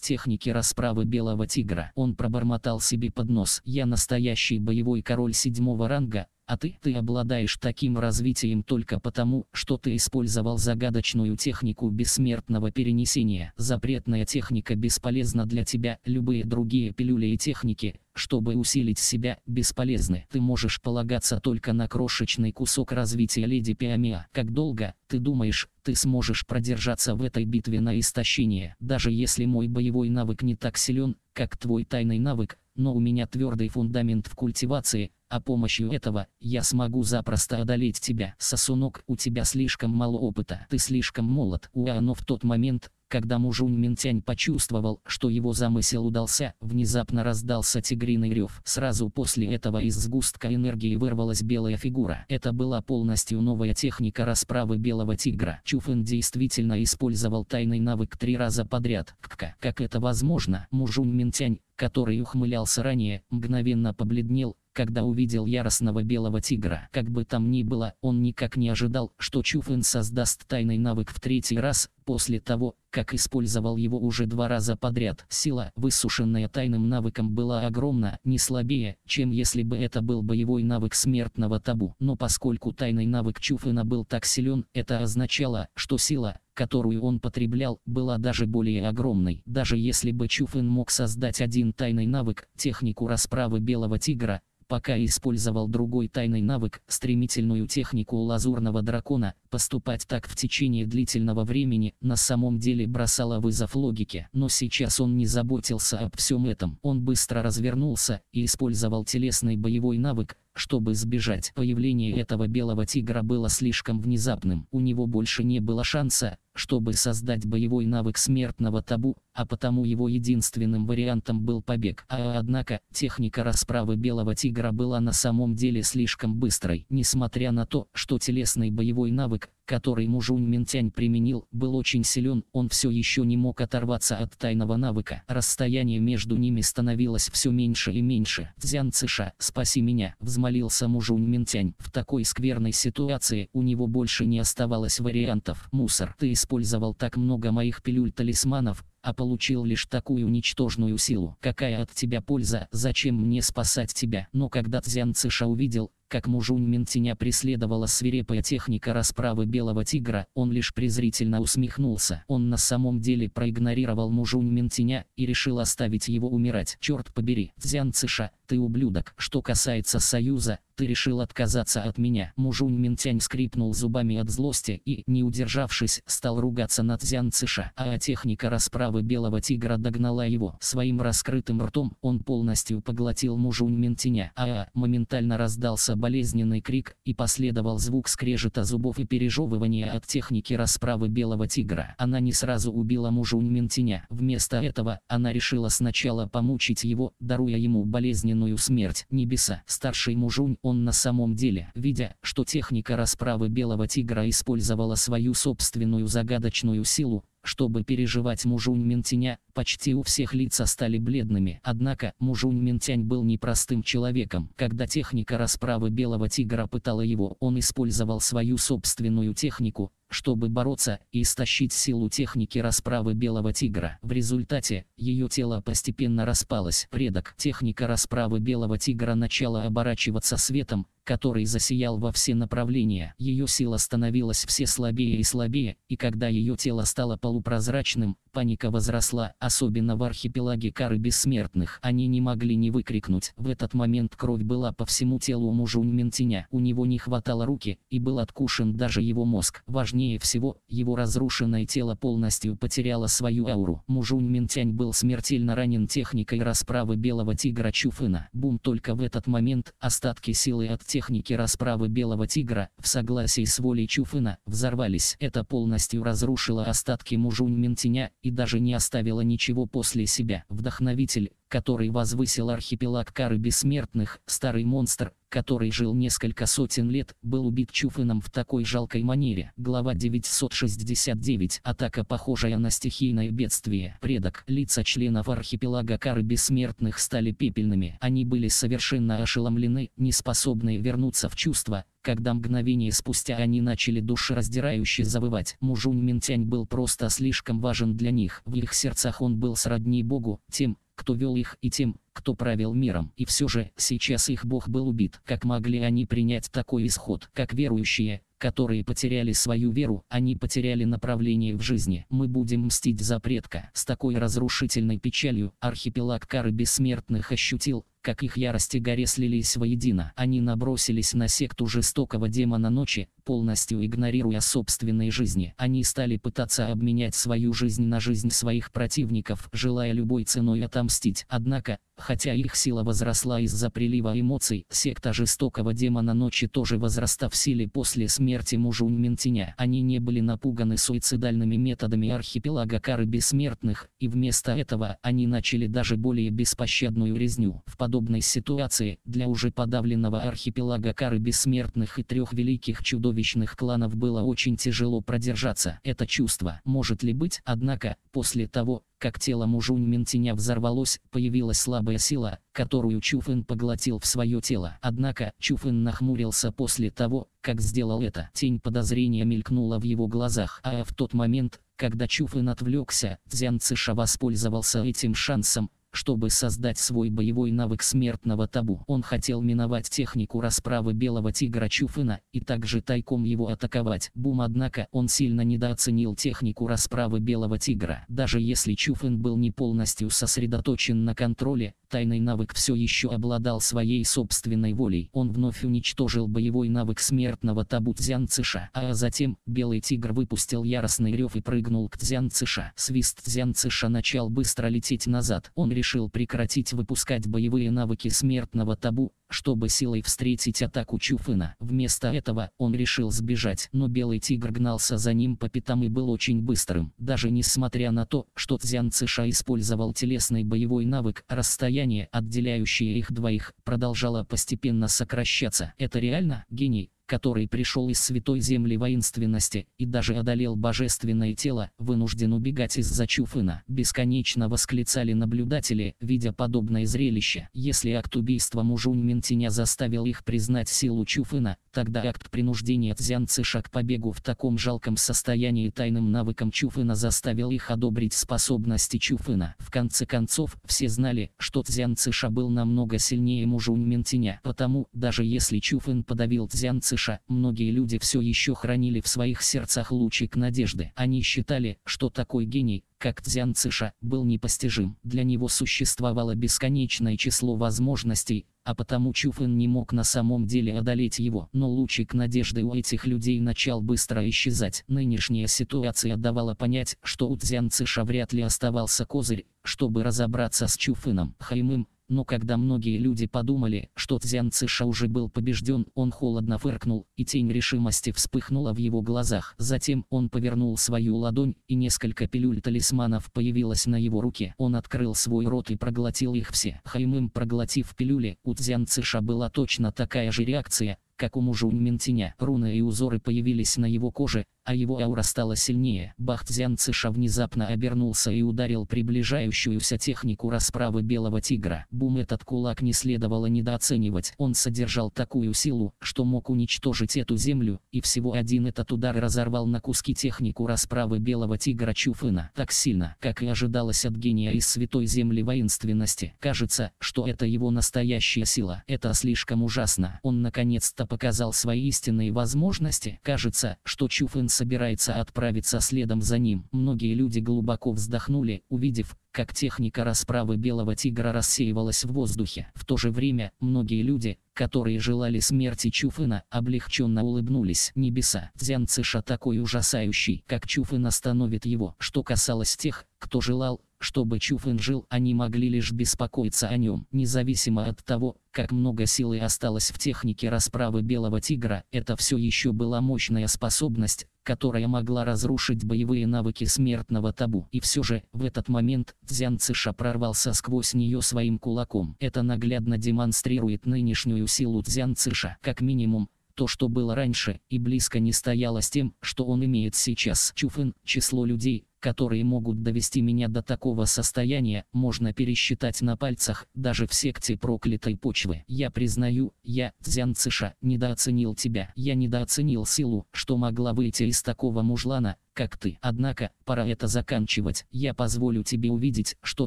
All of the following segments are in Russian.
техники расправы белого тигра. Он пробормотал себе под нос. «Я настоящий боевой король седьмого ранга, а ты, ты обладаешь таким развитием только потому, что ты использовал загадочную технику бессмертного перенесения. Запретная техника бесполезна для тебя, любые другие пилюли и техники, чтобы усилить себя, бесполезны. Ты можешь полагаться только на крошечный кусок развития леди Пиамиа. Как долго, ты думаешь, ты сможешь продержаться в этой битве на истощение, даже если мой боевой навык не так силен, как твой тайный навык, но у меня твердый фундамент в культивации, а помощью этого я смогу запросто одолеть тебя. Сосунок, у тебя слишком мало опыта, ты слишком молод. Уа, но в тот момент, когда Мужунь Минтянь почувствовал, что его замысел удался, внезапно раздался тигриный рев. Сразу после этого из сгустка энергии вырвалась белая фигура. Это была полностью новая техника расправы белого тигра. Чуфэн действительно использовал тайный навык три раза подряд. Как это возможно? Мужунь Минтянь, который ухмылялся ранее, мгновенно побледнел, когда увидел яростного белого тигра. Как бы там ни было, он никак не ожидал, что Чуфэн создаст тайный навык в третий раз, после того, как использовал его уже два раза подряд. Сила, высушенная тайным навыком, была огромна, не слабее, чем если бы это был боевой навык смертного табу. Но поскольку тайный навык Чуфена был так силен, это означало, что сила, которую он потреблял, была даже более огромной. Даже если бы Чуфен мог создать один тайный навык, технику расправы белого тигра, пока использовал другой тайный навык, стремительную технику лазурного дракона, поступать так в течение длительного времени на самом деле бросало вызов логике. Но сейчас он не заботился об всем этом. Он быстро развернулся и использовал телесный боевой навык, чтобы сбежать. Появление этого белого тигра было слишком внезапным. У него больше не было шанса, чтобы создать боевой навык смертного табу, а потому его единственным вариантом был побег. А однако, техника расправы белого тигра была на самом деле слишком быстрой. Несмотря на то, что телесный боевой навык, который Мужунь Минтянь применил, был очень силен, он все еще не мог оторваться от тайного навыка. Расстояние между ними становилось все меньше и меньше. «Цзян Циша, спаси меня!» – взмолился Мужунь Минтянь. В такой скверной ситуации у него больше не оставалось вариантов. «Мусор, ты использовал так много моих пилюль-талисманов, а получил лишь такую ничтожную силу. Какая от тебя польза, зачем мне спасать тебя? Но когда Цзян Циша увидел, как Мужунь Минтиня преследовала свирепая техника расправы белого тигра, он лишь презрительно усмехнулся. Он на самом деле проигнорировал Мужунь Минтиня и решил оставить его умирать. Черт побери, Цзян Циша, ты ублюдок. Что касается союза, ты решил отказаться от меня. Мужунь Минтянь скрипнул зубами от злости и, не удержавшись, стал ругаться на Цзян Циша. А техника расправы белого тигра догнала его. Своим раскрытым ртом он полностью поглотил Мужунь Минтяня. А, -а моментально раздался болезненный крик и последовал звук скрежета зубов и пережевывания от техники расправы белого тигра. Она не сразу убила Мужунь Минтяня. Вместо этого, она решила сначала помучить его, даруя ему болезненную смерть. Небеса. Старший Мужунь он на самом деле, видя, что техника расправы белого тигра использовала свою собственную загадочную силу, чтобы переживать Мужунь Ментиня, почти у всех лица стали бледными. Однако, Мужунь Ментянь был непростым человеком. Когда техника расправы белого тигра пытала его, он использовал свою собственную технику, чтобы бороться и истощить силу техники расправы белого тигра. В результате, ее тело постепенно распалось. Предок техника расправы белого тигра начала оборачиваться светом, который засиял во все направления. Ее сила становилась все слабее и слабее, и когда ее тело стало полупрозрачным, паника возросла, особенно в архипелаге Кары Бессмертных. Они не могли не выкрикнуть. В этот момент кровь была по всему телу мужу Ментиня. У него не хватало руки, и был откушен даже его мозг. Важнее всего, его разрушенное тело полностью потеряло свою ауру. Мужунь Ментянь был смертельно ранен техникой расправы белого тигра Чуфына. Бум только в этот момент остатки силы от техники расправы белого тигра, в согласии с волей Чуфына, взорвались. Это полностью разрушило остатки Мужунь Ментиня и даже не оставило ничего после себя. Вдохновитель, который возвысил архипелаг Кары Бессмертных, старый монстр, который жил несколько сотен лет, был убит Чуфином в такой жалкой манере. Глава 969. Атака, похожая на стихийное бедствие. Предок. Лица членов архипелага Кары Бессмертных стали пепельными. Они были совершенно ошеломлены, не способные вернуться в чувство, когда мгновение спустя они начали душераздирающе завывать. Мужунь Минтянь был просто слишком важен для них. В их сердцах он был сродни Богу, тем, кто вел их, и тем, кто правил миром. И все же, сейчас их Бог был убит. Как могли они принять такой исход? Как верующие, которые потеряли свою веру, они потеряли направление в жизни. Мы будем мстить за предка. С такой разрушительной печалью архипелаг кары бессмертных ощутил, как их ярости горе слились воедино. Они набросились на секту жестокого демона ночи, полностью игнорируя собственные жизни. Они стали пытаться обменять свою жизнь на жизнь своих противников, желая любой ценой отомстить. Однако, хотя их сила возросла из-за прилива эмоций, секта жестокого демона ночи тоже возрастав в силе после смерти мужа Уньментиня. Они не были напуганы суицидальными методами архипелага кары бессмертных, и вместо этого они начали даже более беспощадную резню. В подобной ситуации, для уже подавленного архипелага кары бессмертных и трех великих чудовищных кланов было очень тяжело продержаться. Это чувство может ли быть, однако, после того, как тело Мужунь Минтиня взорвалось, появилась слабая сила, которую Чуфын поглотил в свое тело. Однако, Чуфын нахмурился после того, как сделал это. Тень подозрения мелькнула в его глазах, а в тот момент, когда Чуфын отвлекся, Цзян Циша воспользовался этим шансом, чтобы создать свой боевой навык смертного табу. Он хотел миновать технику расправы белого тигра Чуфына и также тайком его атаковать. Бум однако он сильно недооценил технику расправы белого тигра. Даже если Чуфын был не полностью сосредоточен на контроле, тайный навык все еще обладал своей собственной волей. Он вновь уничтожил боевой навык смертного табу Цзян Циша. А затем, белый тигр выпустил яростный рев и прыгнул к Цзян Циша. Свист Цзян Циша начал быстро лететь назад. Он решил прекратить выпускать боевые навыки смертного табу, чтобы силой встретить атаку Чуфына. Вместо этого он решил сбежать, но белый тигр гнался за ним по пятам и был очень быстрым. Даже несмотря на то, что Цзян Циша использовал телесный боевой навык, расстояние, отделяющее их двоих, продолжало постепенно сокращаться. Это реально гений, который пришел из святой земли воинственности и даже одолел божественное тело, вынужден убегать из-за Чуфына. Бесконечно восклицали наблюдатели, видя подобное зрелище. Если акт убийства Мужунь Минтиня заставил их признать силу Чуфына, тогда акт принуждения Цзян Цыша к побегу в таком жалком состоянии тайным навыком Чуфына заставил их одобрить способности Чуфына. В конце концов, все знали, что Цзян Цыша был намного сильнее Мужунь Минтиня, потому, даже если Чуфын подавил Цзян Цыша, Малыша, многие люди все еще хранили в своих сердцах лучик надежды. Они считали, что такой гений, как Цзян Циша, был непостижим. Для него существовало бесконечное число возможностей, а потому Чуфэн не мог на самом деле одолеть его. Но лучик надежды у этих людей начал быстро исчезать. Нынешняя ситуация давала понять, что у Цзян Циша вряд ли оставался козырь, чтобы разобраться с Чуфыном. Хаймым, но когда многие люди подумали, что Цзян Циша уже был побежден, он холодно фыркнул, и тень решимости вспыхнула в его глазах. Затем он повернул свою ладонь, и несколько пилюль-талисманов появилось на его руке. Он открыл свой рот и проглотил их все. Хаймым проглотив пилюли, у Цзян Циша была точно такая же реакция, как у мужа Минтиня. Руны и узоры появились на его коже, а его аура стала сильнее. Бахтзян Циша внезапно обернулся и ударил приближающуюся технику расправы белого тигра. Бум этот кулак не следовало недооценивать. Он содержал такую силу, что мог уничтожить эту землю, и всего один этот удар разорвал на куски технику расправы белого тигра Чуфына. Так сильно, как и ожидалось от гения из святой земли воинственности. Кажется, что это его настоящая сила. Это слишком ужасно. Он наконец-то показал свои истинные возможности. Кажется, что Чуфын собирается отправиться следом за ним. Многие люди глубоко вздохнули, увидев, как техника расправы белого тигра рассеивалась в воздухе. В то же время, многие люди, которые желали смерти Чуфына, облегченно улыбнулись. Небеса, Цзян Циша такой ужасающий, как Чуфын остановит его. Что касалось тех, кто желал, чтобы Чуфэн жил, они могли лишь беспокоиться о нем. Независимо от того, как много силы осталось в технике расправы Белого Тигра, это все еще была мощная способность, которая могла разрушить боевые навыки смертного табу. И все же, в этот момент, Цзян Циша прорвался сквозь нее своим кулаком. Это наглядно демонстрирует нынешнюю силу Цзян Циша. Как минимум, то, что было раньше, и близко не стояло с тем, что он имеет сейчас. Чуфын, число людей, которые могут довести меня до такого состояния, можно пересчитать на пальцах, даже в секте проклятой почвы. Я признаю, я, Цзян Циша, недооценил тебя. Я недооценил силу, что могла выйти из такого мужлана, как ты. Однако, пора это заканчивать. Я позволю тебе увидеть, что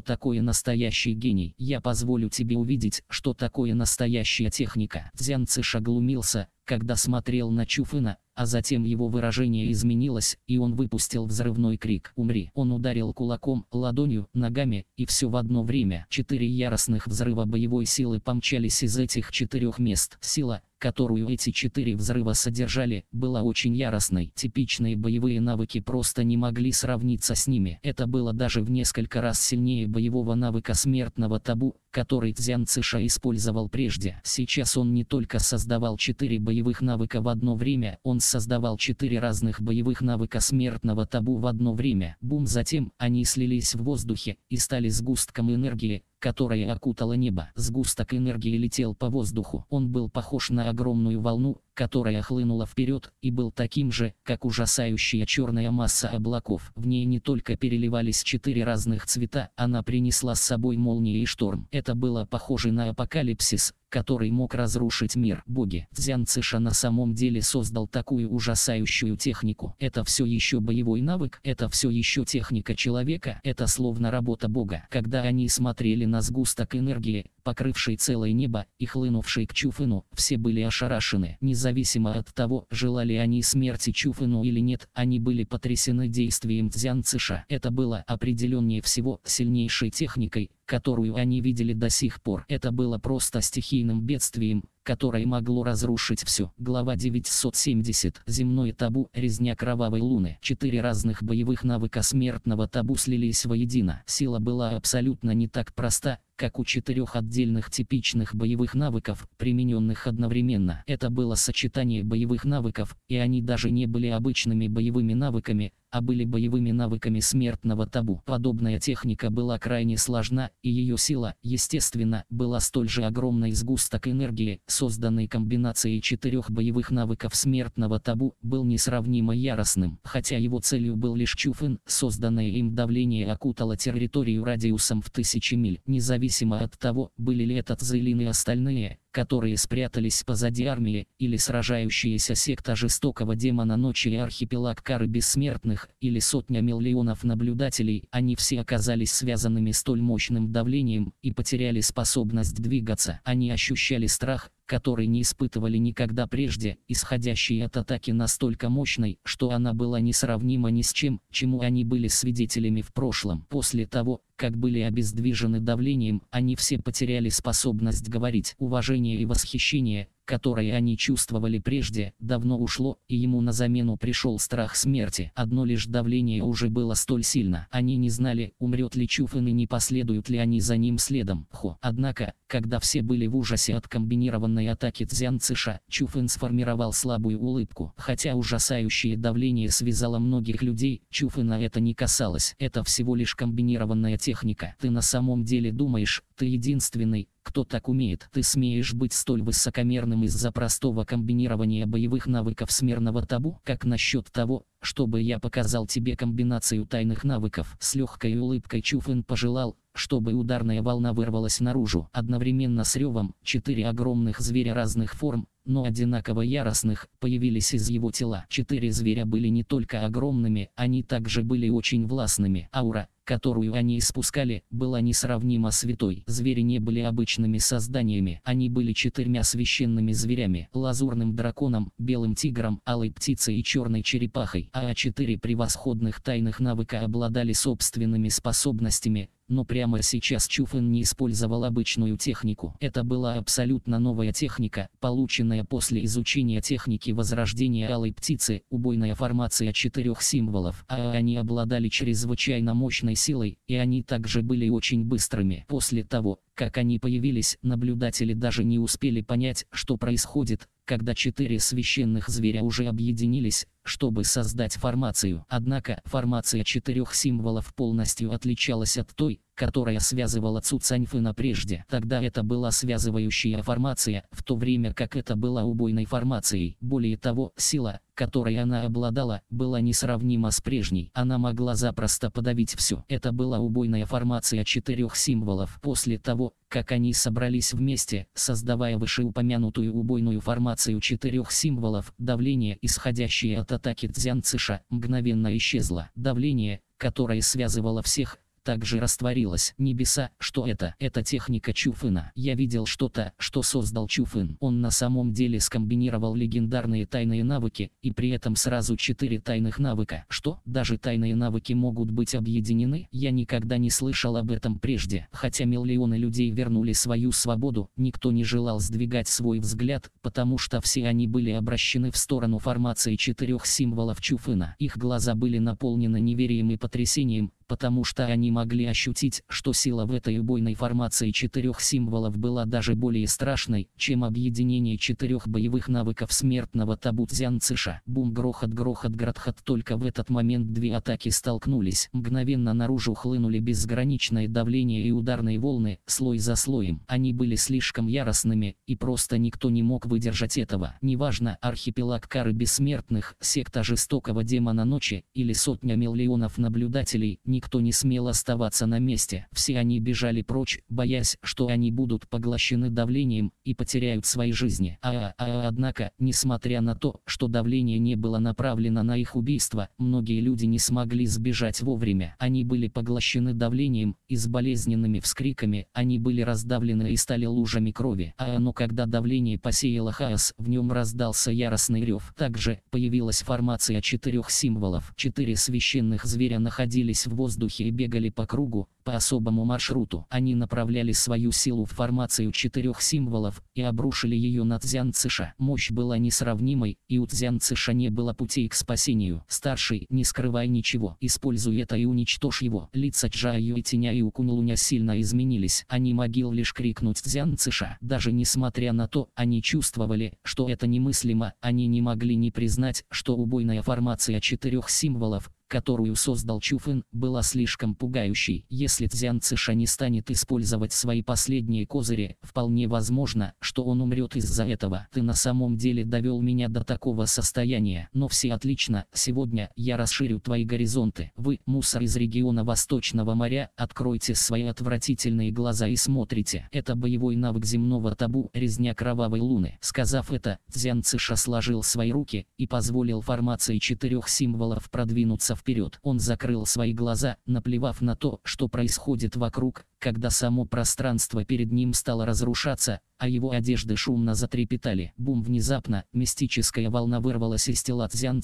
такое настоящий гений. Я позволю тебе увидеть, что такое настоящая техника. Цзян Циша глумился, когда смотрел на Чуфына, а затем его выражение изменилось, и он выпустил взрывной крик «Умри!». Он ударил кулаком, ладонью, ногами, и все в одно время. Четыре яростных взрыва боевой силы помчались из этих четырех мест. Сила, которую эти четыре взрыва содержали, была очень яростной. Типичные боевые навыки просто не могли сравниться с ними. Это было даже в несколько раз сильнее боевого навыка смертного табу, который Цзян Циша использовал прежде. Сейчас он не только создавал четыре боевых навыка в одно время, он создавал четыре разных боевых навыка смертного табу в одно время. Бум затем, они слились в воздухе, и стали сгустком энергии, которая окутала небо. Сгусток энергии летел по воздуху. Он был похож на огромную волну, которая хлынула вперед, и был таким же, как ужасающая черная масса облаков. В ней не только переливались четыре разных цвета, она принесла с собой молнии и шторм. Это было похоже на апокалипсис, который мог разрушить мир. Боги, Цзян Циша на самом деле создал такую ужасающую технику. Это все еще боевой навык, это все еще техника человека, это словно работа Бога. Когда они смотрели на сгусток энергии, покрывший целое небо и хлынувший к Чуфыну, все были ошарашены. Независимо от того, желали они смерти Чуфыну или нет, они были потрясены действием Цзян Циша. Это было определеннее всего сильнейшей техникой, которую они видели до сих пор. Это было просто стихийным бедствием, которое могло разрушить все. Глава 970. Земное табу. Резня кровавой луны. Четыре разных боевых навыка смертного табу слились воедино. Сила была абсолютно не так проста, как у четырех отдельных типичных боевых навыков, примененных одновременно. Это было сочетание боевых навыков, и они даже не были обычными боевыми навыками, а были боевыми навыками смертного табу. Подобная техника была крайне сложна, и ее сила, естественно, была столь же огромной сгусток энергии, созданный комбинацией четырех боевых навыков смертного табу, был несравнимо яростным. Хотя его целью был лишь Чуфын, созданное им давление окутало территорию радиусом в тысячи миль. Независимо от того, были ли это Цзейлин и остальные, которые спрятались позади армии, или сражающаяся секта жестокого демона ночи и архипелаг кары бессмертных, или сотня миллионов наблюдателей, они все оказались связанными столь мощным давлением и потеряли способность двигаться. Они ощущали страх, который не испытывали никогда прежде, исходящей от атаки настолько мощной, что она была несравнима ни с чем, чему они были свидетелями в прошлом. После того, как были обездвижены давлением, они все потеряли способность говорить. Уважение и восхищение, которое они чувствовали прежде, давно ушло, и ему на замену пришел страх смерти. Одно лишь давление уже было столь сильно. Они не знали, умрет ли Чуфэн и не последуют ли они за ним следом. Хо. Однако, когда все были в ужасе от комбинированной атаки Цзян Циша, Чуфэн сформировал слабую улыбку. Хотя ужасающее давление связало многих людей, Чуфэна это не касалось. Это всего лишь комбинированная техника. Ты на самом деле думаешь, ты единственный, кто так умеет. Ты смеешь быть столь высокомерным из-за простого комбинирования боевых навыков смерного табу? Как насчет того, чтобы я показал тебе комбинацию тайных навыков? С легкой улыбкой Чуфэн пожелал, чтобы ударная волна вырвалась наружу. Одновременно с ревом, четыре огромных зверя разных форм, но одинаково яростных, появились из его тела. Четыре зверя были не только огромными, они также были очень властными. Аура, которую они испускали, была несравнима святой. Звери не были обычными созданиями, они были четырьмя священными зверями, лазурным драконом, белым тигром, алой птицей и черной черепахой. А четыре превосходных тайных навыка обладали собственными способностями, но прямо сейчас Чуфэн не использовал обычную технику. Это была абсолютно новая техника, полученная после изучения техники возрождения Алой Птицы, убойная формация четырех символов, а они обладали чрезвычайно мощной силой, и они также были очень быстрыми. После того, как они появились, наблюдатели даже не успели понять, что происходит, когда четыре священных зверя уже объединились, чтобы создать формацию. Однако формация четырех символов полностью отличалась от той, которая связывала Цу Цаньфына прежде. Тогда это была связывающая формация, в то время как это была убойной формацией. Более того, сила, которой она обладала, была несравнима с прежней. Она могла запросто подавить все. Это была убойная формация четырех символов. После того, как они собрались вместе, создавая вышеупомянутую убойную формацию четырех символов, давление, исходящее от атаки Цзянцыша, мгновенно исчезло. Давление, которое связывало всех, также растворилась. Небеса, что это? Это техника Чуфына. Я видел что-то, что создал Чуфын. Он на самом деле скомбинировал легендарные тайные навыки, и при этом сразу четыре тайных навыка. Что? Даже тайные навыки могут быть объединены? Я никогда не слышал об этом прежде. Хотя миллионы людей вернули свою свободу, никто не желал сдвигать свой взгляд, потому что все они были обращены в сторону формации четырех символов Чуфына. Их глаза были наполнены неверием и потрясением, потому что они могли ощутить, что сила в этой убойной формации четырех символов была даже более страшной, чем объединение четырех боевых навыков смертного табу Цзянцыша. Бум грохот грохот градхат только в этот момент две атаки столкнулись. Мгновенно наружу хлынули безграничное давление и ударные волны, слой за слоем. Они были слишком яростными, и просто никто не мог выдержать этого. Неважно, архипелаг кары бессмертных, секта жестокого демона ночи, или сотня миллионов наблюдателей, никто не смел оставаться на месте. Все они бежали прочь, боясь, что они будут поглощены давлением и потеряют свои жизни. А, а, а однако, несмотря на то, что давление не было направлено на их убийство, многие люди не смогли сбежать вовремя. Они были поглощены давлением и с болезненными вскриками, они были раздавлены и стали лужами крови. А но когда давление посеяло хаос, в нем раздался яростный рев. Также появилась формация четырех символов. Четыре священных зверя находились в воздухе воздухе и бегали по кругу, по особому маршруту. Они направляли свою силу в формацию четырех символов и обрушили ее на Цзян Цыша. Мощь была несравнимой, и у Цзян Цыша не было путей к спасению. Старший, не скрывай ничего, используй это и уничтожь его. Лица Чжаю и Теня и Укунлуня сильно изменились. Они могли лишь крикнуть Цзян Цыша. Даже несмотря на то, они чувствовали, что это немыслимо, они не могли не признать, что убойная формация четырех символов, которую создал Чуфын, была слишком пугающей. Если Цзян Циша не станет использовать свои последние козыри, вполне возможно, что он умрет из-за этого. Ты на самом деле довел меня до такого состояния. Но все отлично, сегодня я расширю твои горизонты. Вы, мусор из региона Восточного моря, откройте свои отвратительные глаза и смотрите. Это боевой навык земного табу, резня кровавой луны. Сказав это, Цзян Циша сложил свои руки и позволил формации четырех символов продвинуться вперед. Он закрыл свои глаза, наплевав на то, что происходит вокруг, когда само пространство перед ним стало разрушаться, а его одежды шумно затрепетали. Бум внезапно, мистическая волна вырвалась из тела Цзян.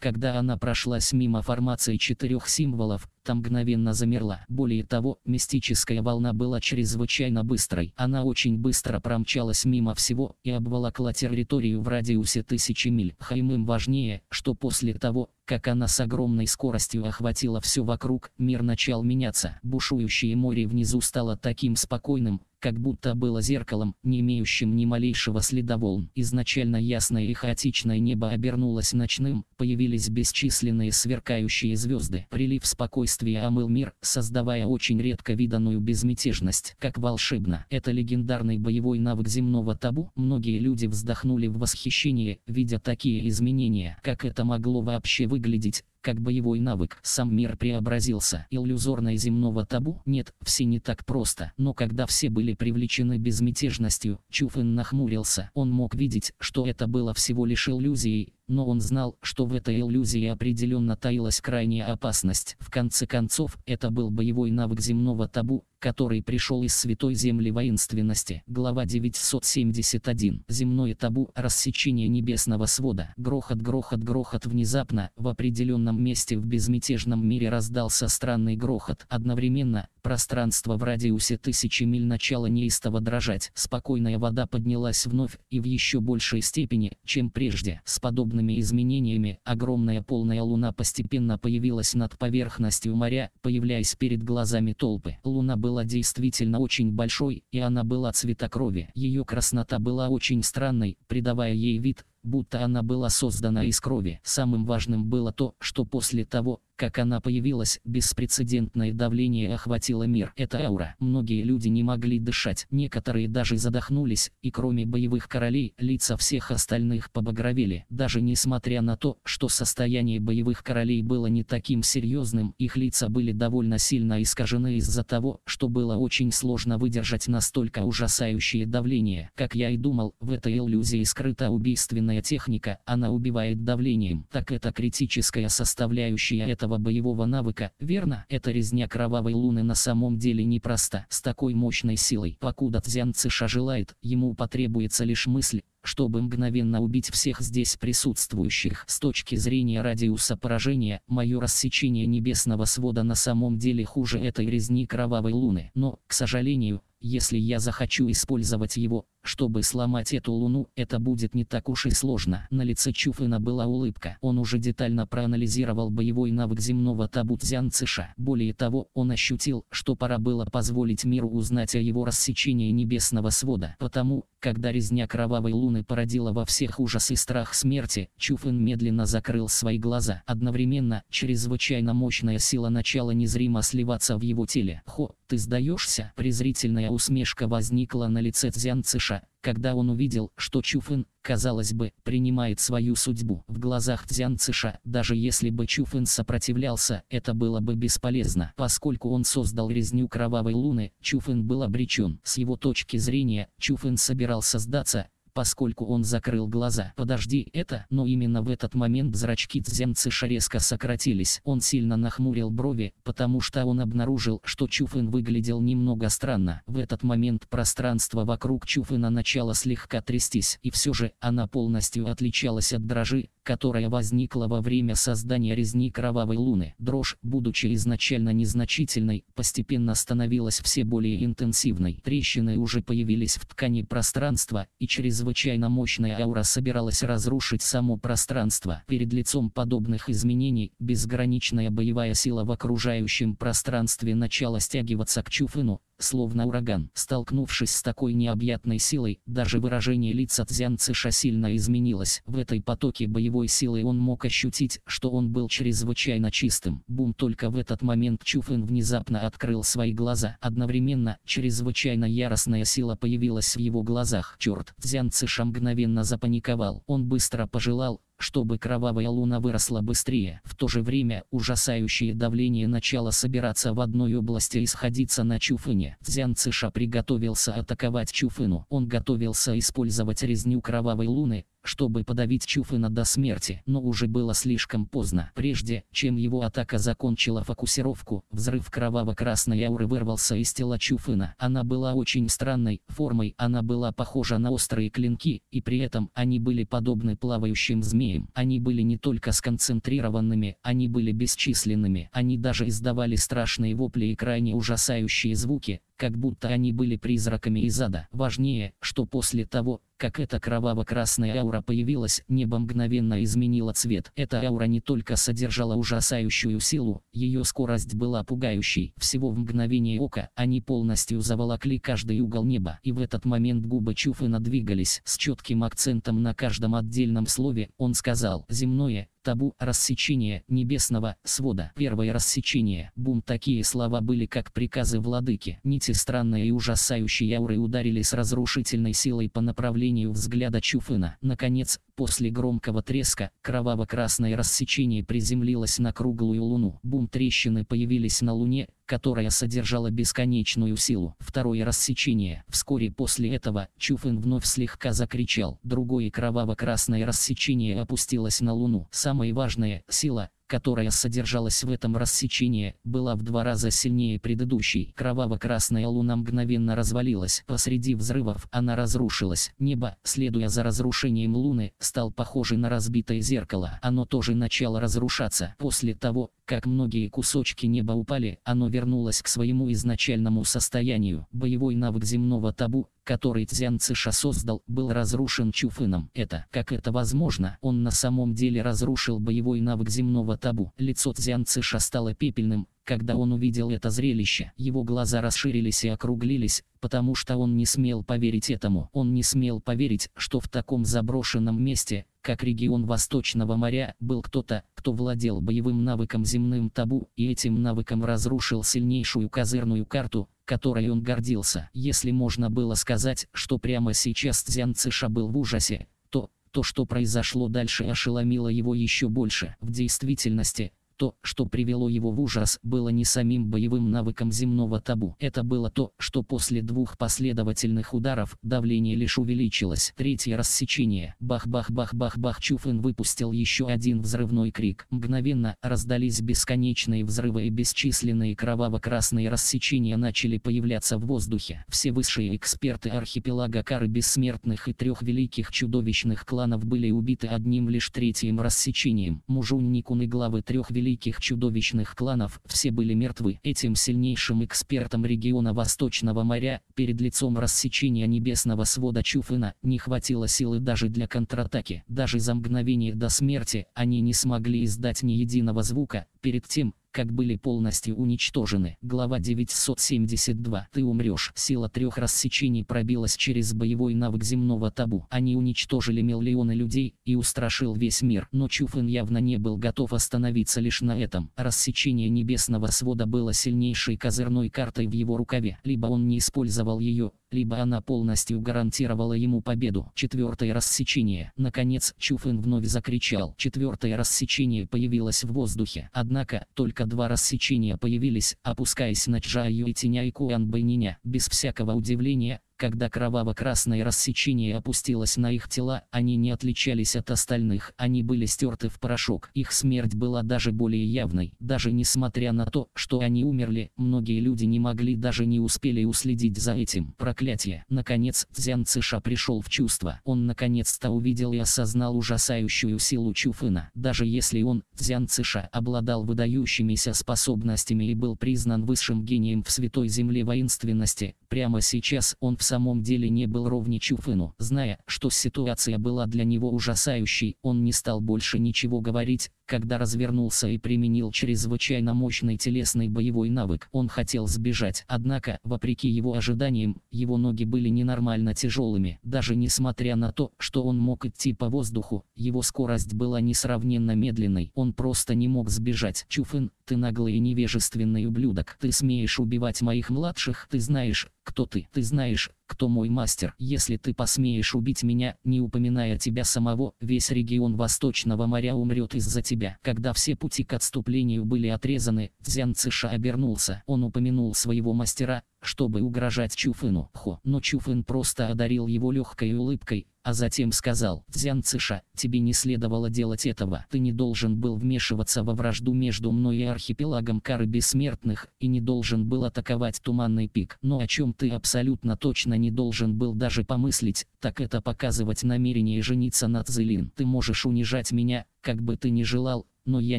Когда она прошлась мимо формации четырех символов, там мгновенно замерла. Более того, мистическая волна была чрезвычайно быстрой. Она очень быстро промчалась мимо всего и обволокла территорию в радиусе тысячи миль. Хаймым важнее, что после того, как она с огромной скоростью охватила все вокруг, мир начал меняться. Бушующее море внизу стало таким спокойным, как будто было зеркалом, не имеющим ни малейшего следа волн. Изначально ясное и хаотичное небо обернулось ночным, появились бесчисленные сверкающие звезды. Прилив спокойствия омыл мир, создавая очень редко виданную безмятежность. Как волшебно. Это легендарный боевой навык земного табу. Многие люди вздохнули в восхищении, видя такие изменения. Как это могло вообще выглядеть? Как боевой навык. Сам мир преобразился. Иллюзорное земного табу? Нет, все не так просто. Но когда все были привлечены безмятежностью, Чуфэн нахмурился. Он мог видеть, что это было всего лишь иллюзией, но он знал, что в этой иллюзии определенно таилась крайняя опасность. В конце концов, это был боевой навык земного табу, который пришел из святой земли воинственности. Глава 971. Земное табу. Рассечение небесного свода. Грохот, грохот, грохот. Внезапно, в определенном месте в безмятежном мире раздался странный грохот. Одновременно, пространство в радиусе тысячи миль начало неистово дрожать. Спокойная вода поднялась вновь и в еще большей степени, чем прежде. С подобными изменениями, огромная полная луна постепенно появилась над поверхностью моря, появляясь перед глазами толпы. Луна была действительно очень большой, и она была цвета крови. Ее краснота была очень странной, придавая ей вид, будто она была создана из крови. Самым важным было то, что после того, как она появилась, беспрецедентное давление охватило мир. Это аура. Многие люди не могли дышать, некоторые даже задохнулись, и кроме боевых королей, лица всех остальных побагровели. Даже несмотря на то, что состояние боевых королей было не таким серьезным, их лица были довольно сильно искажены из-за того, что было очень сложно выдержать настолько ужасающее давление. Как я и думал, в этой иллюзии скрыта убийственная техника, она убивает давлением. Так это критическая составляющая этого боевого навыка, верно? Эта резня кровавой луны на самом деле непроста. С такой мощной силой, покуда Цзян Циша желает, ему потребуется лишь мысль, чтобы мгновенно убить всех здесь присутствующих. С точки зрения радиуса поражения, мое рассечение небесного свода на самом деле хуже этой резни кровавой луны. Но, к сожалению, если я захочу использовать его, чтобы сломать эту луну, это будет не так уж и сложно. На лице Чуфына была улыбка. Он уже детально проанализировал боевой навык земного табу Цзянцыша. Более того, он ощутил, что пора было позволить миру узнать о его рассечении небесного свода. Потому, когда резня кровавой луны породила во всех ужас и страх смерти, Чуфын медленно закрыл свои глаза. Одновременно, чрезвычайно мощная сила начала незримо сливаться в его теле. «Хо, ты сдаешься?» Презрительная усмешка возникла на лице Цзянцыша когда он увидел, что Чуфын, казалось бы, принимает свою судьбу. В глазах Цзян Циша, даже если бы Чуфын сопротивлялся, это было бы бесполезно. Поскольку он создал резню кровавой луны, Чуфын был обречен. С его точки зрения, Чуфын собирался сдаться, поскольку он закрыл глаза. Подожди, это, но именно в этот момент зрачки Цзянцыша резко сократились. Он сильно нахмурил брови, потому что он обнаружил, что Чуфын выглядел немного странно. В этот момент пространство вокруг Чуфына начало слегка трястись, и все же она полностью отличалась от дрожи, которая возникла во время создания резни кровавой луны. Дрожь, будучи изначально незначительной, постепенно становилась все более интенсивной. Трещины уже появились в ткани пространства, и чрезвычайно мощная аура собиралась разрушить само пространство. Перед лицом подобных изменений, безграничная боевая сила в окружающем пространстве начала стягиваться к Чуфыну, словно ураган. Столкнувшись с такой необъятной силой, даже выражение лица Цзян Циша сильно изменилось. В этой потоке боевой силы он мог ощутить, что он был чрезвычайно чистым. Бум только в этот момент Чуфэн внезапно открыл свои глаза. Одновременно, чрезвычайно яростная сила появилась в его глазах. Черт, Цзян Циша мгновенно запаниковал. Он быстро пожелал, чтобы кровавая луна выросла быстрее. В то же время ужасающее давление начало собираться в одной области и сходиться на Чуфыне. Цзян Циша приготовился атаковать Чуфыну. Он готовился использовать резню кровавой луны, чтобы подавить Чуфына до смерти, но уже было слишком поздно. Прежде, чем его атака закончила фокусировку, взрыв кроваво-красной ауры вырвался из тела Чуфына. Она была очень странной формой, она была похожа на острые клинки, и при этом они были подобны плавающим змеям. Они были не только сконцентрированными, они были бесчисленными. Они даже издавали страшные вопли и крайне ужасающие звуки, как будто они были призраками из ада. Важнее, что после того, как эта кроваво-красная аура появилась, небо мгновенно изменило цвет. Эта аура не только содержала ужасающую силу, ее скорость была пугающей. Всего в мгновение ока они полностью заволокли каждый угол неба. И в этот момент губы Чуфы надвигались с четким акцентом на каждом отдельном слове. Он сказал «земное, табу, рассечение небесного свода. Первое рассечение. Бум. Такие слова были как приказы владыки. Нити странной и ужасающей ауры ударили с разрушительной силой по направлению взгляда Чуфына. Наконец, после громкого треска, кроваво-красное рассечение приземлилось на круглую луну. Бум. Трещины появились на луне, которая содержала бесконечную силу. Второе рассечение. Вскоре после этого Чуфэн вновь слегка закричал. Другое кроваво-красное рассечение опустилось на Луну. Самое важное – сила, которая содержалась в этом рассечении, была в два раза сильнее предыдущей. Кроваво-красная луна мгновенно развалилась. Посреди взрывов она разрушилась. Небо, следуя за разрушением луны, стал похоже на разбитое зеркало. Оно тоже начало разрушаться. После того, как многие кусочки неба упали, оно вернулось к своему изначальному состоянию. Боевой навык земного табу, который Цзян Циша создал, был разрушен Чуфыном. Это, как это возможно, он на самом деле разрушил боевой навык земного табу. Лицо Цзян Циша стало пепельным, когда он увидел это зрелище, его глаза расширились и округлились, потому что он не смел поверить этому. Он не смел поверить, что в таком заброшенном месте, как регион Восточного моря, был кто-то, кто владел боевым навыком земным табу и этим навыком разрушил сильнейшую козырную карту, которой он гордился. Если можно было сказать, что прямо сейчас Цзян Циша был в ужасе, то, то, что произошло дальше ошеломило его еще больше. В действительности, то, что привело его в ужас, было не самим боевым навыком земного табу. Это было то, что после двух последовательных ударов давление лишь увеличилось. Третье рассечение. Бах-бах-бах-бах-бах. Чуфен выпустил еще один взрывной крик. Мгновенно раздались бесконечные взрывы и бесчисленные кроваво-красные рассечения начали появляться в воздухе. Все высшие эксперты архипелага Кары Бессмертных и трех великих чудовищных кланов были убиты одним лишь третьим рассечением. Мужунникун и главы трех великих великих чудовищных кланов, все были мертвы. Этим сильнейшим экспертам региона Восточного моря, перед лицом рассечения небесного свода Чуфына, не хватило силы даже для контратаки. Даже за мгновение до смерти, они не смогли издать ни единого звука, перед тем, как были полностью уничтожены. Глава 972. Ты умрешь. Сила трех рассечений пробилась через боевой навык земного табу. Они уничтожили миллионы людей и устрашил весь мир. Но Чуфен явно не был готов остановиться лишь на этом. Рассечение небесного свода было сильнейшей козырной картой в его рукаве. Либо он не использовал ее, либо она полностью гарантировала ему победу. Четвертое рассечение. Наконец, Чуфен вновь закричал. Четвертое рассечение появилось в воздухе. Однако, только два рассечения появились, опускаясь на Чжаю и Тиня Куан Байниня. Без всякого удивления, когда кроваво-красное рассечение опустилось на их тела, они не отличались от остальных, они были стерты в порошок. Их смерть была даже более явной. Даже несмотря на то, что они умерли, многие люди не могли даже не успели уследить за этим. Проклятие. Наконец, Цзян Циша пришел в чувство. Он наконец-то увидел и осознал ужасающую силу Чуфына. Даже если он, Цзян Циша, обладал выдающимися способностями и был признан высшим гением в Святой Земле воинственности, прямо сейчас он в самом деле не был ровней Чуфыну. Зная, что ситуация была для него ужасающей, он не стал больше ничего говорить, когда развернулся и применил чрезвычайно мощный телесный боевой навык. Он хотел сбежать, однако, вопреки его ожиданиям, его ноги были ненормально тяжелыми. Даже несмотря на то, что он мог идти по воздуху, его скорость была несравненно медленной. Он просто не мог сбежать. Чуфын, ты наглый и невежественный ублюдок. Ты смеешь убивать моих младших. Ты знаешь, кто ты. Ты знаешь, кто мой мастер. Если ты посмеешь убить меня, не упоминая тебя самого, весь регион Восточного моря умрет из-за тебя. Когда все пути к отступлению были отрезаны, Цзян Циша обернулся. Он упомянул своего мастера, чтобы угрожать Чуфыну. Хо, но Чуфын просто одарил его легкой улыбкой, а затем сказал, «Дзян Циша, тебе не следовало делать этого. Ты не должен был вмешиваться во вражду между мной и архипелагом Кары Бессмертных, и не должен был атаковать Туманный Пик. Но о чем ты абсолютно точно не должен был даже помыслить, так это показывать намерение жениться на Цзилин. Ты можешь унижать меня, как бы ты ни желал, но я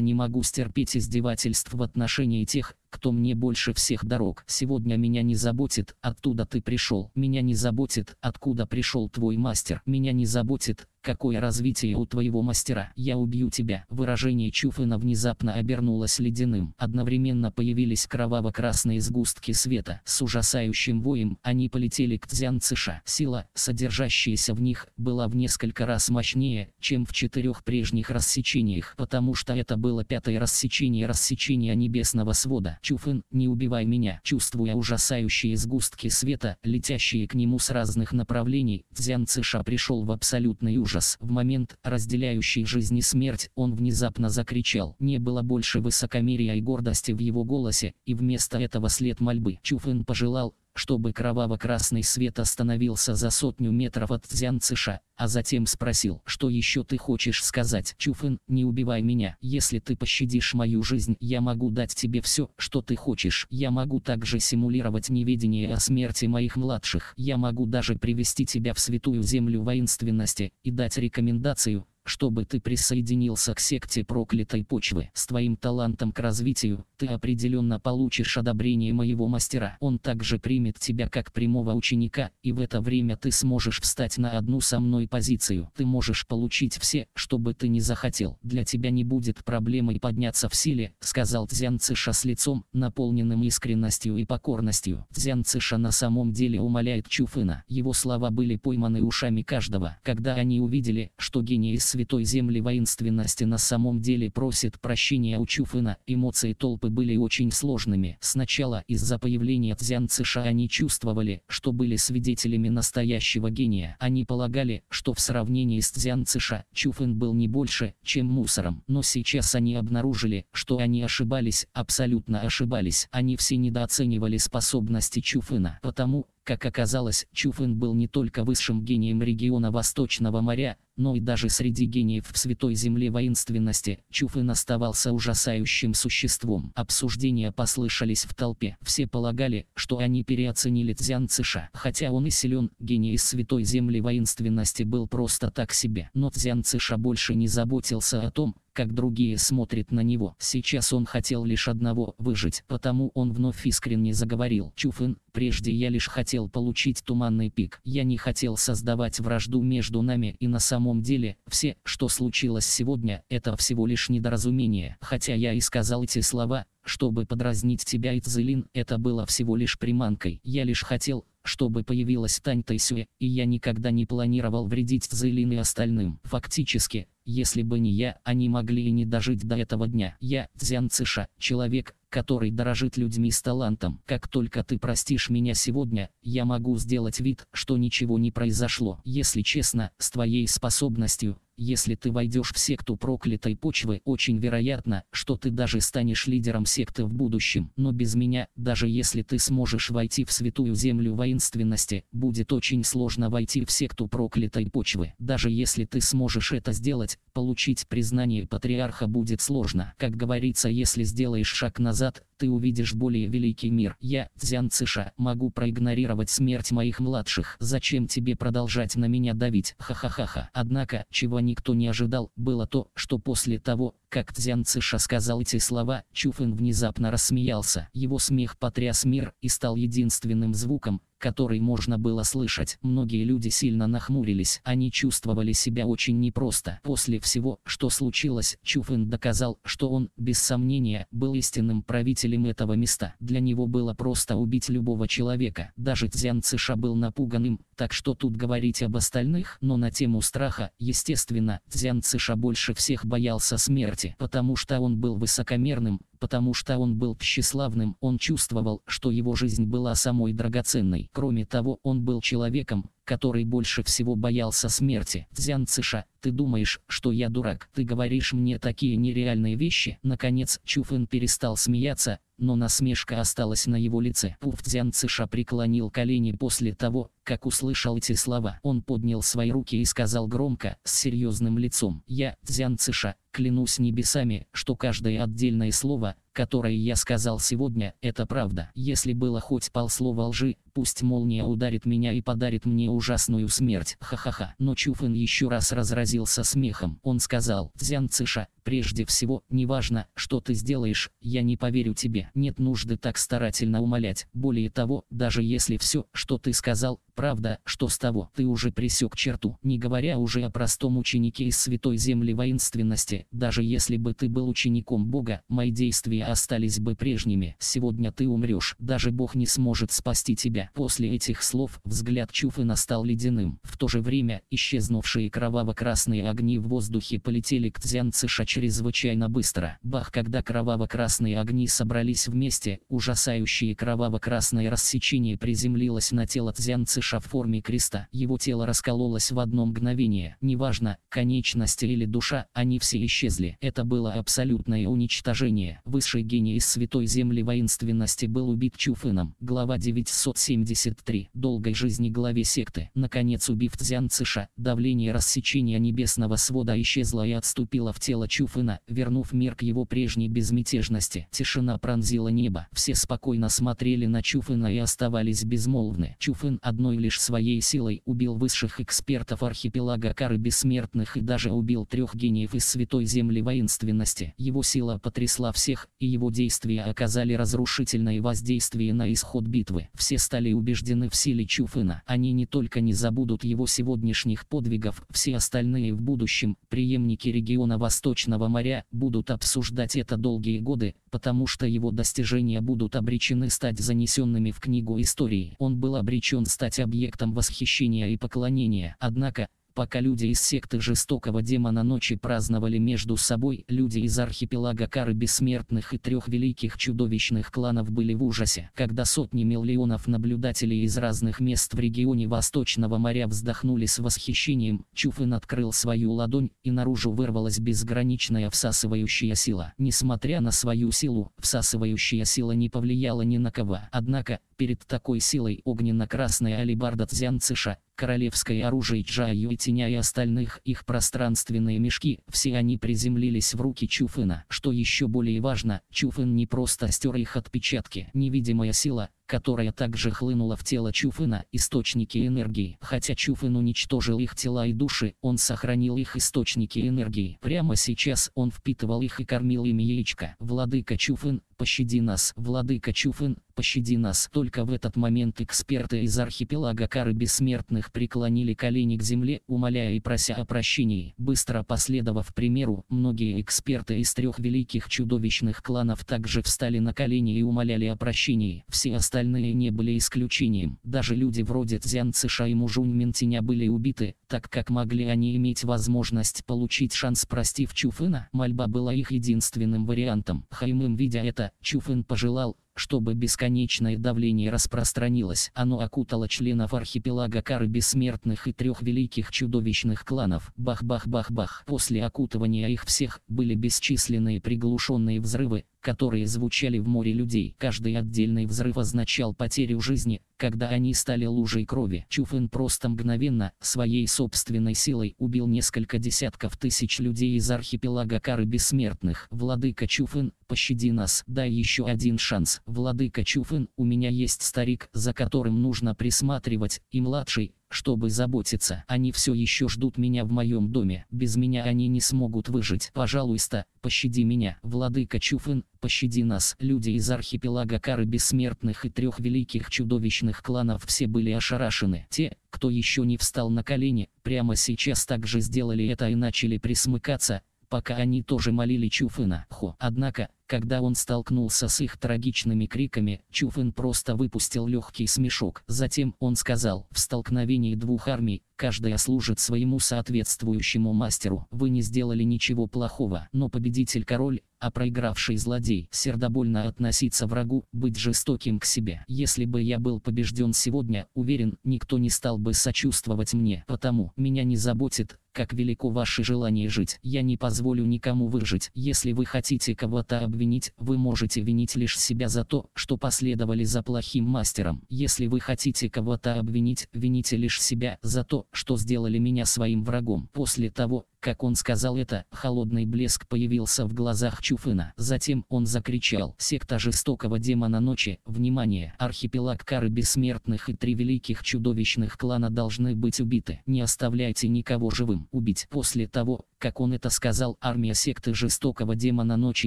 не могу стерпеть издевательств в отношении тех, кто мне больше всех дорог. Сегодня меня не заботит, оттуда ты пришел. Меня не заботит, откуда пришел твой мастер. Меня не заботит, какое развитие у твоего мастера. Я убью тебя. Выражение Чуфына внезапно обернулось ледяным. Одновременно появились кроваво-красные сгустки света. С ужасающим воем они полетели к Цзян Циша. Сила, содержащаяся в них, была в несколько раз мощнее, чем в четырех прежних рассечениях, потому что это было пятое рассечение рассечения небесного свода. Чуфын, не убивай меня. Чувствуя ужасающие сгустки света, летящие к нему с разных направлений, Цзян Циша пришел в абсолютный ужас ужас. В момент, разделяющий жизнь и смерть, он внезапно закричал. Не было больше высокомерия и гордости в его голосе, и вместо этого след мольбы. Чуфын пожелал, чтобы кроваво-красный свет остановился за сотню метров от Цзянцыша, а затем спросил, что еще ты хочешь сказать. Чуфын, не убивай меня. Если ты пощадишь мою жизнь, я могу дать тебе все, что ты хочешь. Я могу также симулировать неведение о смерти моих младших. Я могу даже привести тебя в святую землю воинственности и дать рекомендацию, чтобы ты присоединился к секте проклятой почвы. С твоим талантом к развитию, ты определенно получишь одобрение моего мастера. Он также примет тебя как прямого ученика, и в это время ты сможешь встать на одну со мной позицию. Ты можешь получить все, что бы ты не захотел. Для тебя не будет проблемой подняться в силе, сказал Цзян Цыша с лицом, наполненным искренностью и покорностью. Цзян Цыша на самом деле умоляет Чуфына. Его слова были пойманы ушами каждого. Когда они увидели, что гений из святой земли воинственности на самом деле просит прощения у Чуфына, эмоции толпы были очень сложными. Сначала из-за появления Цзян Цыша они чувствовали, что были свидетелями настоящего гения. Они полагали, что в сравнении с Цзян Цыша, Чуфын был не больше, чем мусором. Но сейчас они обнаружили, что они ошибались, абсолютно ошибались. Они все недооценивали способности Чуфына. Потому, как оказалось, Чуфын был не только высшим гением региона Восточного моря, но и даже среди гениев в Святой Земле воинственности, Чуфын оставался ужасающим существом. Обсуждения послышались в толпе. Все полагали, что они переоценили Цзян Цыша. Хотя он и силен, гений из Святой Земли воинственности был просто так себе. Но Цзян Цыша больше не заботился о том, как другие смотрят на него. Сейчас он хотел лишь одного – выжить, потому он вновь искренне заговорил. Чуфын, прежде я лишь хотел получить туманный пик. Я не хотел создавать вражду между нами и на самом деле, все, что случилось сегодня, это всего лишь недоразумение. Хотя я и сказал эти слова, чтобы подразнить тебя и Цзелин, это было всего лишь приманкой. Я лишь хотел, чтобы появилась Тань Тайсюэ, и я никогда не планировал вредить Цзелин и остальным. Фактически, если бы не я, они могли и не дожить до этого дня. Я, Цзян Цыша, человек, который дорожит людьми с талантом. Как только ты простишь меня сегодня, я могу сделать вид, что ничего не произошло. Если честно, с твоей способностью, если ты войдешь в секту проклятой почвы, очень вероятно, что ты даже станешь лидером секты в будущем. Но без меня, даже если ты сможешь войти в святую землю воинственности, будет очень сложно войти в секту проклятой почвы. Даже если ты сможешь это сделать, получить признание патриарха будет сложно. Как говорится, если сделаешь шаг назад, ты увидишь более великий мир. Я, Цзян Цыша, могу проигнорировать смерть моих младших. Зачем тебе продолжать на меня давить? Ха-ха-ха-ха. Однако, чего никто не ожидал, было то, что после того, как Цзян Цыша сказал эти слова, Чуфын внезапно рассмеялся. Его смех потряс мир и стал единственным звуком, который можно было слышать. Многие люди сильно нахмурились, они чувствовали себя очень непросто. После всего, что случилось, Чуфын доказал, что он, без сомнения, был истинным правителем этого места. Для него было просто убить любого человека. Даже Цзян Цыша был напуганным, так что тут говорить об остальных, но на тему страха, естественно, Цзян Цыша больше всех боялся смерти, потому что он был высокомерным, потому что он был тщеславным, он чувствовал, что его жизнь была самой драгоценной. Кроме того, он был человеком, который больше всего боялся смерти. Цзян Цыша, ты думаешь, что я дурак? Ты говоришь мне такие нереальные вещи? Наконец, Чуфэн перестал смеяться, но насмешка осталась на его лице. Пуф Цзян Цыша преклонил колени после того, как услышал эти слова. Он поднял свои руки и сказал громко, с серьезным лицом. «Я, Цзян Цыша, клянусь небесами, что каждое отдельное слово, которое я сказал сегодня, это правда. Если было хоть полслова лжи, пусть молния ударит меня и подарит мне ужасную смерть. Ха-ха-ха. Но Чуфэн еще раз разразился смехом. Он сказал, Цзян Цыша, прежде всего, неважно, что ты сделаешь, я не поверю тебе. Нет нужды так старательно умолять. Более того, даже если все, что ты сказал, правда, что с того, ты уже пресек черту, не говоря уже о простом ученике из святой земли воинственности, даже если бы ты был учеником Бога, мои действия остались бы прежними. Сегодня ты умрешь, даже Бог не сможет спасти тебя. После этих слов взгляд Чуфы настал ледяным. В то же время, исчезнувшие кроваво-красные огни в воздухе полетели к Цзян Цыша чрезвычайно быстро. Бах, когда кроваво-красные огни собрались вместе, ужасающее кроваво-красное рассечение приземлилось на тело Цзян Цыша Дзянцыша в форме креста. Его тело раскололось в одно мгновение. Неважно, конечности или душа, они все исчезли. Это было абсолютное уничтожение. Высший гений из Святой Земли воинственности был убит Чуфыном. Глава 973. Долгой жизни главе секты. Наконец убив Цзянцыша, давление рассечения небесного свода исчезло и отступило в тело Чуфына, вернув мир к его прежней безмятежности. Тишина пронзила небо. Все спокойно смотрели на Чуфына и оставались безмолвны. Чуфын одной лишь своей силой убил высших экспертов архипелага Кары Бессмертных и даже убил трех гениев из Святой Земли воинственности. Его сила потрясла всех, и его действия оказали разрушительное воздействие на исход битвы. Все стали убеждены в силе Чуфына. Они не только не забудут его сегодняшних подвигов, все остальные в будущем, преемники региона Восточного моря, будут обсуждать это долгие годы, потому что его достижения будут обречены стать занесенными в книгу истории. Он был обречен стать объектом восхищения и поклонения. Однако, Пока люди из секты жестокого демона ночи праздновали между собой, люди из архипелага Кары Бессмертных и трех великих чудовищных кланов были в ужасе. Когда сотни миллионов наблюдателей из разных мест в регионе Восточного моря вздохнули с восхищением, Чуфын открыл свою ладонь, и наружу вырвалась безграничная всасывающая сила. Несмотря на свою силу, всасывающая сила не повлияла ни на кого. Однако, перед такой силой огненно-красная алибарда Цзянцыша, королевское оружие Чжаю и Теня и остальных их пространственные мешки, все они приземлились в руки Чуфына. Что еще более важно, Чуфын не просто стер их отпечатки. Невидимая сила, которая также хлынула в тело Чуфына, источники энергии. Хотя Чуфын уничтожил их тела и души, он сохранил их источники энергии. Прямо сейчас он впитывал их и кормил ими яичко. Владыка Чуфын, пощади нас. Владыка Чуфын, пощади нас. Только в этот момент эксперты из архипелага Кары Бессмертных преклонили колени к земле, умоляя и прося о прощении. Быстро последовав примеру, многие эксперты из трех великих чудовищных кланов также встали на колени и умоляли о прощении. Все остальные остальные не были исключением. Даже люди вроде Цзян Циша и Мужунь Минтиня были убиты, так как могли они иметь возможность получить шанс простив Чуфына. Мольба была их единственным вариантом. Хаймым видя это, Чуфын пожелал, чтобы бесконечное давление распространилось. Оно окутало членов архипелага Кары Бессмертных и трех великих чудовищных кланов. Бах-бах-бах-бах. После окутывания их всех были бесчисленные приглушенные взрывы, которые звучали в море людей. Каждый отдельный взрыв означал потерю жизни, когда они стали лужей крови. Чуфын просто мгновенно, своей собственной силой, убил несколько десятков тысяч людей из архипелага Кары Бессмертных. Владыка Чуфын, пощади нас, дай еще один шанс. Владыка Чуфын, у меня есть старик, за которым нужно присматривать, и младший, чтобы заботиться. Они все еще ждут меня в моем доме. Без меня они не смогут выжить. Пожалуйста, пощади меня. Владыка Чуфын, пощади нас. Люди из архипелага Кары Бессмертных и трех великих чудовищных кланов все были ошарашены. Те, кто еще не встал на колени, прямо сейчас также сделали это и начали присмыкаться, пока они тоже молили Чуфына. Хо. Однако, когда он столкнулся с их трагичными криками, Чуфын просто выпустил легкий смешок. Затем он сказал, в столкновении двух армий, каждая служит своему соответствующему мастеру. Вы не сделали ничего плохого, но победитель король, а проигравший злодей, сердобольно относиться врагу, быть жестоким к себе. Если бы я был побежден сегодня, уверен, никто не стал бы сочувствовать мне, потому меня не заботит, как велико ваше желание жить. Я не позволю никому выжить. Если вы хотите кого-то обвинить, вы можете винить лишь себя за то, что последовали за плохим мастером. Если вы хотите кого-то обвинить, вините лишь себя за то, что сделали меня своим врагом. После того, как он сказал это, холодный блеск появился в глазах Чуфына. Затем он закричал. Секта жестокого демона ночи, внимание, архипелаг кары бессмертных и три великих чудовищных клана должны быть убиты. Не оставляйте никого живым. Убить. После того, как он это сказал, армия секты жестокого демона ночи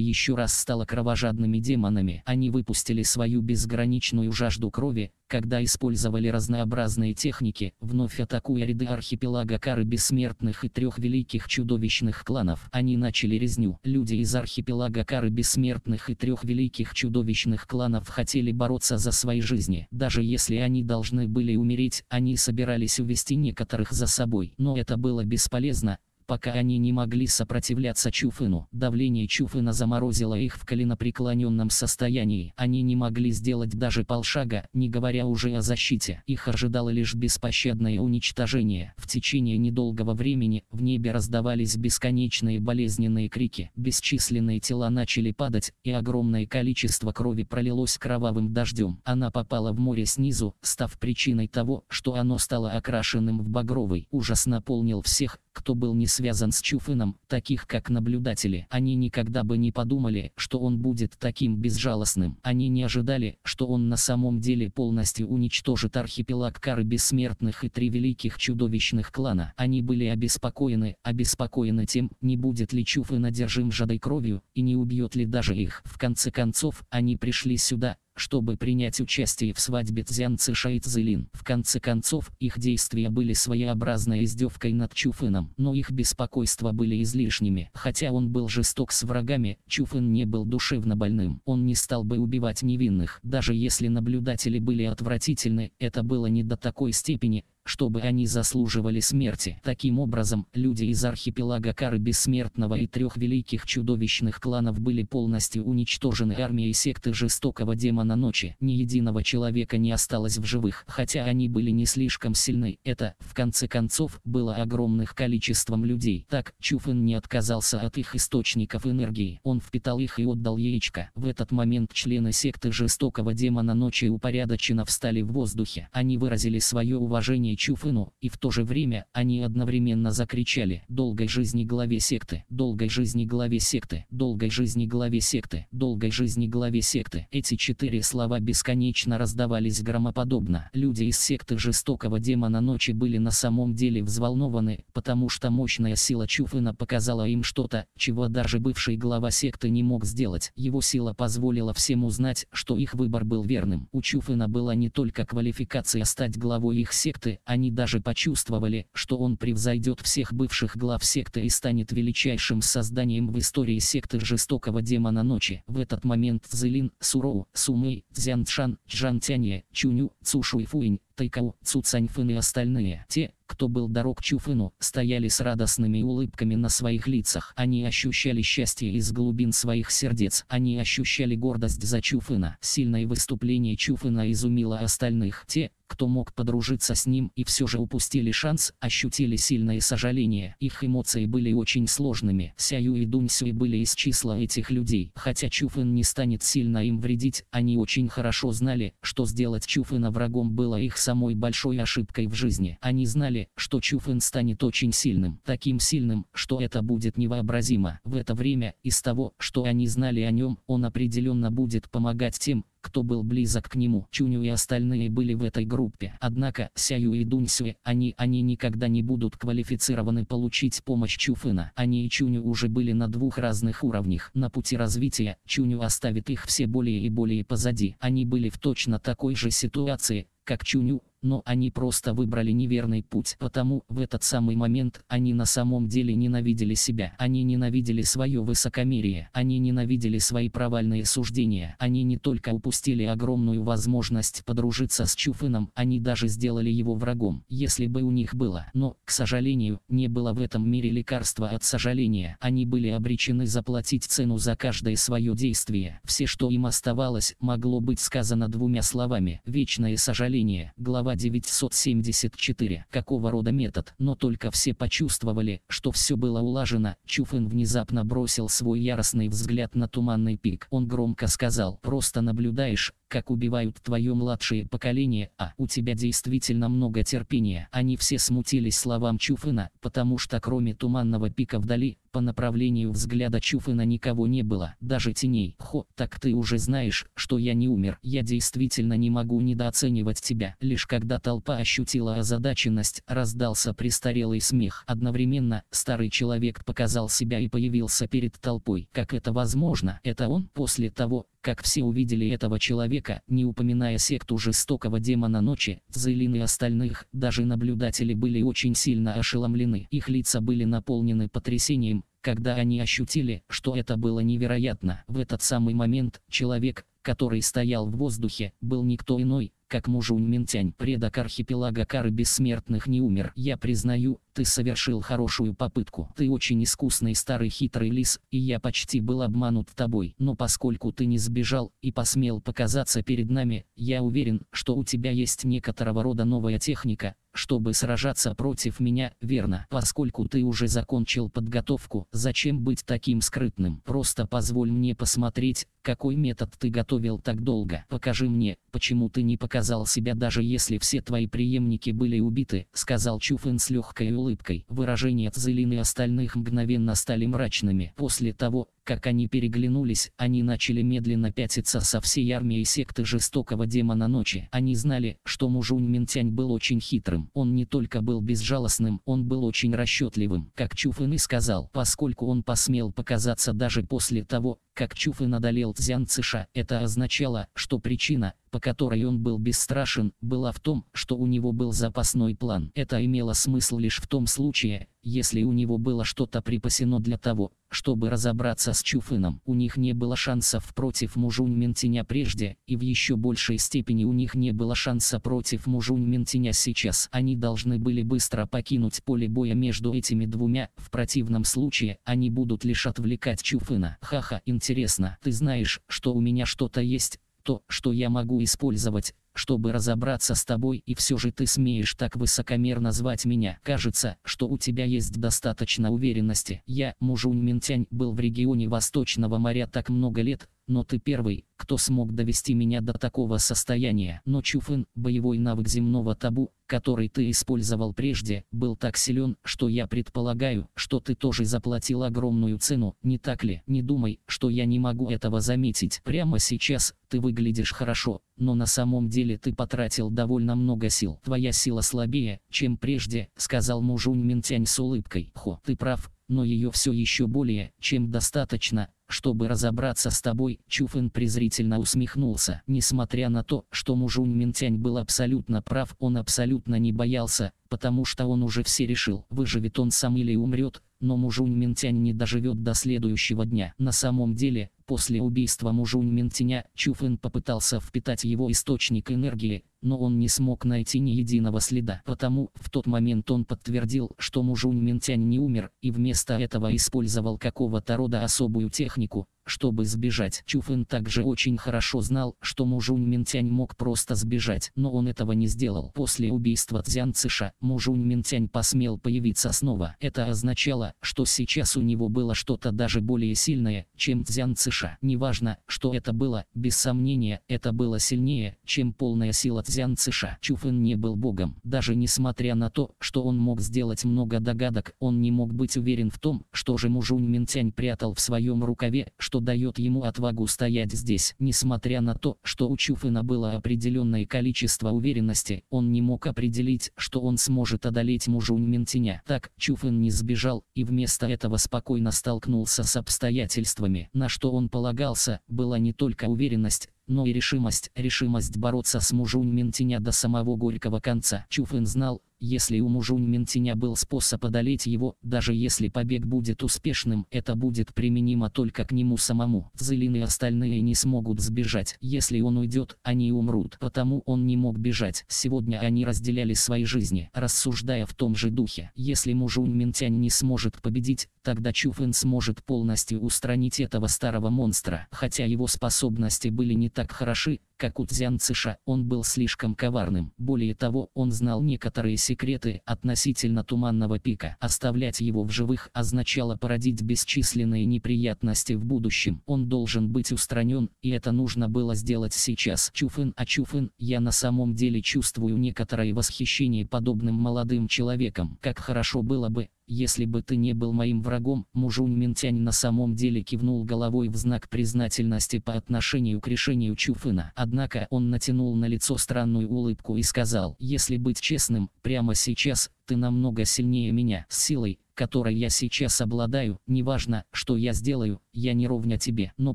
еще раз стала кровожадными демонами. Они выпустили свою безграничную жажду крови, когда использовали разнообразные техники, вновь атакуя ряды архипелага Кары Бессмертных и трех великих чудовищных кланов. Они начали резню. Люди из архипелага Кары Бессмертных и трех великих чудовищных кланов хотели бороться за свои жизни. Даже если они должны были умереть, они собирались увести некоторых за собой. Но это было бесполезно, пока они не могли сопротивляться Чуфыну. Давление Чуфына заморозило их в коленопреклоненном состоянии. Они не могли сделать даже полшага, не говоря уже о защите. Их ожидало лишь беспощадное уничтожение. В течение недолгого времени в небе раздавались бесконечные болезненные крики. Бесчисленные тела начали падать, и огромное количество крови пролилось кровавым дождем. Она попала в море снизу, став причиной того, что оно стало окрашенным в багровый. Ужас наполнил всех, кто был не связан с Чуфыном, таких как наблюдатели. Они никогда бы не подумали, что он будет таким безжалостным. Они не ожидали, что он на самом деле полностью уничтожит архипелаг Кары Бессмертных и три великих чудовищных клана. Они были обеспокоены, обеспокоены тем, не будет ли Чуфын одержим жадой кровью, и не убьет ли даже их. В конце концов, они пришли сюда, чтобы принять участие в свадьбе Цзянцы Шайцзелин. В конце концов, их действия были своеобразной издевкой над Чуфыном, но их беспокойства были излишними. Хотя он был жесток с врагами, Чуфын не был душевно больным. Он не стал бы убивать невинных. Даже если наблюдатели были отвратительны, это было не до такой степени, чтобы они заслуживали смерти. Таким образом, люди из архипелага Кары Бессмертного и трех великих чудовищных кланов были полностью уничтожены армией секты жестокого демона ночи. Ни единого человека не осталось в живых, хотя они были не слишком сильны. Это, в конце концов, было огромных количеством людей. Так, Чуфен не отказался от их источников энергии. Он впитал их и отдал яичко. В этот момент члены секты жестокого демона ночи упорядоченно встали в воздухе. Они выразили свое уважение и Чуфыну, и в то же время они одновременно закричали «Долгой жизни главе секты! Долгой жизни главе секты! Долгой жизни главе секты! Долгой жизни главе секты!» Эти четыре слова бесконечно раздавались громоподобно. Люди из секты жестокого демона ночи были на самом деле взволнованы, потому что мощная сила Чуфына показала им что-то, чего даже бывший глава секты не мог сделать. Его сила позволила всем узнать, что их выбор был верным. У Чуфына была не только квалификация стать главой их секты, они даже почувствовали, что он превзойдет всех бывших глав секты и станет величайшим созданием в истории секты жестокого демона ночи. В этот момент Цзилин, Суроу, Сумэй, Цзянчан, Чжантянье, Чуню, Цушуйфуинь, Тайкао, Цуцаньфын и остальные, те, кто был дорог Чуфыну, стояли с радостными улыбками на своих лицах. Они ощущали счастье из глубин своих сердец. Они ощущали гордость за Чуфына. Сильное выступление Чуфына изумило остальных. Те, кто мог подружиться с ним и все же упустили шанс, ощутили сильное сожаление. Их эмоции были очень сложными. Сяю и Дуньсюй были из числа этих людей. Хотя Чуфын не станет сильно им вредить, они очень хорошо знали, что сделать Чуфына врагом было их самой большой ошибкой в жизни. Они знали, что Чуфэн станет очень сильным, таким сильным, что это будет невообразимо. В это время, из того, что они знали о нем, он определенно будет помогать тем, кто был близок к нему. Чуню и остальные были в этой группе. Однако, Сяю и Дуньсюэ, они, они никогда не будут квалифицированы получить помощь Чуфына. Они и Чуню уже были на двух разных уровнях. На пути развития, Чуню оставит их все более и более позади. Они были в точно такой же ситуации, как Чуню, но они просто выбрали неверный путь. Потому в этот самый момент они на самом деле ненавидели себя. Они ненавидели свое высокомерие. Они ненавидели свои провальные суждения. Они не только упустили огромную возможность подружиться с Чуфыном, они даже сделали его врагом, если бы у них было. Но, к сожалению, не было в этом мире лекарства от сожаления. Они были обречены заплатить цену за каждое свое действие. Все, что им оставалось, могло быть сказано двумя словами. Вечное сожаление. Глава 974. Какого рода метод? Но только все почувствовали, что все было улажено. Чуфын внезапно бросил свой яростный взгляд на туманный пик. Он громко сказал, просто наблюдаешь, как убивают твое младшее поколение, а у тебя действительно много терпения. Они все смутились словам Чуфына, потому что кроме туманного пика вдали, по направлению взгляда Чуфына никого не было, даже теней. Хо, так ты уже знаешь, что я не умер. Я действительно не могу недооценивать тебя. Лишь когда толпа ощутила озадаченность, раздался престарелый смех. Одновременно, старый человек показал себя и появился перед толпой. Как это возможно? Это он? После того, как все увидели этого человека, не упоминая секту жестокого демона ночи, Цзэлин и остальных, даже наблюдатели были очень сильно ошеломлены. Их лица были наполнены потрясением, когда они ощутили, что это было невероятно. В этот самый момент, человек, который стоял в воздухе, был никто иной, как Мужунь Минтянь, предок архипелага Кары Бессмертных не умер. Я признаю, ты совершил хорошую попытку. Ты очень искусный старый хитрый лис, и я почти был обманут тобой. Но поскольку ты не сбежал и посмел показаться перед нами, я уверен, что у тебя есть некоторого рода новая техника, чтобы сражаться против меня, верно? Поскольку ты уже закончил подготовку, зачем быть таким скрытным? Просто позволь мне посмотреть, какой метод ты готовил так долго. Покажи мне, почему ты не показал себя даже если все твои преемники были убиты, сказал Чуфин с легкой улыбкой. Выражения Цзелин и остальных мгновенно стали мрачными. После того, как они переглянулись, они начали медленно пятиться со всей армией секты жестокого демона ночи. Они знали, что Мужунь Минтянь был очень хитрым. Он не только был безжалостным, он был очень расчетливым. Как Чуфын и сказал, поскольку он посмел показаться даже после того, как Чуфын одолел Цзян Циша, это означало, что причина, по которой он был бесстрашен, была в том, что у него был запасной план. Это имело смысл лишь в том случае, если у него было что-то припасено для того, чтобы разобраться с Чуфыном. У них не было шансов против Мужунь Ментиня прежде, и в еще большей степени у них не было шанса против Мужунь Ментиня сейчас. Они должны были быстро покинуть поле боя между этими двумя, в противном случае они будут лишь отвлекать Чуфына. Ха-ха, интересно, ты знаешь, что у меня что-то есть, то, что я могу использовать, чтобы разобраться с тобой, и все же ты смеешь так высокомерно звать меня. Кажется, что у тебя есть достаточно уверенности. Я, Мужунь Минтянь, был в регионе Восточного моря так много лет, но ты первый, кто смог довести меня до такого состояния. Но Чуфын, боевой навык земного табу, который ты использовал прежде, был так силен, что я предполагаю, что ты тоже заплатил огромную цену, не так ли? Не думай, что я не могу этого заметить. Прямо сейчас, ты выглядишь хорошо, но на самом деле ты потратил довольно много сил. Твоя сила слабее, чем прежде, сказал Мужунь Минтянь с улыбкой. Хо, ты прав, но ее все еще более, чем достаточно, чтобы разобраться с тобой, Чуфэн презрительно усмехнулся. Несмотря на то, что Мужунь Минтянь был абсолютно прав, он абсолютно не боялся, потому что он уже все решил, выживет он сам или умрет, но Мужунь Минтянь не доживет до следующего дня. На самом деле, после убийства Мужунь Минтяня, Чуфэн попытался впитать его источник энергии, но он не смог найти ни единого следа. Потому в тот момент он подтвердил, что Мужунь Минтянь не умер, и вместо этого использовал какого-то рода особую технику, чтобы сбежать. Чуфэн также очень хорошо знал, что Мужунь Минтянь мог просто сбежать, но он этого не сделал. После убийства Цзян Циша, Мужунь Минтянь посмел появиться снова. Это означало, что сейчас у него было что-то даже более сильное, чем Цзян Циша. Неважно, что это было, без сомнения, это было сильнее, чем полная сила Цзян Циша. Чуфэн не был богом. Даже несмотря на то, что он мог сделать много догадок, он не мог быть уверен в том, что же Мужунь Минтянь прятал в своем рукаве, что что дает ему отвагу стоять здесь. Несмотря на то, что у Чуфына было определенное количество уверенности, он не мог определить, что он сможет одолеть Мужунь Ментиня. Так, Чуфын не сбежал, и вместо этого спокойно столкнулся с обстоятельствами. На что он полагался, была не только уверенность, но и решимость, решимость бороться с Мужунь Ментиня до самого горького конца. Чуфын знал, если у Мужунь Минтиня был способ одолеть его, даже если побег будет успешным, это будет применимо только к нему самому. Цзилин и остальные не смогут сбежать. Если он уйдет, они умрут. Потому он не мог бежать. Сегодня они разделяли свои жизни, рассуждая в том же духе. Если Мужунь Минтянь не сможет победить, тогда Чуфэн сможет полностью устранить этого старого монстра. Хотя его способности были не так хороши, как у Цзян Циша, он был слишком коварным. Более того, он знал некоторые секреты относительно Туманного пика. Оставлять его в живых означало породить бесчисленные неприятности в будущем. Он должен быть устранен, и это нужно было сделать сейчас. Чуфын, а Чуфын, я на самом деле чувствую некоторое восхищение подобным молодым человеком. Как хорошо было бы, если бы ты не был моим врагом, Мужунь Минтянь на самом деле кивнул головой в знак признательности по отношению к решению Чуфына. Однако он натянул на лицо странную улыбку и сказал, если быть честным, прямо сейчас, ты намного сильнее меня, с силой, которой я сейчас обладаю, неважно, что я сделаю, я не ровня тебе. Но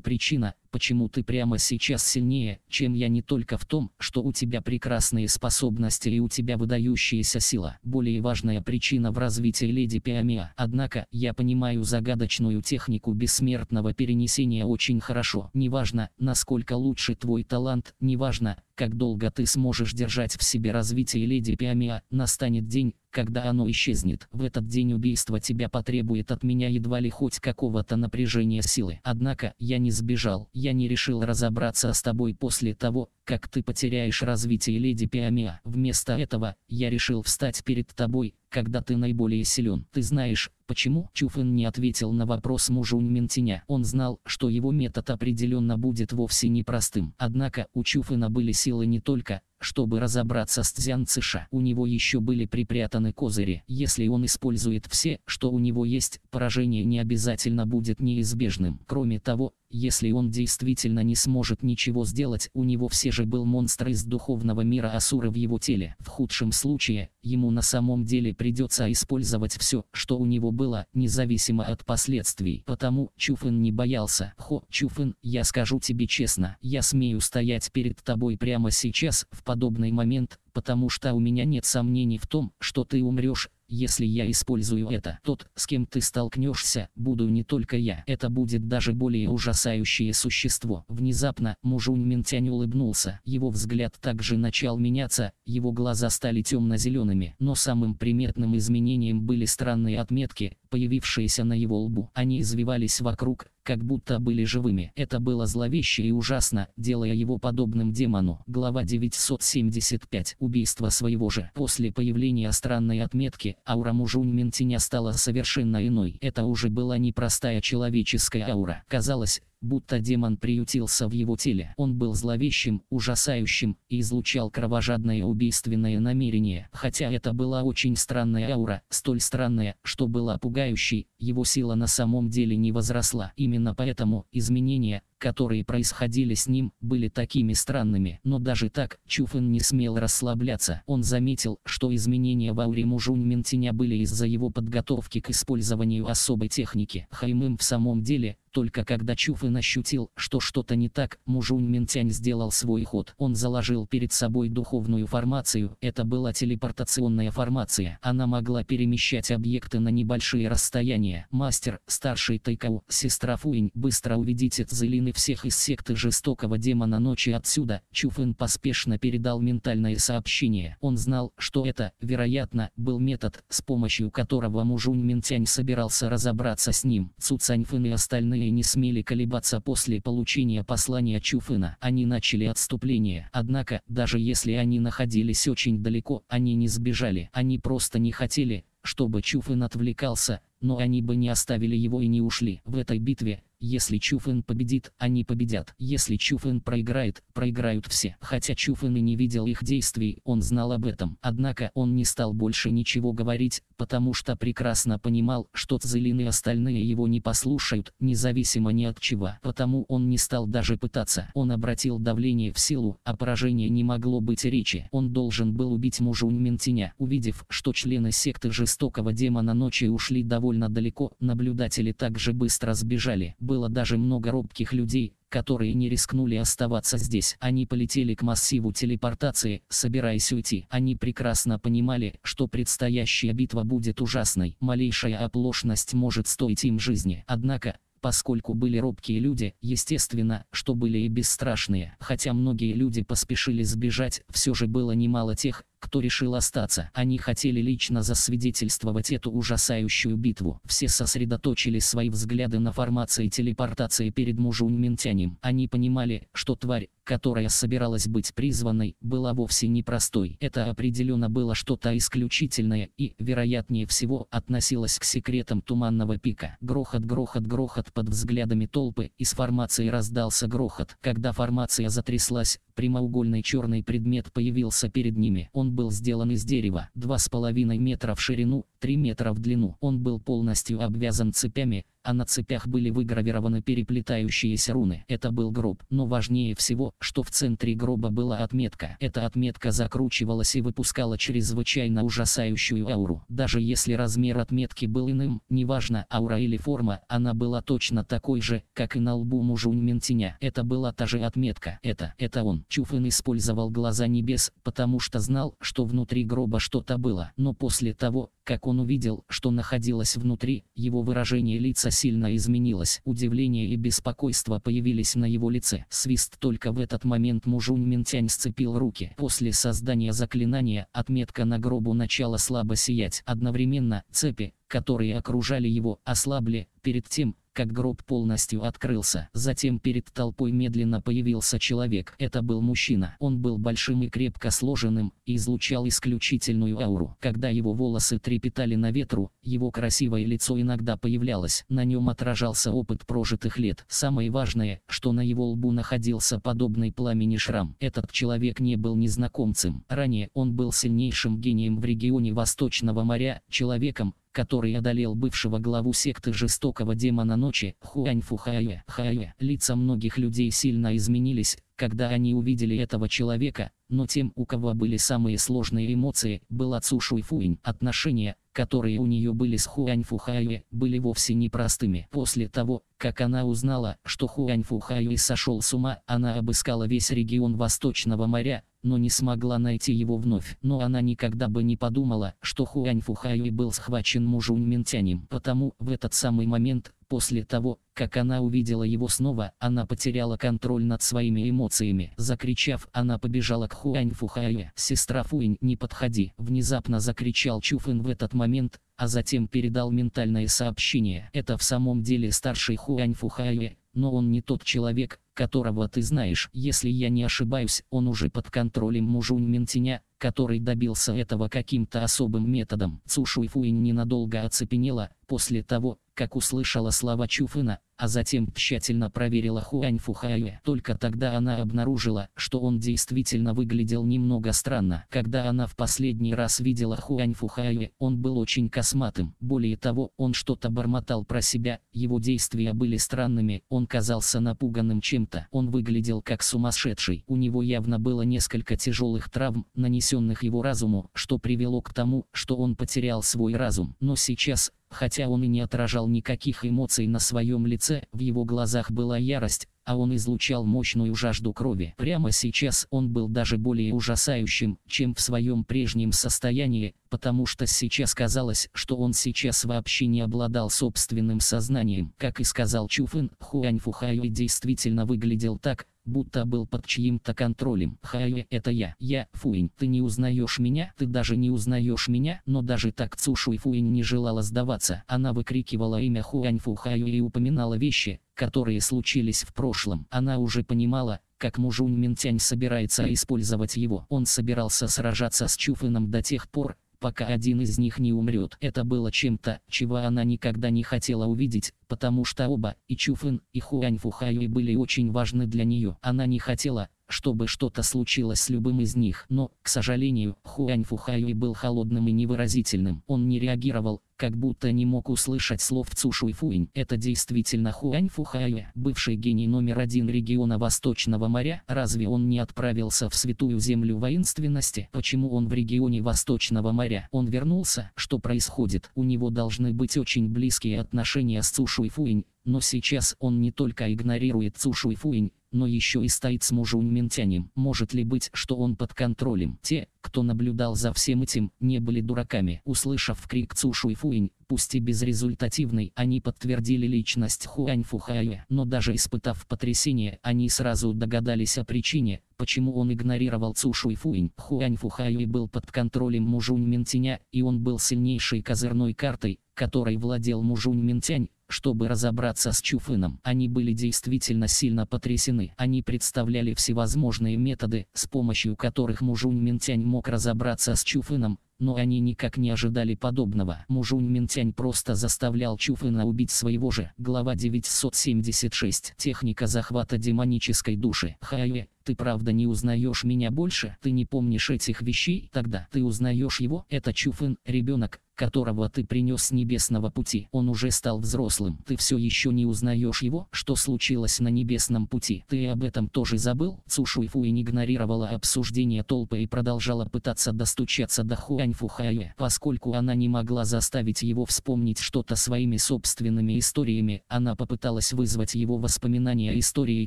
причина, почему ты прямо сейчас сильнее, чем я не только в том, что у тебя прекрасные способности и у тебя выдающаяся сила. Более важная причина в развитии леди Пиамиа. Однако, я понимаю загадочную технику бессмертного перенесения очень хорошо. Неважно, насколько лучше твой талант, неважно, как долго ты сможешь держать в себе развитие леди Пиамиа, настанет день, когда оно исчезнет. В этот день убийство тебя потребует от меня едва ли хоть какого-то напряжения силы. Однако, я не сбежал, я не решил разобраться с тобой после того, как ты потеряешь развитие леди Пиамиа. Вместо этого, я решил встать перед тобой, когда ты наиболее силен. Ты знаешь, почему? Чуфен не ответил на вопрос мужа Уньментиня. Он знал, что его метод определенно будет вовсе непростым. Однако, у Чуфена были силы не только, чтобы разобраться с Цзян Цыша, у него еще были припрятаны козыри. Если он использует все, что у него есть, поражение не обязательно будет неизбежным. Кроме того, если он действительно не сможет ничего сделать, у него все же был монстр из духовного мира Асура в его теле. В худшем случае, ему на самом деле придется использовать все, что у него было, независимо от последствий. Потому Чуфен не боялся. Хо, Чуфен, я скажу тебе честно, я смею стоять перед тобой прямо сейчас, в подобный момент, потому что у меня нет сомнений в том, что ты умрешь, если я использую это, тот, с кем ты столкнешься, буду не только я. Это будет даже более ужасающее существо. Внезапно, Мужунь Ментянь улыбнулся. Его взгляд также начал меняться, его глаза стали темно-зелеными. Но самым приметным изменением были странные отметки, появившиеся на его лбу. Они извивались вокруг, как будто были живыми. Это было зловеще и ужасно, делая его подобным демону. Глава 975. Убийство своего же. После появления странной отметки, аура Мужунь Ментиня стала совершенно иной. Это уже была не простая человеческая аура. Казалось, будто демон приютился в его теле. Он был зловещим, ужасающим и излучал кровожадное убийственное намерение. Хотя это была очень странная аура, столь странная, что была пугающей, его сила на самом деле не возросла. Именно поэтому изменения, которые происходили с ним, были такими странными. Но даже так, Чуфен не смел расслабляться. Он заметил, что изменения в ауре Мужунь Ментиня были из-за его подготовки к использованию особой техники. Хаймым в самом деле, только когда Чуфын ощутил, что что-то не так, Мужунь Ментянь сделал свой ход. Он заложил перед собой духовную формацию. Это была телепортационная формация. Она могла перемещать объекты на небольшие расстояния. Мастер, старший Тайкау, сестра Фуинь, быстро уведите Цзелины всех из секты жестокого демона ночи отсюда. Чуфын поспешно передал ментальное сообщение. Он знал, что это, вероятно, был метод, с помощью которого Мужунь Ментянь собирался разобраться с ним. Цуцаньфын и остальные не смели колебаться после получения послания Чуфына. Они начали отступление. Однако, даже если они находились очень далеко, они не сбежали. Они просто не хотели, чтобы Чуфын отвлекался, но они бы не оставили его и не ушли. В этой битве, если Чуфэн победит, они победят. Если Чуфэн проиграет, проиграют все. Хотя Чуфэн и не видел их действий, он знал об этом. Однако он не стал больше ничего говорить, потому что прекрасно понимал, что Цзелин и остальные его не послушают, независимо ни от чего. Потому он не стал даже пытаться. Он обратил давление в силу, а поражение не могло быть речи. Он должен был убить мужа Уньментиня. Увидев, что члены секты жестокого демона ночи ушли довольно далеко, наблюдатели также быстро сбежали было даже много робких людей, которые не рискнули оставаться здесь. Они полетели к массиву телепортации, собираясь уйти. Они прекрасно понимали, что предстоящая битва будет ужасной. Малейшая оплошность может стоить им жизни. Однако, Поскольку были робкие люди, естественно, что были и бесстрашные. Хотя многие люди поспешили сбежать, все же было немало тех, кто решил остаться. Они хотели лично засвидетельствовать эту ужасающую битву. Все сосредоточили свои взгляды на формации телепортации перед мужем Ментянем. Они понимали, что тварь, которая собиралась быть призванной, была вовсе не простой. Это определенно было что-то исключительное и, вероятнее всего, относилось к секретам Туманного пика. Грохот, грохот, грохот под взглядами толпы, из формации раздался грохот. Когда формация затряслась, прямоугольный черный предмет появился перед ними. Он был сделан из дерева, 2,5 метра в ширину, 3 метра в длину. Он был полностью обвязан цепями, а на цепях были выгравированы переплетающиеся руны. Это был гроб, но важнее всего, что в центре гроба была отметка. Эта отметка закручивалась и выпускала чрезвычайно ужасающую ауру. Даже если размер отметки был иным, неважно аура или форма, она была точно такой же, как и на лбу мужунь Ментиня. Это была та же отметка. Это, это он. Чуфын использовал глаза небес, потому что знал, что внутри гроба что-то было. Но после того, как он увидел, что находилось внутри, его выражение лица сильно изменилось. Удивление и беспокойство появились на его лице. Свист только в этот момент Мужунь Минтянь сцепил руки. После создания заклинания, отметка на гробу начала слабо сиять. Одновременно, цепи, которые окружали его, ослабли, перед тем, как гроб полностью открылся. Затем перед толпой медленно появился человек. Это был мужчина. Он был большим и крепко сложенным, и излучал исключительную ауру. Когда его волосы трепетали на ветру, его красивое лицо иногда появлялось. На нем отражался опыт прожитых лет. Самое важное, что на его лбу находился подобный пламени шрам. Этот человек не был незнакомцем. Ранее он был сильнейшим гением в регионе Восточного моря, человеком, который одолел бывшего главу секты жестокого демона ночи, Хуань Фухае. Хае. Лица многих людей сильно изменились, когда они увидели этого человека, но тем, у кого были самые сложные эмоции, была Цу Шуйфуинь. Отношения, которые у нее были с Хуань Фухае, были вовсе непростыми. После того, как она узнала, что Хуань Фухае сошел с ума, она обыскала весь регион Восточного моря, но не смогла найти его вновь. Но она никогда бы не подумала, что Хуань Фухаюй был схвачен мужем Минтянем. Потому в этот самый момент, после того, как она увидела его снова, она потеряла контроль над своими эмоциями. Закричав, она побежала к Хуань Фухаюе. «Сестра Фуинь, не подходи!» Внезапно закричал Чуфэн в этот момент, а затем передал ментальное сообщение. Это в самом деле старший Хуань Фухаюе, но он не тот человек, которого ты знаешь. Если я не ошибаюсь, он уже под контролем Мужунь Ментиня, который добился этого каким-то особым методом. Цушуй Фуинь ненадолго оцепенела, после того, как услышала слова Чуфына, а затем тщательно проверила Хуань Фухае. Только тогда она обнаружила, что он действительно выглядел немного странно. Когда она в последний раз видела Хуань Фухае, он был очень косматым. Более того, он что-то бормотал про себя, его действия были странными, он казался напуганным чем-то. Он выглядел как сумасшедший. У него явно было несколько тяжелых травм, нанесенных его разуму, что привело к тому, что он потерял свой разум. Но сейчас, Хотя он и не отражал никаких эмоций на своем лице, в его глазах была ярость, а он излучал мощную жажду крови. Прямо сейчас он был даже более ужасающим, чем в своем прежнем состоянии, потому что сейчас казалось, что он сейчас вообще не обладал собственным сознанием. Как и сказал Чуфын, Хуань Фухайо действительно выглядел так, будто был под чьим-то контролем. Хае, это я, я, Фуинь, ты не узнаешь меня, ты даже не узнаешь меня, но даже так Цушуй Фуинь не желала сдаваться. Она выкрикивала имя Хуань Фухаю и упоминала вещи, которые случились в прошлом. Она уже понимала, как Мужунь Минтянь собирается использовать его. Он собирался сражаться с Чуфыном до тех пор, пока один из них не умрет. Это было чем-то, чего она никогда не хотела увидеть, потому что оба, и Чуфын, и Хуань Фухаюй были очень важны для нее. Она не хотела, чтобы что-то случилось с любым из них. Но, к сожалению, Хуань Фухаюй был холодным и невыразительным. Он не реагировал, как будто не мог услышать слов Цушуй Фуинь. Это действительно Хуань Фухаюй, бывший гений номер один региона Восточного моря. Разве он не отправился в святую землю воинственности? Почему он в регионе Восточного моря? Он вернулся? Что происходит? У него должны быть очень близкие отношения с Цушуй Фуинь, но сейчас он не только игнорирует Цушуй Фуинь, но еще и стоит с мужем Ментянем. Может ли быть, что он под контролем? Те, кто наблюдал за всем этим, не были дураками. Услышав крик Цу Шуйфуинь, пусть и безрезультативный, они подтвердили личность Хуань Фухая. Но даже испытав потрясение, они сразу догадались о причине, почему он игнорировал Цу Шуйфуинь. Хуань Фухай был под контролем Мужунь Ментяня, и он был сильнейшей козырной картой, которой владел Мужунь Ментянь, чтобы разобраться с Чуфыном. Они были действительно сильно потрясены. Они представляли всевозможные методы, с помощью которых Мужунь Минтянь мог разобраться с Чуфыном, но они никак не ожидали подобного. Мужунь Минтянь просто заставлял Чуфына убить своего же. Глава 976. Техника захвата демонической души. Хайе, ты правда не узнаешь меня больше? Ты не помнишь этих вещей? Тогда ты узнаешь его? Это Чуфын, ребенок, которого ты принес с небесного пути. Он уже стал взрослым. Ты все еще не узнаешь его? Что случилось на небесном пути? Ты об этом тоже забыл? Цушуй Фуин игнорировала обсуждение толпы и продолжала пытаться достучаться до Хуань Фухая. Поскольку она не могла заставить его вспомнить что-то своими собственными историями, она попыталась вызвать его воспоминания истории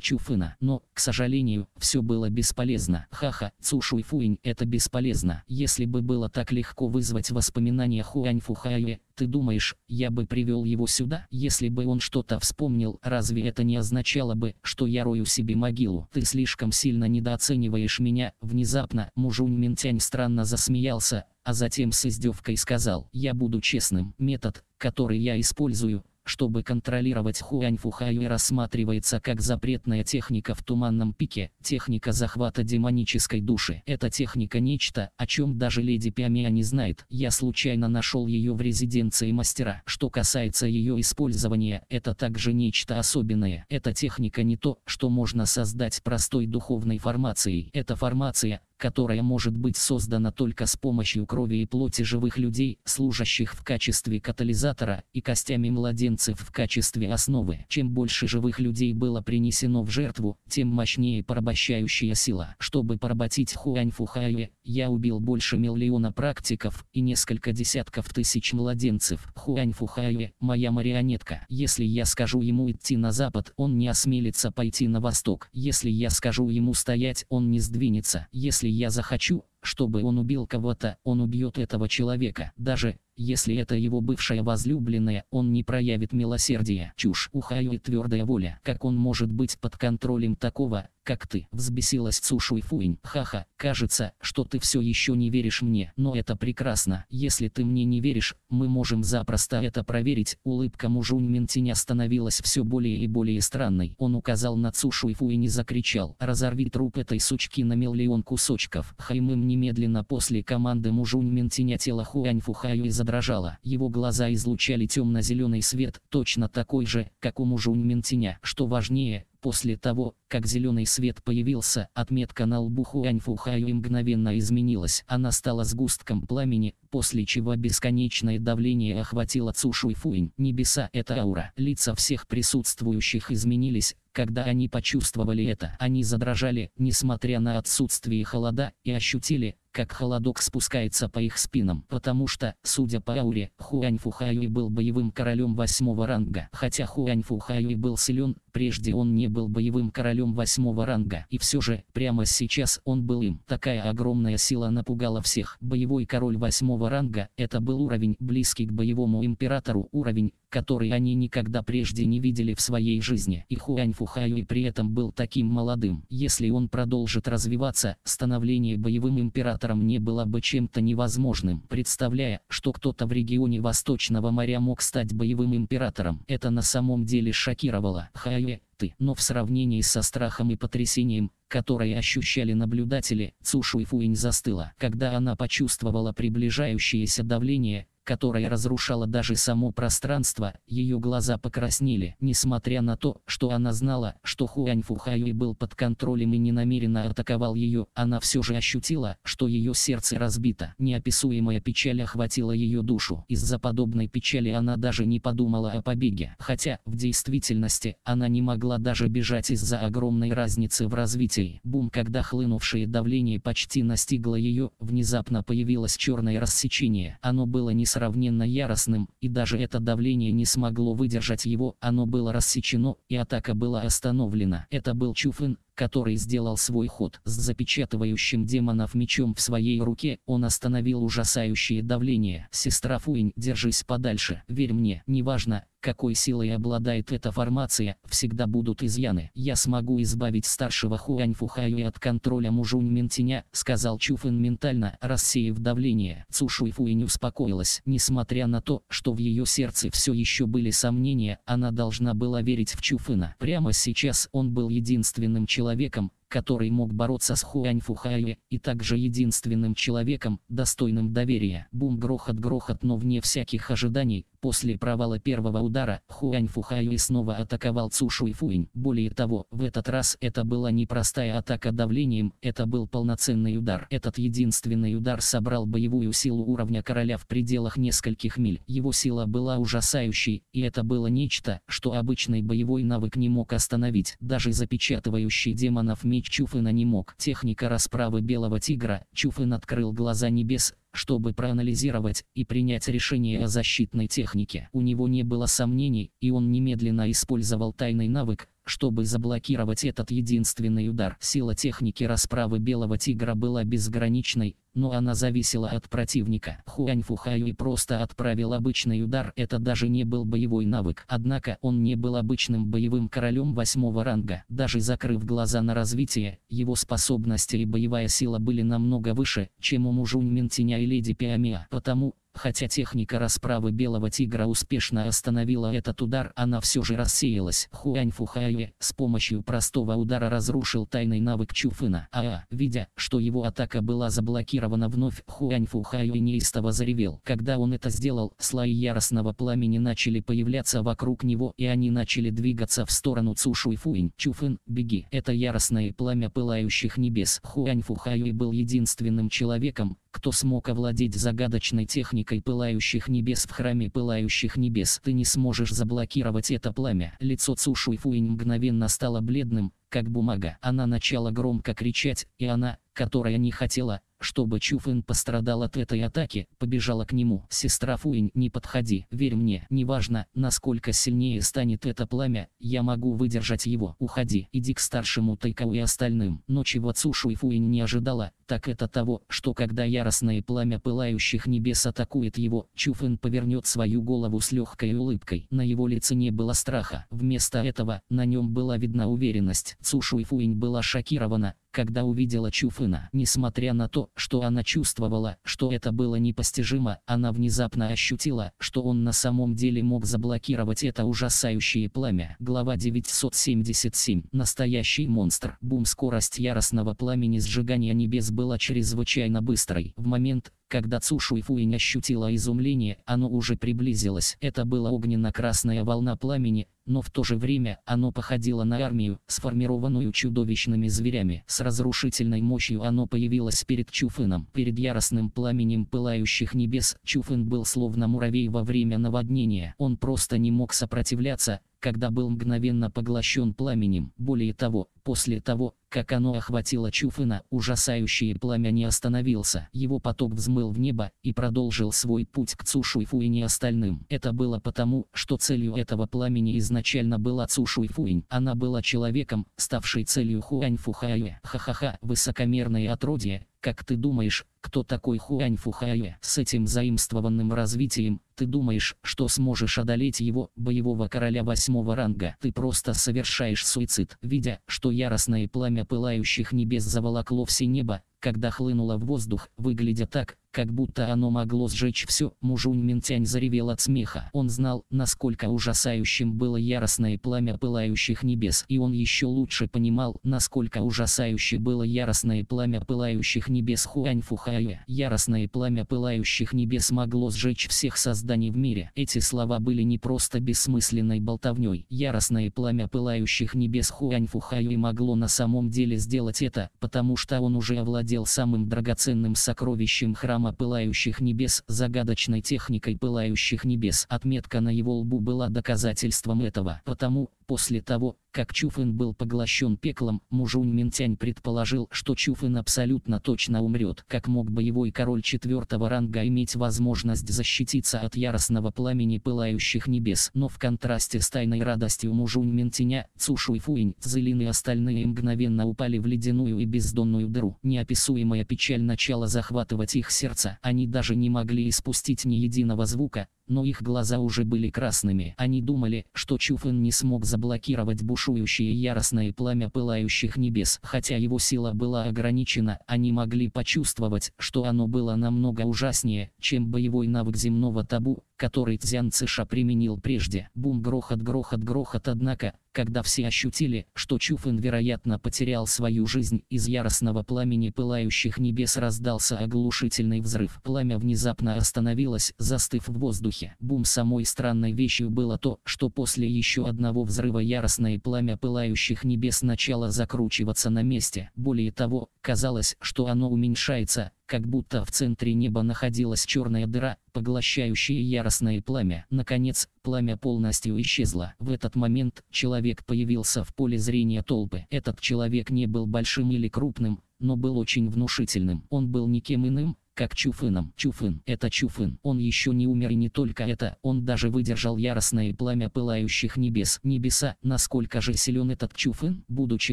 Чуфына. Но, к сожалению, все было бесполезно. Ха-ха, Цушуй Фуинь, это бесполезно. Если бы было так легко вызвать воспоминания Хуань Хуань Фухаюэ, ты думаешь, я бы привел его сюда? Если бы он что-то вспомнил, разве это не означало бы, что я рою себе могилу? Ты слишком сильно недооцениваешь меня. Внезапно Мужунь Минтянь странно засмеялся, а затем с издевкой сказал, я буду честным. Метод, который я использую, чтобы контролировать Хуаньфухаю рассматривается как запретная техника в Туманном пике, техника захвата демонической души. Эта техника нечто, о чем даже леди Пиамия не знает. Я случайно нашел ее в резиденции мастера. Что касается ее использования, это также нечто особенное. Эта техника не то, что можно создать простой духовной формацией. Эта формация, которая может быть создана только с помощью крови и плоти живых людей, служащих в качестве катализатора, и костями младенцев в качестве основы. Чем больше живых людей было принесено в жертву, тем мощнее порабощающая сила. Чтобы поработить Хуань Фухайе, я убил больше миллиона практиков и несколько десятков тысяч младенцев. Хуань Фухайе, моя марионетка. Если я скажу ему идти на запад, он не осмелится пойти на восток. Если я скажу ему стоять, он не сдвинется. Если я захочу, чтобы он убил кого-то, он убьет этого человека. Даже если это его бывшая возлюбленная, он не проявит милосердия. Чушь, у Хайо твердая воля. Как он может быть под контролем такого, как ты? Взбесилась Цушуй Фуинь. Ха-ха, кажется, что ты все еще не веришь мне. Но это прекрасно. Если ты мне не веришь, мы можем запросто это проверить. Улыбка Мужунь Ментиня становилась все более и более странной. Он указал на Цушуй Фуинь и закричал. Разорви труп этой сучки на миллион кусочков. Хаймым немедленно после команды Мужунь Ментиня тело Хуань Фухаю и задрожало. Его глаза излучали темно-зеленый свет, точно такой же, как у Мужунь Ментиня. Что важнее, После того, как зеленый свет появился, отметка на лбу Хуаньфухаю мгновенно изменилась. Она стала сгустком пламени, после чего бесконечное давление охватило Цушу и Фуинь. Небеса — это аура. Лица всех присутствующих изменились, когда они почувствовали это. Они задрожали, несмотря на отсутствие холода, и ощутили, как холодок спускается по их спинам, потому что, судя по ауре, Хуань Фухаюи был боевым королем восьмого ранга. Хотя Хуань Фухаюи был силен, прежде он не был боевым королем восьмого ранга. И все же, прямо сейчас он был им. Такая огромная сила напугала всех. Боевой король восьмого ранга – это был уровень, близкий к боевому императору, уровень, который они никогда прежде не видели в своей жизни. И Хуань Фухаюи при этом был таким молодым. Если он продолжит развиваться, становление боевым императором не было бы чем-то невозможным. Представляя, что кто-то в регионе Восточного моря мог стать боевым императором, это на самом деле шокировало. Хайе, ты, но в сравнении со страхом и потрясением, которые ощущали наблюдатели, Цушу и Фуинь застыла. Когда она почувствовала приближающееся давление, которая разрушала даже само пространство, ее глаза покраснели, несмотря на то, что она знала, что Хуань Фухаюи был под контролем и не намеренно атаковал ее, она все же ощутила, что ее сердце разбито. Неописуемая печаль охватила ее душу. Из-за подобной печали она даже не подумала о побеге, хотя, в действительности, она не могла даже бежать из-за огромной разницы в развитии. Бум, когда хлынувшее давление почти настигло ее, внезапно появилось черное рассечение. Оно было не несравненно яростным, и даже это давление не смогло выдержать его, оно было рассечено, и атака была остановлена. Это был Чуфын, который сделал свой ход с запечатывающим демонов мечом в своей руке, он остановил ужасающее давление. «Сестра Фуинь, держись подальше, верь мне, неважно, какой силой обладает эта формация, всегда будут изъяны. Я смогу избавить старшего Хуань Фухаю от контроля Мужунь Ментиня», сказал Чуфэн ментально, рассеяв давление. Цушуй Фуинь успокоилась, несмотря на то, что в ее сердце все еще были сомнения, она должна была верить в Чуфына. Прямо сейчас он был единственным человеком, человеком, который мог бороться с Хуань Фухае, и также единственным человеком, достойным доверия. Бум грохот грохот, но вне всяких ожиданий, После провала первого удара, Хуань Фухайюи снова атаковал Цу Шуйфуинь. Более того, в этот раз это была не простая атака давлением, это был полноценный удар. Этот единственный удар собрал боевую силу уровня короля в пределах нескольких миль. Его сила была ужасающей, и это было нечто, что обычный боевой навык не мог остановить. Даже запечатывающий демонов меч Чуфына не мог. Техника расправы белого тигра, Чуфын открыл глаза небес, чтобы проанализировать и принять решение о защитной технике. У него не было сомнений, и он немедленно использовал тайный навык, чтобы заблокировать этот единственный удар. Сила техники расправы Белого Тигра была безграничной, но она зависела от противника. Хуань Фухаюи просто отправил обычный удар, это даже не был боевой навык. Однако он не был обычным боевым королем восьмого ранга. Даже закрыв глаза на развитие, его способности и боевая сила были намного выше, чем у Мужунь Ментиня и Леди Пиамиа. Потому, Хотя техника расправы Белого Тигра успешно остановила этот удар, она все же рассеялась. Хуань Фухайе с помощью простого удара разрушил тайный навык Чуфына. А, -а видя, что его атака была заблокирована вновь, Хуань Фухайе неистово заревел. Когда он это сделал, слои яростного пламени начали появляться вокруг него и они начали двигаться в сторону Цушу Фуинь. Чуфын, беги. Это яростное пламя пылающих небес. Хуань Фухайе был единственным человеком, кто смог овладеть загадочной техникой пылающих небес в храме пылающих небес. Ты не сможешь заблокировать это пламя. Лицо Цушуй Фуинь мгновенно стало бледным, как бумага. Она начала громко кричать, и она, которая не хотела, чтобы Чуфэн пострадал от этой атаки, побежала к нему. «Сестра Фуинь, не подходи, верь мне, неважно, насколько сильнее станет это пламя, я могу выдержать его. Уходи, иди к старшему Тайкау и остальным». Но чего Цушу и Фуинь не ожидала, так это того, что когда яростное пламя пылающих небес атакует его, Чуфэн повернет свою голову с легкой улыбкой. На его лице не было страха, вместо этого, на нем была видна уверенность. Цушу и Фуинь была шокирована, когда увидела Чуфына. Несмотря на то, что она чувствовала, что это было непостижимо, она внезапно ощутила, что он на самом деле мог заблокировать это ужасающее пламя. Глава 977. Настоящий монстр. Бум скорость яростного пламени сжигания небес была чрезвычайно быстрой. В момент, когда Цушу и Фуинь ощутила изумление, оно уже приблизилось. Это была огненно-красная волна пламени, но в то же время оно походило на армию, сформированную чудовищными зверями. С разрушительной мощью оно появилось перед Чуфыном. Перед яростным пламенем пылающих небес Чуфын был словно муравей во время наводнения. Он просто не мог сопротивляться, когда был мгновенно поглощен пламенем. Более того, после того, как оно охватило Чуфына, ужасающее пламя не остановился. Его поток взмыл в небо и продолжил свой путь к Цушуйфу и остальным. Это было потому, что целью этого пламени изначально была Цушуйфуинь. Она была человеком, ставшей целью Хуаньфухае. Ха-ха-ха, высокомерное отродье, как ты думаешь, кто такой Хуань Фухае? С этим заимствованным развитием, ты думаешь, что сможешь одолеть его, боевого короля восьмого ранга? Ты просто совершаешь суицид. Видя, что яростное пламя пылающих небес заволокло все небо, когда хлынуло в воздух, выглядя так, как будто оно могло сжечь все. Мужунь Минтянь заревел от смеха. Он знал, насколько ужасающим было яростное пламя пылающих небес. И он еще лучше понимал, насколько ужасающе было яростное пламя пылающих небес Хуань Фухае. Яростное пламя пылающих небес могло сжечь всех созданий в мире. Эти слова были не просто бессмысленной болтовней. Яростное пламя пылающих небес Хуань Фухае могло на самом деле сделать это, потому что он уже овладел самым драгоценным сокровищем храма пылающих небес, загадочной техникой пылающих небес. Отметка на его лбу была доказательством этого. Потому, после того, как Чуфын был поглощен пеклом, Мужунь Минтянь предположил, что Чуфын абсолютно точно умрет. Как мог боевой король четвертого ранга иметь возможность защититься от яростного пламени пылающих небес. Но в контрасте с тайной радостью Мужунь Минтяня, Цушу и Фуинь, Цзилин и остальные мгновенно упали в ледяную и бездонную дыру. Неописуемая печаль начала захватывать их сердца. Они даже не могли испустить ни единого звука, но их глаза уже были красными. Они думали, что Чуфэн не смог заблокировать бушующее яростное пламя пылающих небес. Хотя его сила была ограничена, они могли почувствовать, что оно было намного ужаснее, чем боевой навык земного табу, который Цзян Циша применил прежде. Бум грохот грохот грохот однако, когда все ощутили, что Чуфэн вероятно потерял свою жизнь, из яростного пламени пылающих небес раздался оглушительный взрыв. Пламя внезапно остановилось, застыв в воздухе. Бум самой странной вещью было то, что после еще одного взрыва яростное пламя пылающих небес начало закручиваться на месте. Более того, казалось, что оно уменьшается, как будто в центре неба находилась черная дыра, поглощающая яростное пламя. Наконец, пламя полностью исчезло. В этот момент человек появился в поле зрения толпы. Этот человек не был большим или крупным, но был очень внушительным. Он был никем иным, как Чуфыном. Чуфын – это Чуфын. Он еще не умер и не только это, он даже выдержал яростное пламя пылающих небес. Небеса, насколько же силен этот Чуфын, будучи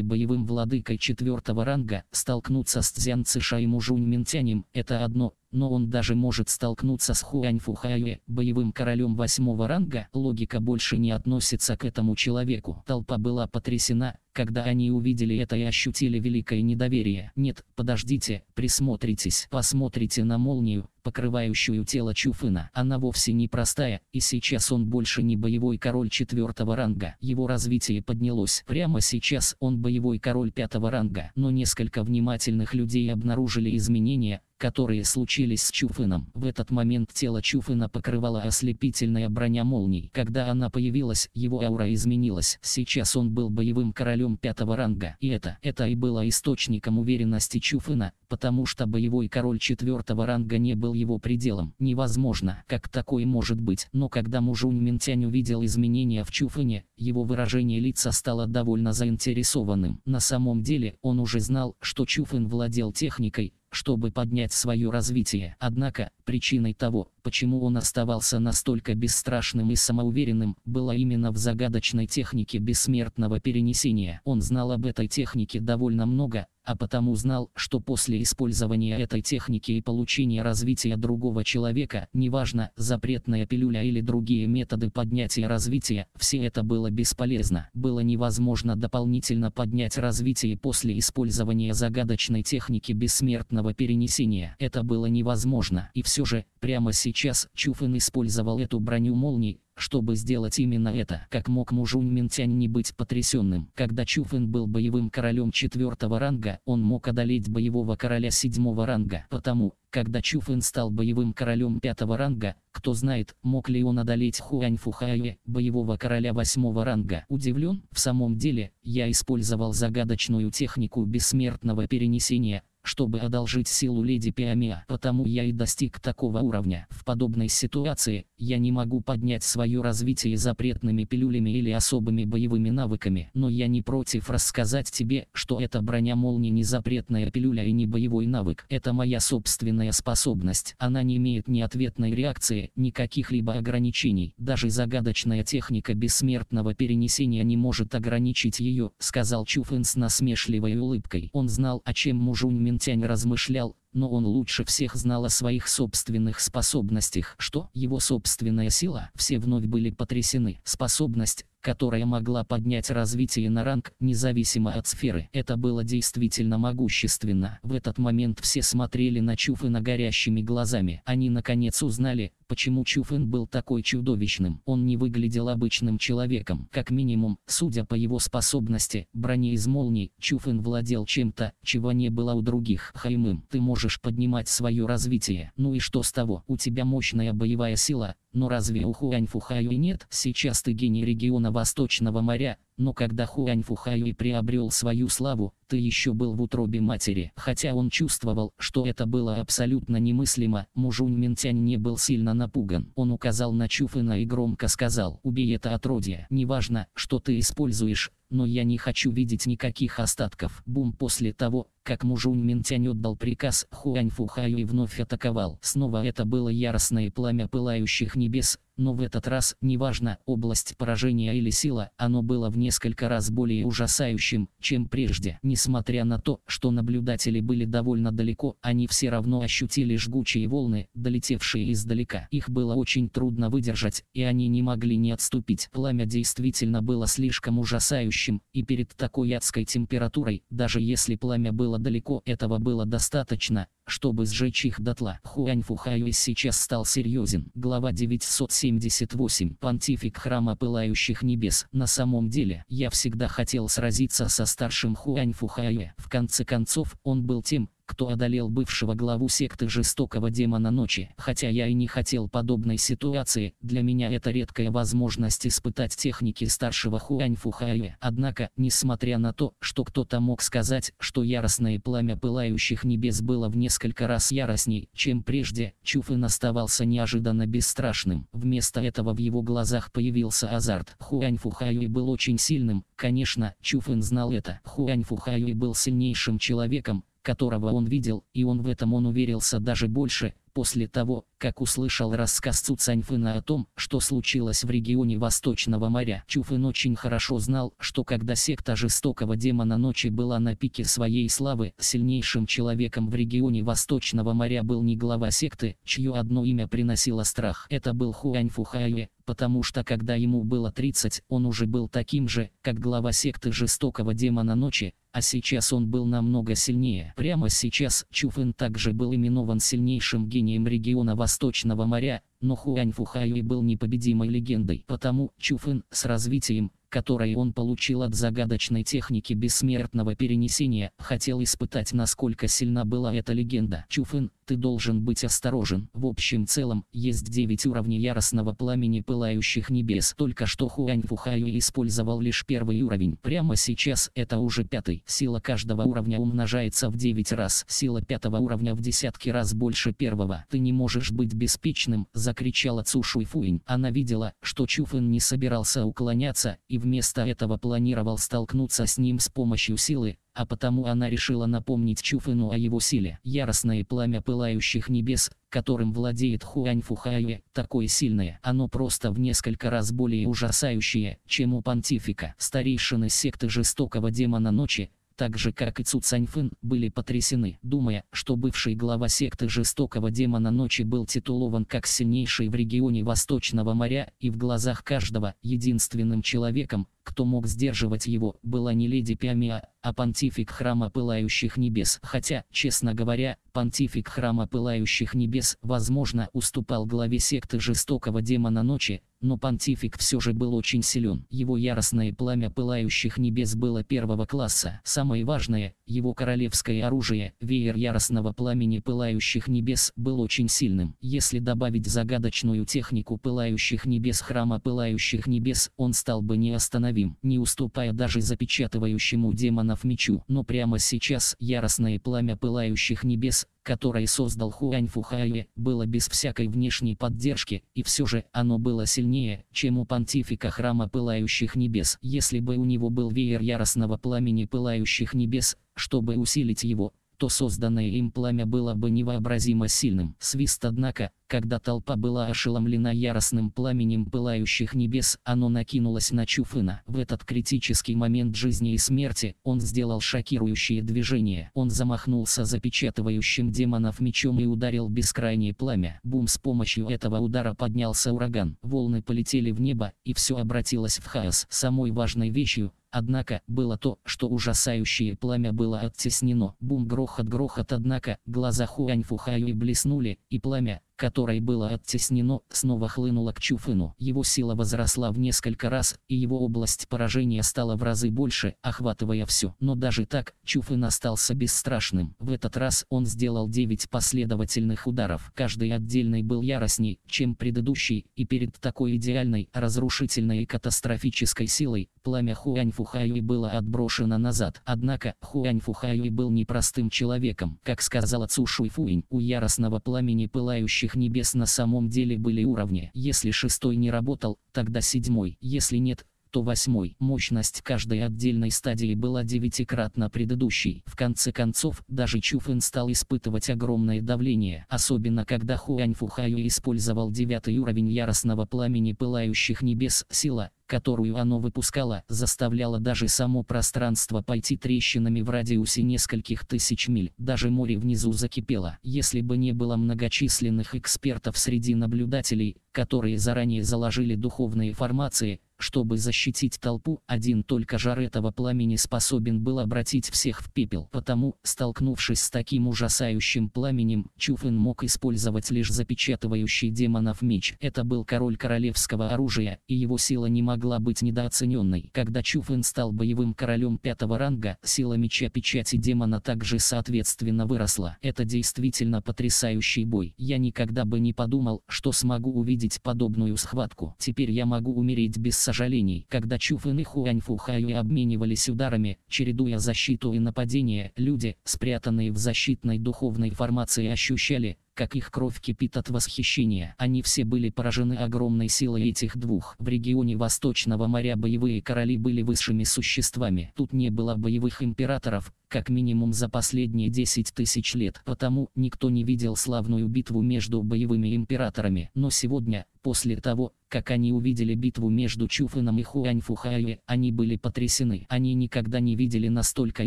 боевым владыкой четвертого ранга, столкнуться с Цзян Циша и Мужунь Минтянем – это одно, но он даже может столкнуться с Хуань Фухае, боевым королем восьмого ранга, логика больше не относится к этому человеку. Толпа была потрясена, когда они увидели это и ощутили великое недоверие. Нет, подождите, присмотритесь, посмотрите на молнию, покрывающую тело Чуфына. Она вовсе не простая, и сейчас он больше не боевой король четвертого ранга. Его развитие поднялось. Прямо сейчас он боевой король пятого ранга. Но несколько внимательных людей обнаружили изменения, которые случились с Чуфыном. В этот момент тело Чуфына покрывала ослепительная броня молний. Когда она появилась, его аура изменилась. Сейчас он был боевым королем пятого ранга. И это, это и было источником уверенности Чуфына, потому что боевой король четвертого ранга не был его пределом. Невозможно, как такое может быть. Но когда Мужунь Минтянь увидел изменения в Чуфыне, его выражение лица стало довольно заинтересованным. На самом деле, он уже знал, что Чуфын владел техникой, чтобы поднять свое развитие. Однако, причиной того, почему он оставался настолько бесстрашным и самоуверенным, было именно в загадочной технике бессмертного перенесения. Он знал об этой технике довольно много, а потому знал, что после использования этой техники и получения развития другого человека, неважно, запретная пилюля или другие методы поднятия развития, все это было бесполезно. Было невозможно дополнительно поднять развитие после использования загадочной техники бессмертного перенесения. Это было невозможно. И все же, прямо сейчас Чуфин использовал эту броню молний, чтобы сделать именно это. Как мог Мужунь Минтянь не быть потрясенным? Когда Чуфэн был боевым королем четвертого ранга, он мог одолеть боевого короля седьмого ранга. Потому, когда Чуфэн стал боевым королем пятого ранга, кто знает, мог ли он одолеть Хуань Фухае, боевого короля восьмого ранга. Удивлен? В самом деле, я использовал загадочную технику бессмертного перенесения, чтобы одолжить силу леди Пиамиа. Потому я и достиг такого уровня. В подобной ситуации, я не могу поднять свое развитие запретными пилюлями или особыми боевыми навыками. Но я не против рассказать тебе, что эта броня молнии не запретная пилюля и не боевой навык. Это моя собственная способность. Она не имеет ни ответной реакции, ни каких-либо ограничений. Даже загадочная техника бессмертного перенесения не может ограничить ее, сказал Чуфэн с насмешливой улыбкой. Он знал, о чем Мужунь Минтянь размышлял, но он лучше всех знал о своих собственных способностях. Что? Его собственная сила? Все вновь были потрясены. Способность, которая могла поднять развитие на ранг, независимо от сферы. Это было действительно могущественно. В этот момент все смотрели на Чуфына горящими глазами. Они наконец узнали, почему Чуфын был такой чудовищным. Он не выглядел обычным человеком. Как минимум, судя по его способности, броне из молний, Чуфын владел чем-то, чего не было у других. Хаймым, ты можешь поднимать свое развитие. Ну и что с того? У тебя мощная боевая сила, но разве у Хуань Фухаюи нет? Сейчас ты гений региона Восточного моря, но когда Хуань Фухаюи приобрел свою славу, ты еще был в утробе матери. Хотя он чувствовал, что это было абсолютно немыслимо, Мужунь Минтянь не был сильно напуган. Он указал на Чуфына и громко сказал, убей это отродье. Неважно, что ты используешь, но я не хочу видеть никаких остатков. Бум после того, как Мужунь Минтянь отдал приказ, Хуань Фухаюи вновь атаковал. Снова это было яростное пламя пылающих небес, но в этот раз, неважно, область поражения или сила, оно было в несколько раз более ужасающим, чем прежде. Несмотря на то, что наблюдатели были довольно далеко, они все равно ощутили жгучие волны, долетевшие издалека. Их было очень трудно выдержать, и они не могли не отступить. Пламя действительно было слишком ужасающим, и перед такой адской температурой, даже если пламя было далеко, этого было достаточно, чтобы сжечь их дотла. Хуань Фухайуэс сейчас стал серьезен. Глава 978. Понтифик храма пылающих небес. На самом деле, я всегда хотел сразиться со старшим Хуань Фухайуэ. В конце концов, он был тем, кто одолел бывшего главу секты жестокого демона ночи. Хотя я и не хотел подобной ситуации, для меня это редкая возможность испытать техники старшего Хуань Фухае. Однако, несмотря на то, что кто-то мог сказать, что яростное пламя пылающих небес было в несколько раз яростней, чем прежде, Чуфын оставался неожиданно бесстрашным. Вместо этого в его глазах появился азарт. Хуань Фухае был очень сильным, конечно, Чуфын знал это. Хуань Фухае был сильнейшим человеком, которого он видел, и он в этом он уверился даже больше, после того, как услышал рассказ Цу Цаньфына о том, что случилось в регионе Восточного моря. Чуфын очень хорошо знал, что когда секта жестокого демона ночи была на пике своей славы, сильнейшим человеком в регионе Восточного моря был не глава секты, чье одно имя приносило страх. Это был Хуань Фухайе, потому что когда ему было 30, он уже был таким же, как глава секты жестокого демона ночи, а сейчас он был намного сильнее. Прямо сейчас Чуфэн также был именован сильнейшим гением региона Восточного моря, но Хуань Фухайюй был непобедимой легендой. Потому Чуфэн с развитием, которое он получил от загадочной техники бессмертного перенесения, хотел испытать насколько сильна была эта легенда. Чуфэн, ты должен быть осторожен. В общем целом, есть 9 уровней яростного пламени пылающих небес. Только что Хуань Фухайюй использовал лишь первый уровень. Прямо сейчас это уже пятый. Сила каждого уровня умножается в 9 раз. Сила пятого уровня в десятки раз больше первого. Ты не можешь быть беспечным, закричала Цу Шуйфуинь. Она видела, что Чуфэн не собирался уклоняться, и вместо этого планировал столкнуться с ним с помощью силы, а потому она решила напомнить Чуфэну о его силе. Яростное пламя пылающих небес, которым владеет Хуань Фухайе, такое сильное, оно просто в несколько раз более ужасающее, чем у понтифика. Старейшины секты жестокого демона ночи, так же как и Цу Цаньфэн, были потрясены, думая, что бывший глава секты жестокого демона ночи был титулован как сильнейший в регионе Восточного моря, и в глазах каждого единственным человеком, кто мог сдерживать его, была не леди Пиамиа, а понтифик храма пылающих небес. Хотя, честно говоря, понтифик храма пылающих небес, возможно, уступал главе секты жестокого демона ночи, но понтифик все же был очень силен. Его яростное пламя пылающих небес было первого класса. Самое важное, его королевское оружие, веер яростного пламени пылающих небес, был очень сильным. Если добавить загадочную технику пылающих небес храма пылающих небес, он стал бы неостановим, не уступая даже запечатывающему демонов мечу. Но прямо сейчас яростное пламя пылающих небес, которое создал Хуань Фухае, было без всякой внешней поддержки, и все же оно было сильнее, чем у понтифика храма пылающих небес. Если бы у него был веер яростного пламени пылающих небес, чтобы усилить его, то созданное им пламя было бы невообразимо сильным. Свист однако, когда толпа была ошеломлена яростным пламенем пылающих небес, оно накинулось на Чуфына. В этот критический момент жизни и смерти, он сделал шокирующие движения. Он замахнулся запечатывающим демонов мечом и ударил бескрайнее пламя. Бум с помощью этого удара поднялся ураган. Волны полетели в небо, и все обратилось в хаос. Самой важной вещью, Однако, было то, что ужасающее пламя было оттеснено. Бум грохот грохот однако, глаза Хуань Фухаюи блеснули, и пламя, которой было оттеснено, снова хлынуло к Чуфыну. Его сила возросла в несколько раз, и его область поражения стала в разы больше, охватывая все. Но даже так, Чуфын остался бесстрашным. В этот раз он сделал 9 последовательных ударов. Каждый отдельный был яростней, чем предыдущий, и перед такой идеальной, разрушительной и катастрофической силой, пламя Хуань Фухаюи было отброшено назад. Однако, Хуань Фухаюи был непростым человеком. Как сказала Цу Шуйфуинь, у яростного пламени пылающих этих небес на самом деле были уровни. Если шестой не работал, тогда седьмой. Если нет, то восьмой. Мощность каждой отдельной стадии была девятикратно предыдущей. В конце концов, даже Чуфэн стал испытывать огромное давление, особенно когда Хуань Фухаю использовал девятый уровень яростного пламени пылающих небес, сила, которую оно выпускало, заставляло даже само пространство пойти трещинами в радиусе нескольких тысяч миль. Даже море внизу закипело. Если бы не было многочисленных экспертов среди наблюдателей, которые заранее заложили духовные формации, чтобы защитить толпу, один только жар этого пламени способен был обратить всех в пепел. Потому, столкнувшись с таким ужасающим пламенем, Чуфэн мог использовать лишь запечатывающий демонов меч. Это был король королевского оружия, и его сила не могла быть недооцененной. Когда Чуфэн стал боевым королем пятого ранга, сила меча печати демона также соответственно выросла. Это действительно потрясающий бой. Я никогда бы не подумал, что смогу увидеть подобную схватку. Теперь я могу умереть без сожалений, когда Чуфэн и Хуаньфу Хаю обменивались ударами, чередуя защиту и нападение, люди, спрятанные в защитной духовной формации ощущали, как их кровь кипит от восхищения. Они все были поражены огромной силой этих двух. В регионе Восточного моря боевые короли были высшими существами. Тут не было боевых императоров, как минимум за последние 10 тысяч лет. Потому никто не видел славную битву между боевыми императорами. Но сегодня, после того, как они увидели битву между Чуфеном и Хуаньфухае, они были потрясены. Они никогда не видели настолько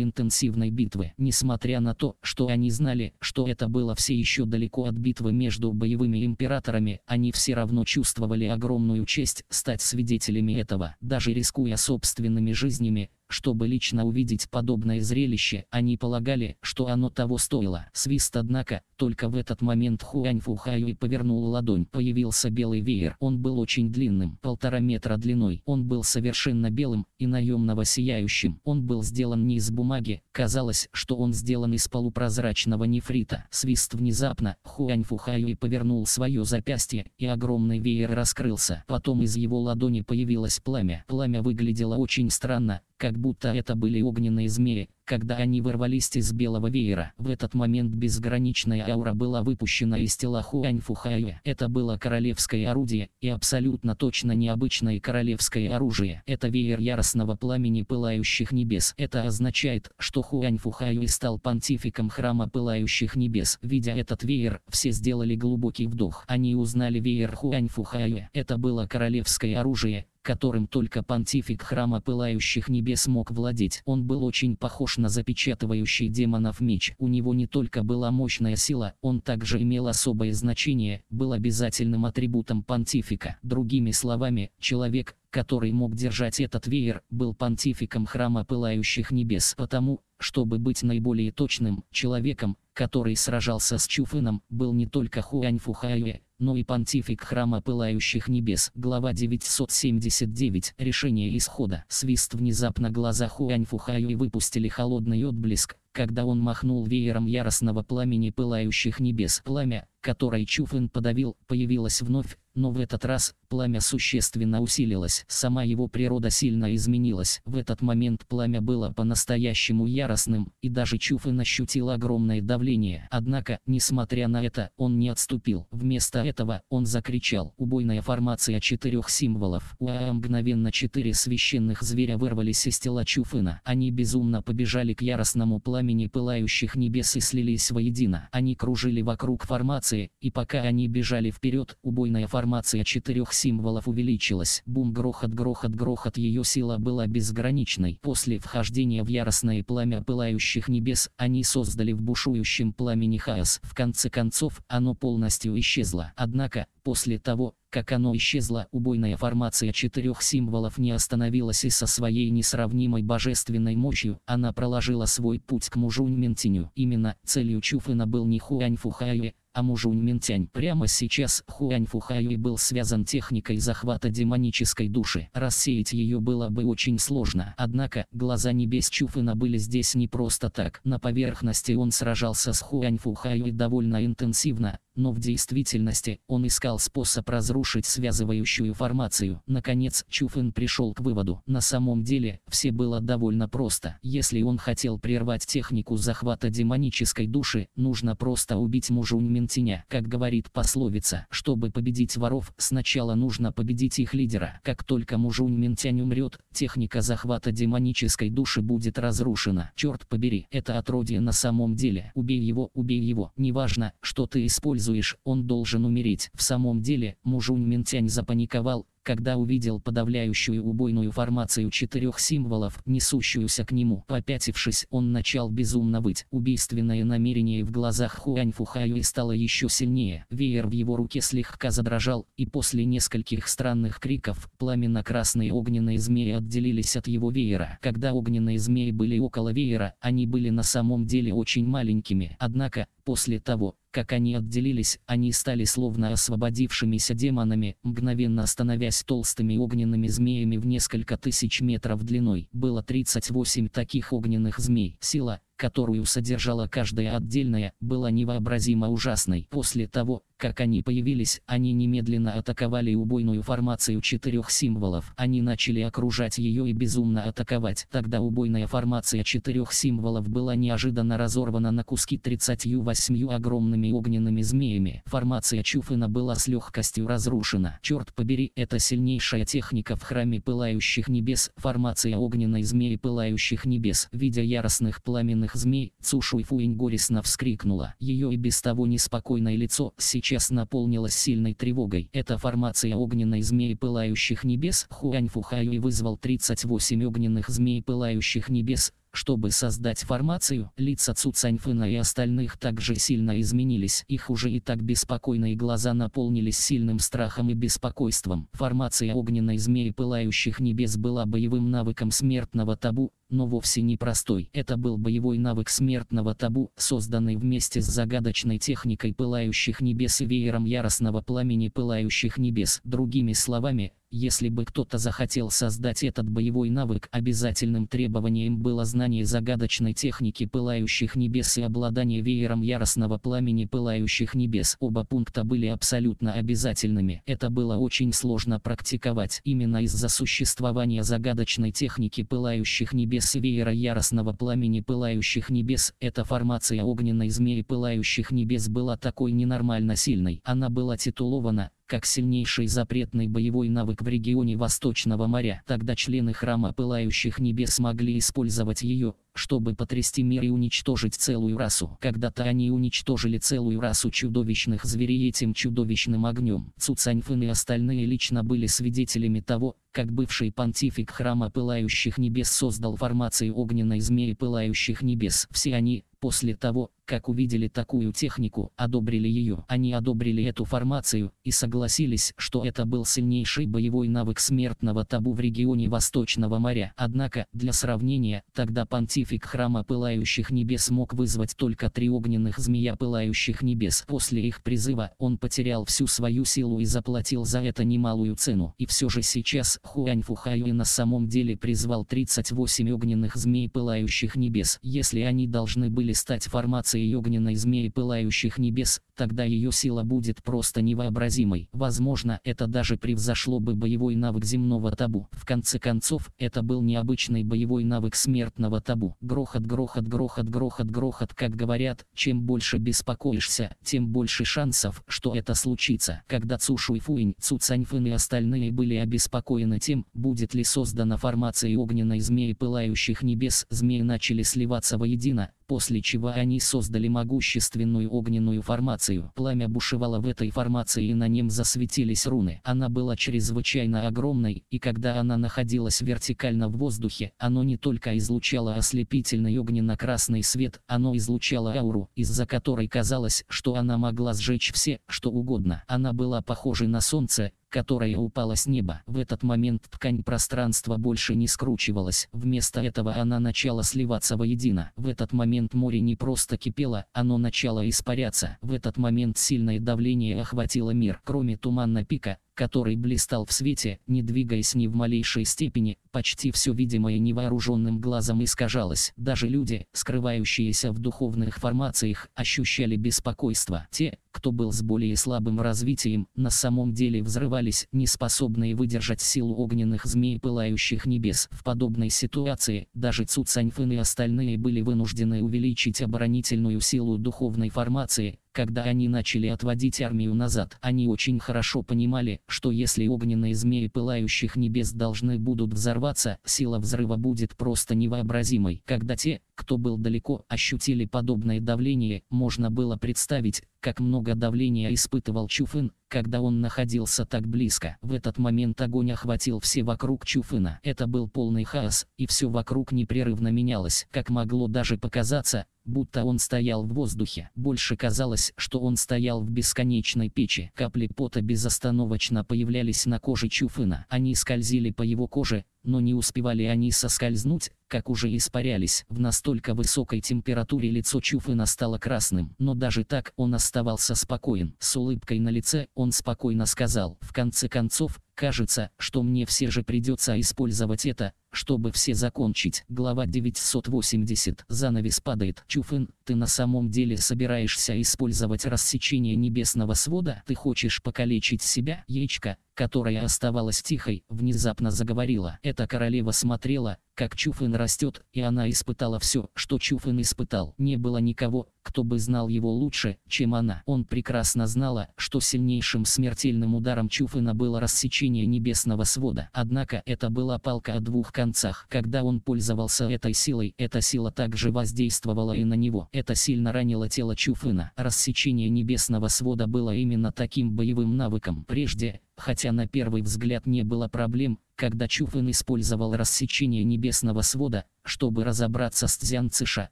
интенсивной битвы. Несмотря на то, что они знали, что это было все еще далеко от битвы между боевыми императорами, они все равно чувствовали огромную честь стать свидетелями этого. Даже рискуя собственными жизнями, чтобы лично увидеть подобное зрелище, они полагали, что оно того стоило. Свист однако, только в этот момент Хуань Фухаюй повернул ладонь. Появился белый веер. Он был очень длинным, полтора метра длиной. Он был совершенно белым и наемного сияющим. Он был сделан не из бумаги, казалось, что он сделан из полупрозрачного нефрита. Свист внезапно, Хуань Фухаюй повернул свое запястье, и огромный веер раскрылся. Потом из его ладони появилось пламя. Пламя выглядело очень странно, как будто это были огненные змеи, когда они вырвались из белого веера. В этот момент безграничная аура была выпущена из тела Хуань Фухая. Это было королевское орудие, и абсолютно точно необычное королевское оружие. Это веер яростного пламени пылающих небес. Это означает, что Хуань Фухая стал понтификом храма пылающих небес. Видя этот веер, все сделали глубокий вдох. Они узнали веер Хуань Фухая. Это было королевское оружие, которым только понтифик храма пылающих небес мог владеть. Он был очень похож на запечатывающий демонов меч. У него не только была мощная сила, он также имел особое значение, был обязательным атрибутом понтифика. Другими словами, человек, который мог держать этот веер, был понтификом храма пылающих небес. Потому, чтобы быть наиболее точным, человеком, который сражался с Чуфыном, был не только Хуань Фухае, но и понтифик храма пылающих небес. Глава 979. Решение исхода. Свист внезапно глаза Хуаньфухаю и выпустили холодный отблеск, когда он махнул веером яростного пламени пылающих небес. Пламя, которое Чуфын подавил, появилось вновь, но в этот раз пламя существенно усилилось. Сама его природа сильно изменилась. В этот момент пламя было по-настоящему яростным, и даже Чуфын ощутил огромное давление. Однако, несмотря на это, он не отступил. Вместо этого, он закричал. Убойная формация четырех символов. Уа мгновенно четыре священных зверя вырвались из тела Чуфына. Они безумно побежали к яростному пламени пылающих небес и слились воедино. Они кружили вокруг формации, и пока они бежали вперед, убойная формация четырех символов увеличилась. Бум, грохот, грохот, грохот, ее сила была безграничной. После вхождения в яростное пламя пылающих небес, они создали в бушующем пламени хаос. В конце концов, оно полностью исчезло. Однако, после того, как оно исчезло, убойная формация четырех символов не остановилась и со своей несравнимой божественной мощью, она проложила свой путь к Мужунь Ментиню. Именно целью Чуфына был не Хуань Фухае, а Мужунь Минтянь. Прямо сейчас Хуань Фухаюй был связан техникой захвата демонической души. Рассеять ее было бы очень сложно. Однако, глаза небес Чуфына были здесь не просто так. На поверхности он сражался с Хуань Фухаюй довольно интенсивно, но в действительности он искал способ разрушить связывающую формацию. Наконец, Чуфын пришел к выводу. На самом деле, все было довольно просто. Если он хотел прервать технику захвата демонической души, нужно просто убить Мужунь Мин Валентиня. Как говорит пословица, чтобы победить воров, сначала нужно победить их лидера. Как только Мужунь Ментянь умрет, техника захвата демонической души будет разрушена. Черт побери, это отродье на самом деле. Убей его, убей его. Неважно, что ты используешь, он должен умереть. В самом деле, Мужунь Ментянь запаниковал, когда увидел подавляющую убойную формацию четырех символов, несущуюся к нему. Попятившись, он начал безумно выть. Убийственное намерение в глазах Хуань Фухаю стало еще сильнее. Веер в его руке слегка задрожал, и после нескольких странных криков, пламенно-красные огненные змеи отделились от его веера. Когда огненные змеи были около веера, они были на самом деле очень маленькими. Однако, после того, как они отделились, они стали словно освободившимися демонами, мгновенно становясь толстыми огненными змеями в несколько тысяч метров длиной. Было 38 таких огненных змей. Сила, которую содержала каждая отдельная, была невообразимо ужасной. После того, как они появились, они немедленно атаковали убойную формацию четырех символов. Они начали окружать ее и безумно атаковать. Тогда убойная формация четырех символов была неожиданно разорвана на куски 38 огромными огненными змеями. Формация Чуфына была с легкостью разрушена. Черт побери, это сильнейшая техника в храме пылающих небес. Формация огненной змеи пылающих небес. Видя яростных пламенных змей, Цушуй Фуинь горестно вскрикнула. Ее и без того неспокойное лицо сейчас сейчас наполнилась сильной тревогой. Эта формация огненной змеи пылающих небес Хуань Фухаю вызвал 38 огненных змей пылающих небес, чтобы создать формацию, лица Цу и остальных также сильно изменились. Их уже и так беспокойные глаза наполнились сильным страхом и беспокойством. Формация огненной змеи пылающих небес была боевым навыком смертного табу, но вовсе не простой. Это был боевой навык смертного табу, созданный вместе с загадочной техникой пылающих небес и веером яростного пламени пылающих небес. Другими словами, если бы кто-то захотел создать этот боевой навык, обязательным требованием было знание загадочной техники пылающих небес и обладание веером яростного пламени пылающих небес. Оба пункта были абсолютно обязательными. Это было очень сложно практиковать. Именно из-за существования загадочной техники пылающих небес и веера яростного пламени пылающих небес, эта формация огненной змеи пылающих небес была такой ненормально сильной. Она была титулована как сильнейший запретный боевой навык в регионе Восточного моря. Тогда члены храма Пылающих Небес могли использовать ее, чтобы потрясти мир и уничтожить целую расу. Когда-то они уничтожили целую расу чудовищных зверей этим чудовищным огнем. Цуцаньфын и остальные лично были свидетелями того, как бывший понтифик храма Пылающих Небес создал формацию огненной змеи Пылающих Небес. Все они, после того, как увидели такую технику, одобрили ее. Они одобрили эту формацию и согласились, что это был сильнейший боевой навык смертного табу в регионе Восточного моря. Однако, для сравнения, тогда понтифик храма Пылающих Небес мог вызвать только три огненных змея Пылающих Небес. После их призыва он потерял всю свою силу и заплатил за это немалую цену. И все же сейчас Хуань Фухайо на самом деле призвал 38 огненных змей Пылающих Небес. Если они должны были стать формацией формацией огненной змеи пылающих небес, тогда ее сила будет просто невообразимой. Возможно, это даже превзошло бы боевой навык земного табу. В конце концов, это был необычный боевой навык смертного табу. Грохот, грохот, грохот, грохот, грохот, как говорят, чем больше беспокоишься, тем больше шансов, что это случится. Когда Цу Шуйфуинь, Цу Цаньфын и остальные были обеспокоены тем, будет ли создана формация огненной змеи пылающих небес, змеи начали сливаться воедино, после чего они создали могущественную огненную формацию. Пламя бушевало в этой формации и на нем засветились руны. Она была чрезвычайно огромной, и когда она находилась вертикально в воздухе, оно не только излучало ослепительный огненно-красный свет, оно излучало ауру, из-за которой казалось, что она могла сжечь все, что угодно. Она была похожей на солнце, которая упала с неба. В этот момент ткань пространства больше не скручивалась, вместо этого она начала сливаться воедино. В этот момент море не просто кипело, оно начало испаряться. В этот момент сильное давление охватило мир. Кроме туманного пика, который блистал в свете, не двигаясь ни в малейшей степени, почти все видимое невооруженным глазом искажалось. Даже люди, скрывающиеся в духовных формациях, ощущали беспокойство. Те, кто был с более слабым развитием, на самом деле взрывались, не способные выдержать силу огненных змей пылающих небес. В подобной ситуации, даже Цу Цаньфын и остальные были вынуждены увеличить оборонительную силу духовной формации, когда они начали отводить армию назад, они очень хорошо понимали, что если огненные змеи пылающих небес должны будут взорваться, сила взрыва будет просто невообразимой. Когда те, кто был далеко, ощутили подобное давление, можно было представить, как много давления испытывал Чуфын, когда он находился так близко. В этот момент огонь охватил все вокруг Чуфына. Это был полный хаос, и все вокруг непрерывно менялось. Как могло даже показаться, будто он стоял в воздухе. Больше казалось, что он стоял в бесконечной печи. Капли пота безостановочно появлялись на коже Чуфына. Они скользили по его коже, но не успевали они соскользнуть, как уже испарялись. В настолько высокой температуре лицо Чуфына стало красным, но даже так он оставался спокоен. С улыбкой на лице он спокойно сказал, в конце концов, кажется, что мне все же придется использовать это, чтобы все закончить. Глава 980. Занавес падает. Чуфын, ты на самом деле собираешься использовать рассечение небесного свода? Ты хочешь покалечить себя? Яичко, которая оставалась тихой, внезапно заговорила. Эта королева смотрела, как Чуфын растет, и она испытала все, что Чуфын испытал. Не было никого, кто бы знал его лучше, чем она. Он прекрасно знала, что сильнейшим смертельным ударом Чуфына было рассечение небесного свода. Однако это была палка о двух концах. Когда он пользовался этой силой, эта сила также воздействовала и на него. Это сильно ранило тело Чуфына. Рассечение небесного свода было именно таким боевым навыком. Прежде, хотя на первый взгляд не было проблем, когда Чуфын использовал рассечение небесного свода, чтобы разобраться с Цзянцыша,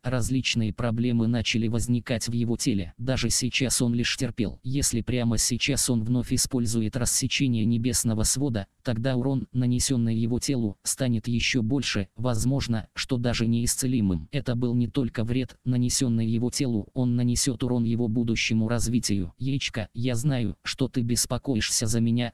различные проблемы начали возникать в его теле. Даже сейчас он лишь терпел. Если прямо сейчас он вновь использует рассечение небесного свода, тогда урон, нанесенный его телу, станет еще больше, возможно, что даже неисцелимым. Это был не только вред, нанесенный его телу, он нанесет урон его будущему развитию. Яичко, я знаю, что ты беспокоишься за меня,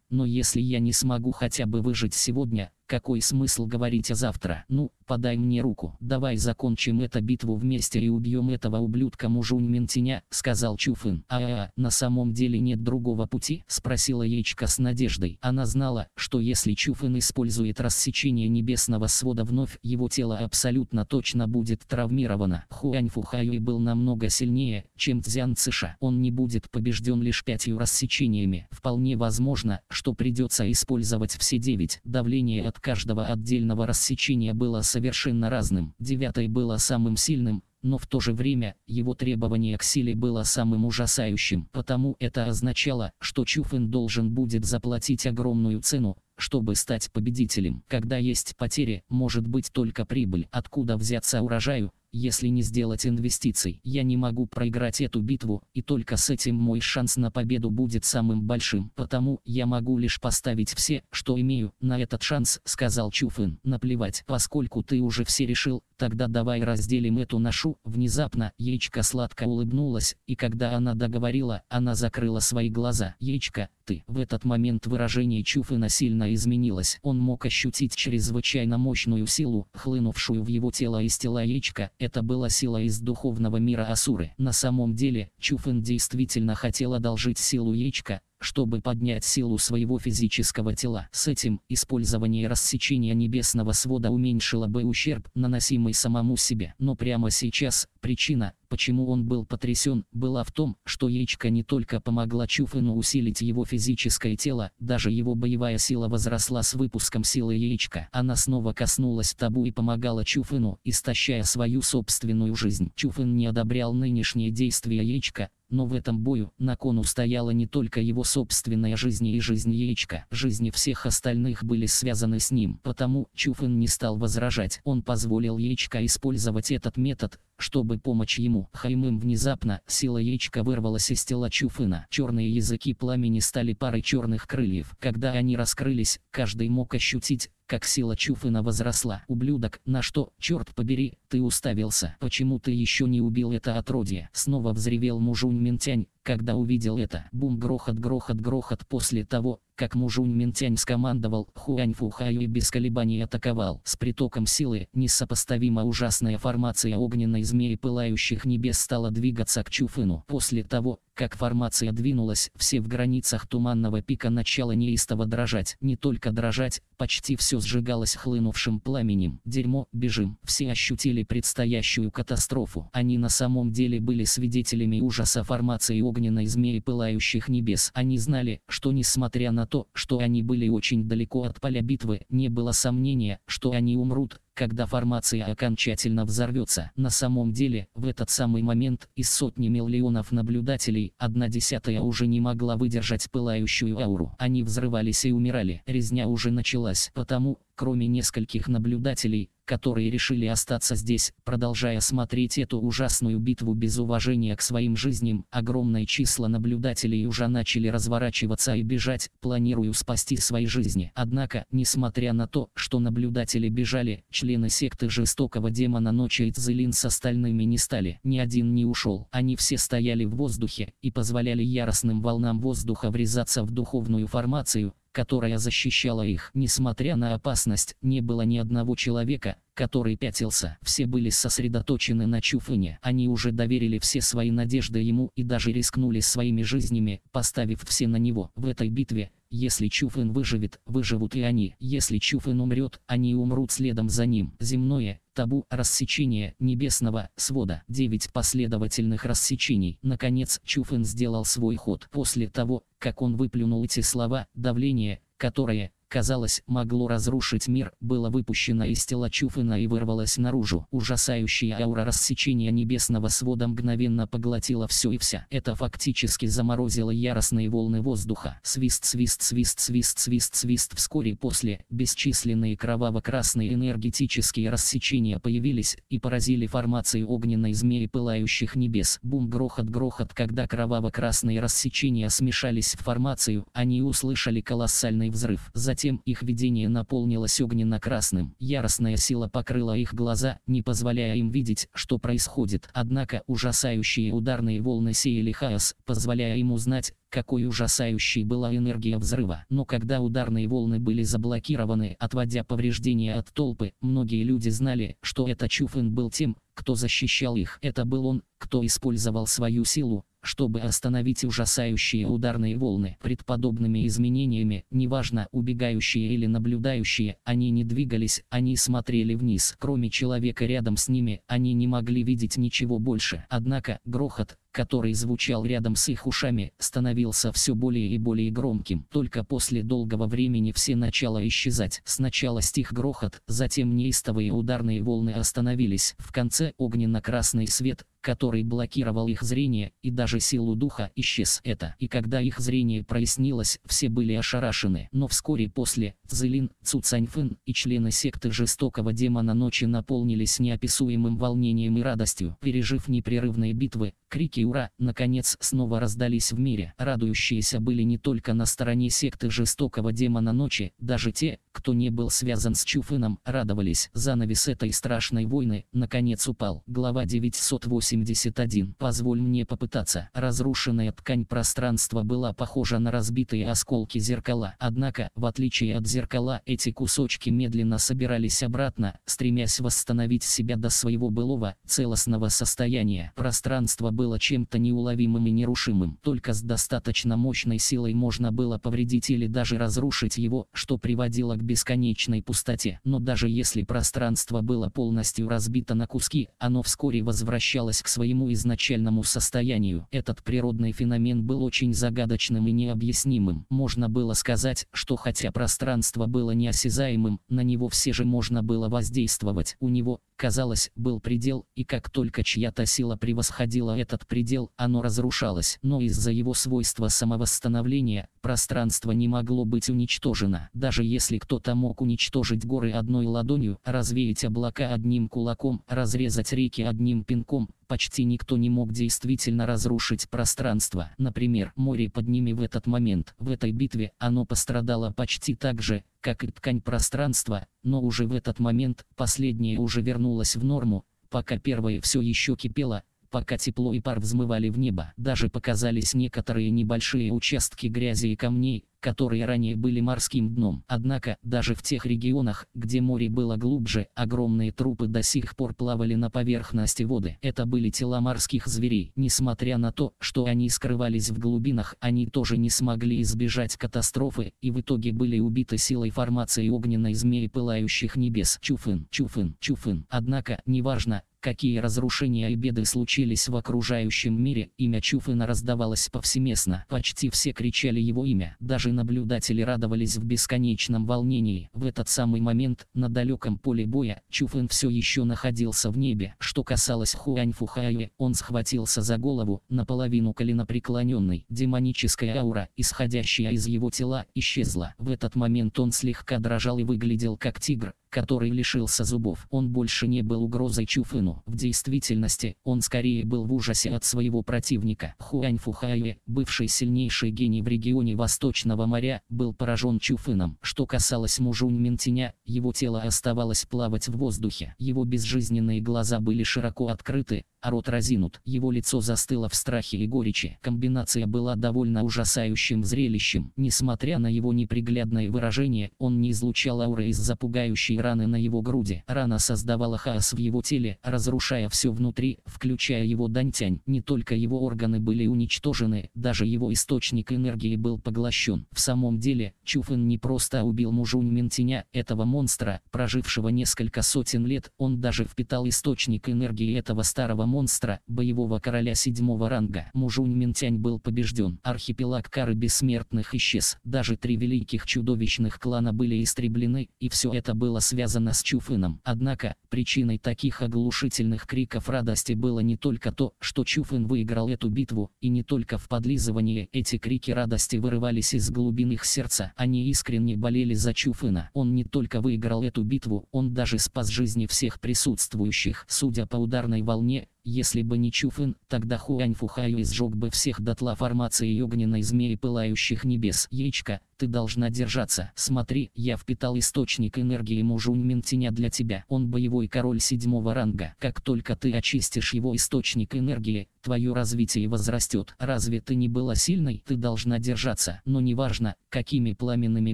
но если я не смогу хотя бы выжить сегодня, какой смысл говорить о завтра? Ну, подай мне руку. Давай закончим эту битву вместе и убьем этого ублюдка Мужунь Ментиня, сказал Чуфын. А, -а, а, на самом деле нет другого пути? Спросила Яичка с надеждой. Она знала, что если Чуфын использует рассечение небесного свода вновь, его тело абсолютно точно будет травмировано. Хуань Фухаюй был намного сильнее, чем Цзян Циша. Он не будет побежден лишь пятью рассечениями. Вполне возможно, что придется использовать все девять. Давление от каждого отдельного рассечения было совершенно разным. Девятое было самым сильным, но в то же время его требование к силе было самым ужасающим, потому это означало, что Чуфен должен будет заплатить огромную цену, чтобы стать победителем. Когда есть потери, может быть только прибыль. Откуда взяться урожаю, если не сделать инвестиций. Я не могу проиграть эту битву, и только с этим мой шанс на победу будет самым большим. Потому я могу лишь поставить все, что имею, на этот шанс, сказал Чуфын. Наплевать, поскольку ты уже все решил, тогда давай разделим эту нашу. Внезапно, яичко сладко улыбнулась, и когда она договорила, она закрыла свои глаза. Яичко, ты. В этот момент выражение Чуфына сильно изменилось. Он мог ощутить чрезвычайно мощную силу, хлынувшую в его тело из тела яичка, это была сила из духовного мира Асуры. На самом деле, Чуфен действительно хотел одолжить силу яичка, чтобы поднять силу своего физического тела. С этим использование рассечения небесного свода уменьшило бы ущерб, наносимый самому себе. Но прямо сейчас, причина, почему он был потрясен, была в том, что яичко не только помогла Чуфену усилить его физическое тело, даже его боевая сила возросла с выпуском силы яичка. Она снова коснулась табу и помогала Чуфену, истощая свою собственную жизнь. Чуфен не одобрял нынешние действия яичка, но в этом бою на кону стояла не только его собственная жизнь и жизнь яичка. Жизни всех остальных были связаны с ним. Потому Чуфин не стал возражать. Он позволил яичка использовать этот метод, чтобы помочь ему. Хаймым внезапно, сила яичка вырвалась из тела Чуфына. Черные языки пламени стали парой черных крыльев. Когда они раскрылись, каждый мог ощутить, как сила Чуфына возросла. Ублюдок, на что, черт побери, ты уставился? Почему ты еще не убил это отродье? Снова взревел мужунь Ментянь, когда увидел это. Бум грохот грохот грохот после того, как Мужунь Ментянь скомандовал, Хуань Фухаю и без колебаний атаковал. С притоком силы, несопоставимо ужасная формация огненной змеи пылающих небес стала двигаться к Чуфыну. После того, как формация двинулась, все в границах туманного пика начало неистово дрожать. Не только дрожать, почти все сжигалось хлынувшим пламенем. Дерьмо, бежим. Все ощутили предстоящую катастрофу. Они на самом деле были свидетелями ужаса формации огненной змеи пылающих небес. Они знали, что несмотря на то, что они были очень далеко от поля битвы, не было сомнения, что они умрут, когда формация окончательно взорвется. На самом деле, в этот самый момент из сотни миллионов наблюдателей, одна десятая уже не могла выдержать пылающую ауру. Они взрывались и умирали. Резня уже началась. Потому, кроме нескольких наблюдателей, которые решили остаться здесь, продолжая смотреть эту ужасную битву без уважения к своим жизням, огромное число наблюдателей уже начали разворачиваться и бежать, планируя спасти свои жизни. Однако, несмотря на то, что наблюдатели бежали, члены секты жестокого демона ночи и Цзелин с остальными не стали, ни один не ушел. Они все стояли в воздухе и позволяли яростным волнам воздуха врезаться в духовную формацию, которая защищала их. Несмотря на опасность, не было ни одного человека, который пятился. Все были сосредоточены на Чуфыне. Они уже доверили все свои надежды ему и даже рискнули своими жизнями, поставив все на него. В этой битве, если Чуфын выживет, выживут и они. Если Чуфын умрет, они умрут следом за ним. Земное, табу, рассечение небесного свода. Девять последовательных рассечений. Наконец, Чуфын сделал свой ход. После того, как он выплюнул эти слова, давление, которое, казалось, могло разрушить мир, было выпущено из тела Чуфына и вырвалось наружу. Ужасающая аура рассечения небесного свода мгновенно поглотила все и вся. Это фактически заморозило яростные волны воздуха. Свист, свист, свист, свист, свист, свист. Вскоре после, бесчисленные кроваво-красные энергетические рассечения появились и поразили формации огненной змеи пылающих небес. Бум, грохот, грохот. Когда кроваво-красные рассечения смешались в формацию, они услышали колоссальный взрыв. Затем Затем их видение наполнилось огненно-красным. Яростная сила покрыла их глаза, не позволяя им видеть, что происходит. Однако ужасающие ударные волны сеяли хаос, позволяя им узнать, какой ужасающей была энергия взрыва. Но когда ударные волны были заблокированы, отводя повреждения от толпы, многие люди знали, что это Чуфын был тем, кто защищал их. Это был он, кто использовал свою силу, чтобы остановить ужасающие ударные волны. Предподобными изменениями, неважно убегающие или наблюдающие, они не двигались, они смотрели вниз. Кроме человека рядом с ними, они не могли видеть ничего больше. Однако, грохот, который звучал рядом с их ушами, становился все более и более громким. Только после долгого времени все начало исчезать. Сначала стих грохот, затем неистовые ударные волны остановились. В конце огненно-красный свет, который блокировал их зрение и даже силу духа, исчез это. И когда их зрение прояснилось, все были ошарашены. Но вскоре после, Цзилин, Цуцаньфэн и члены секты жестокого демона ночи наполнились неописуемым волнением и радостью. Пережив непрерывные битвы, крики «Ура!» наконец снова раздались в мире. Радующиеся были не только на стороне секты жестокого демона ночи, даже те, кто не был связан с Чуфыном, радовались. Занавес этой страшной войны, наконец упал. Глава 908 81. Позволь мне попытаться. Разрушенная ткань пространства была похожа на разбитые осколки зеркала. Однако, в отличие от зеркала, эти кусочки медленно собирались обратно, стремясь восстановить себя до своего былого, целостного состояния. Пространство было чем-то неуловимым и нерушимым. Только с достаточно мощной силой можно было повредить или даже разрушить его, что приводило к бесконечной пустоте. Но даже если пространство было полностью разбито на куски, оно вскоре возвращалось к своему изначальному состоянию. Этот природный феномен был очень загадочным и необъяснимым. Можно было сказать, что хотя пространство было неосязаемым, на него все же можно было воздействовать. У него, казалось, был предел, и как только чья-то сила превосходила этот предел, оно разрушалось. Но из-за его свойства самовосстановления, пространство не могло быть уничтожено. Даже если кто-то мог уничтожить горы одной ладонью, развеять облака одним кулаком, разрезать реки одним пинком, почти никто не мог действительно разрушить пространство. Например, море под ними в этот момент. В этой битве оно пострадало почти так же, как и ткань пространства, но уже в этот момент последнее уже вернулось в норму, пока первое все еще кипело, пока тепло и пар взмывали в небо. Даже показались некоторые небольшие участки грязи и камней, которые ранее были морским дном. Однако, даже в тех регионах, где море было глубже, огромные трупы до сих пор плавали на поверхности воды. Это были тела морских зверей. Несмотря на то, что они скрывались в глубинах, они тоже не смогли избежать катастрофы, и в итоге были убиты силой формации огненной змеи пылающих небес. Чуфын, чуфын, чуфын. Однако, неважно, какие разрушения и беды случились в окружающем мире, имя Чуфына раздавалось повсеместно. Почти все кричали его имя, даже наблюдатели радовались в бесконечном волнении. В этот самый момент, на далеком поле боя, Чуфэн все еще находился в небе. Что касалось Хуань Фухаи, он схватился за голову, наполовину коленопреклоненный. Демоническая аура, исходящая из его тела, исчезла. В этот момент он слегка дрожал и выглядел как тигр, который лишился зубов. Он больше не был угрозой Чуфыну. В действительности, он скорее был в ужасе от своего противника. Хуань Фухае, бывший сильнейший гений в регионе Восточного моря, был поражен Чуфыном. Что касалось Мужунь Ментиня, его тело оставалось плавать в воздухе. Его безжизненные глаза были широко открыты, а рот разинут. Его лицо застыло в страхе и горечи. Комбинация была довольно ужасающим зрелищем. Несмотря на его неприглядное выражение, он не излучал ауры из запугающей раны на его груди. Рана создавала хаос в его теле, разрушая все внутри, включая его дантянь. Не только его органы были уничтожены, даже его источник энергии был поглощен. В самом деле, Чуфэн не просто убил мужунь Ментиня, этого монстра, прожившего несколько сотен лет, он даже впитал источник энергии этого старого монстра, боевого короля седьмого ранга. Мужунь Ментянь был побежден. Архипелаг Кары Бессмертных исчез. Даже три великих чудовищных клана были истреблены, и все это было связано с Чуфыном. Однако, причиной таких оглушительных криков радости было не только то, что Чуфын выиграл эту битву, и не только в подлизывании эти крики радости вырывались из глубин их сердца. Они искренне болели за Чуфына. Он не только выиграл эту битву, он даже спас жизни всех присутствующих. Судя по ударной волне, если бы не Чуфын, тогда Хуань Фухаю изжег бы всех дотла формации огненной змеи пылающих небес. Яичко, ты должна держаться. Смотри, я впитал источник энергии Мужунь Минтиня для тебя. Он боевой король седьмого ранга. Как только ты очистишь его источник энергии, твое развитие возрастет. Разве ты не была сильной? Ты должна держаться. Но неважно, какими пламенными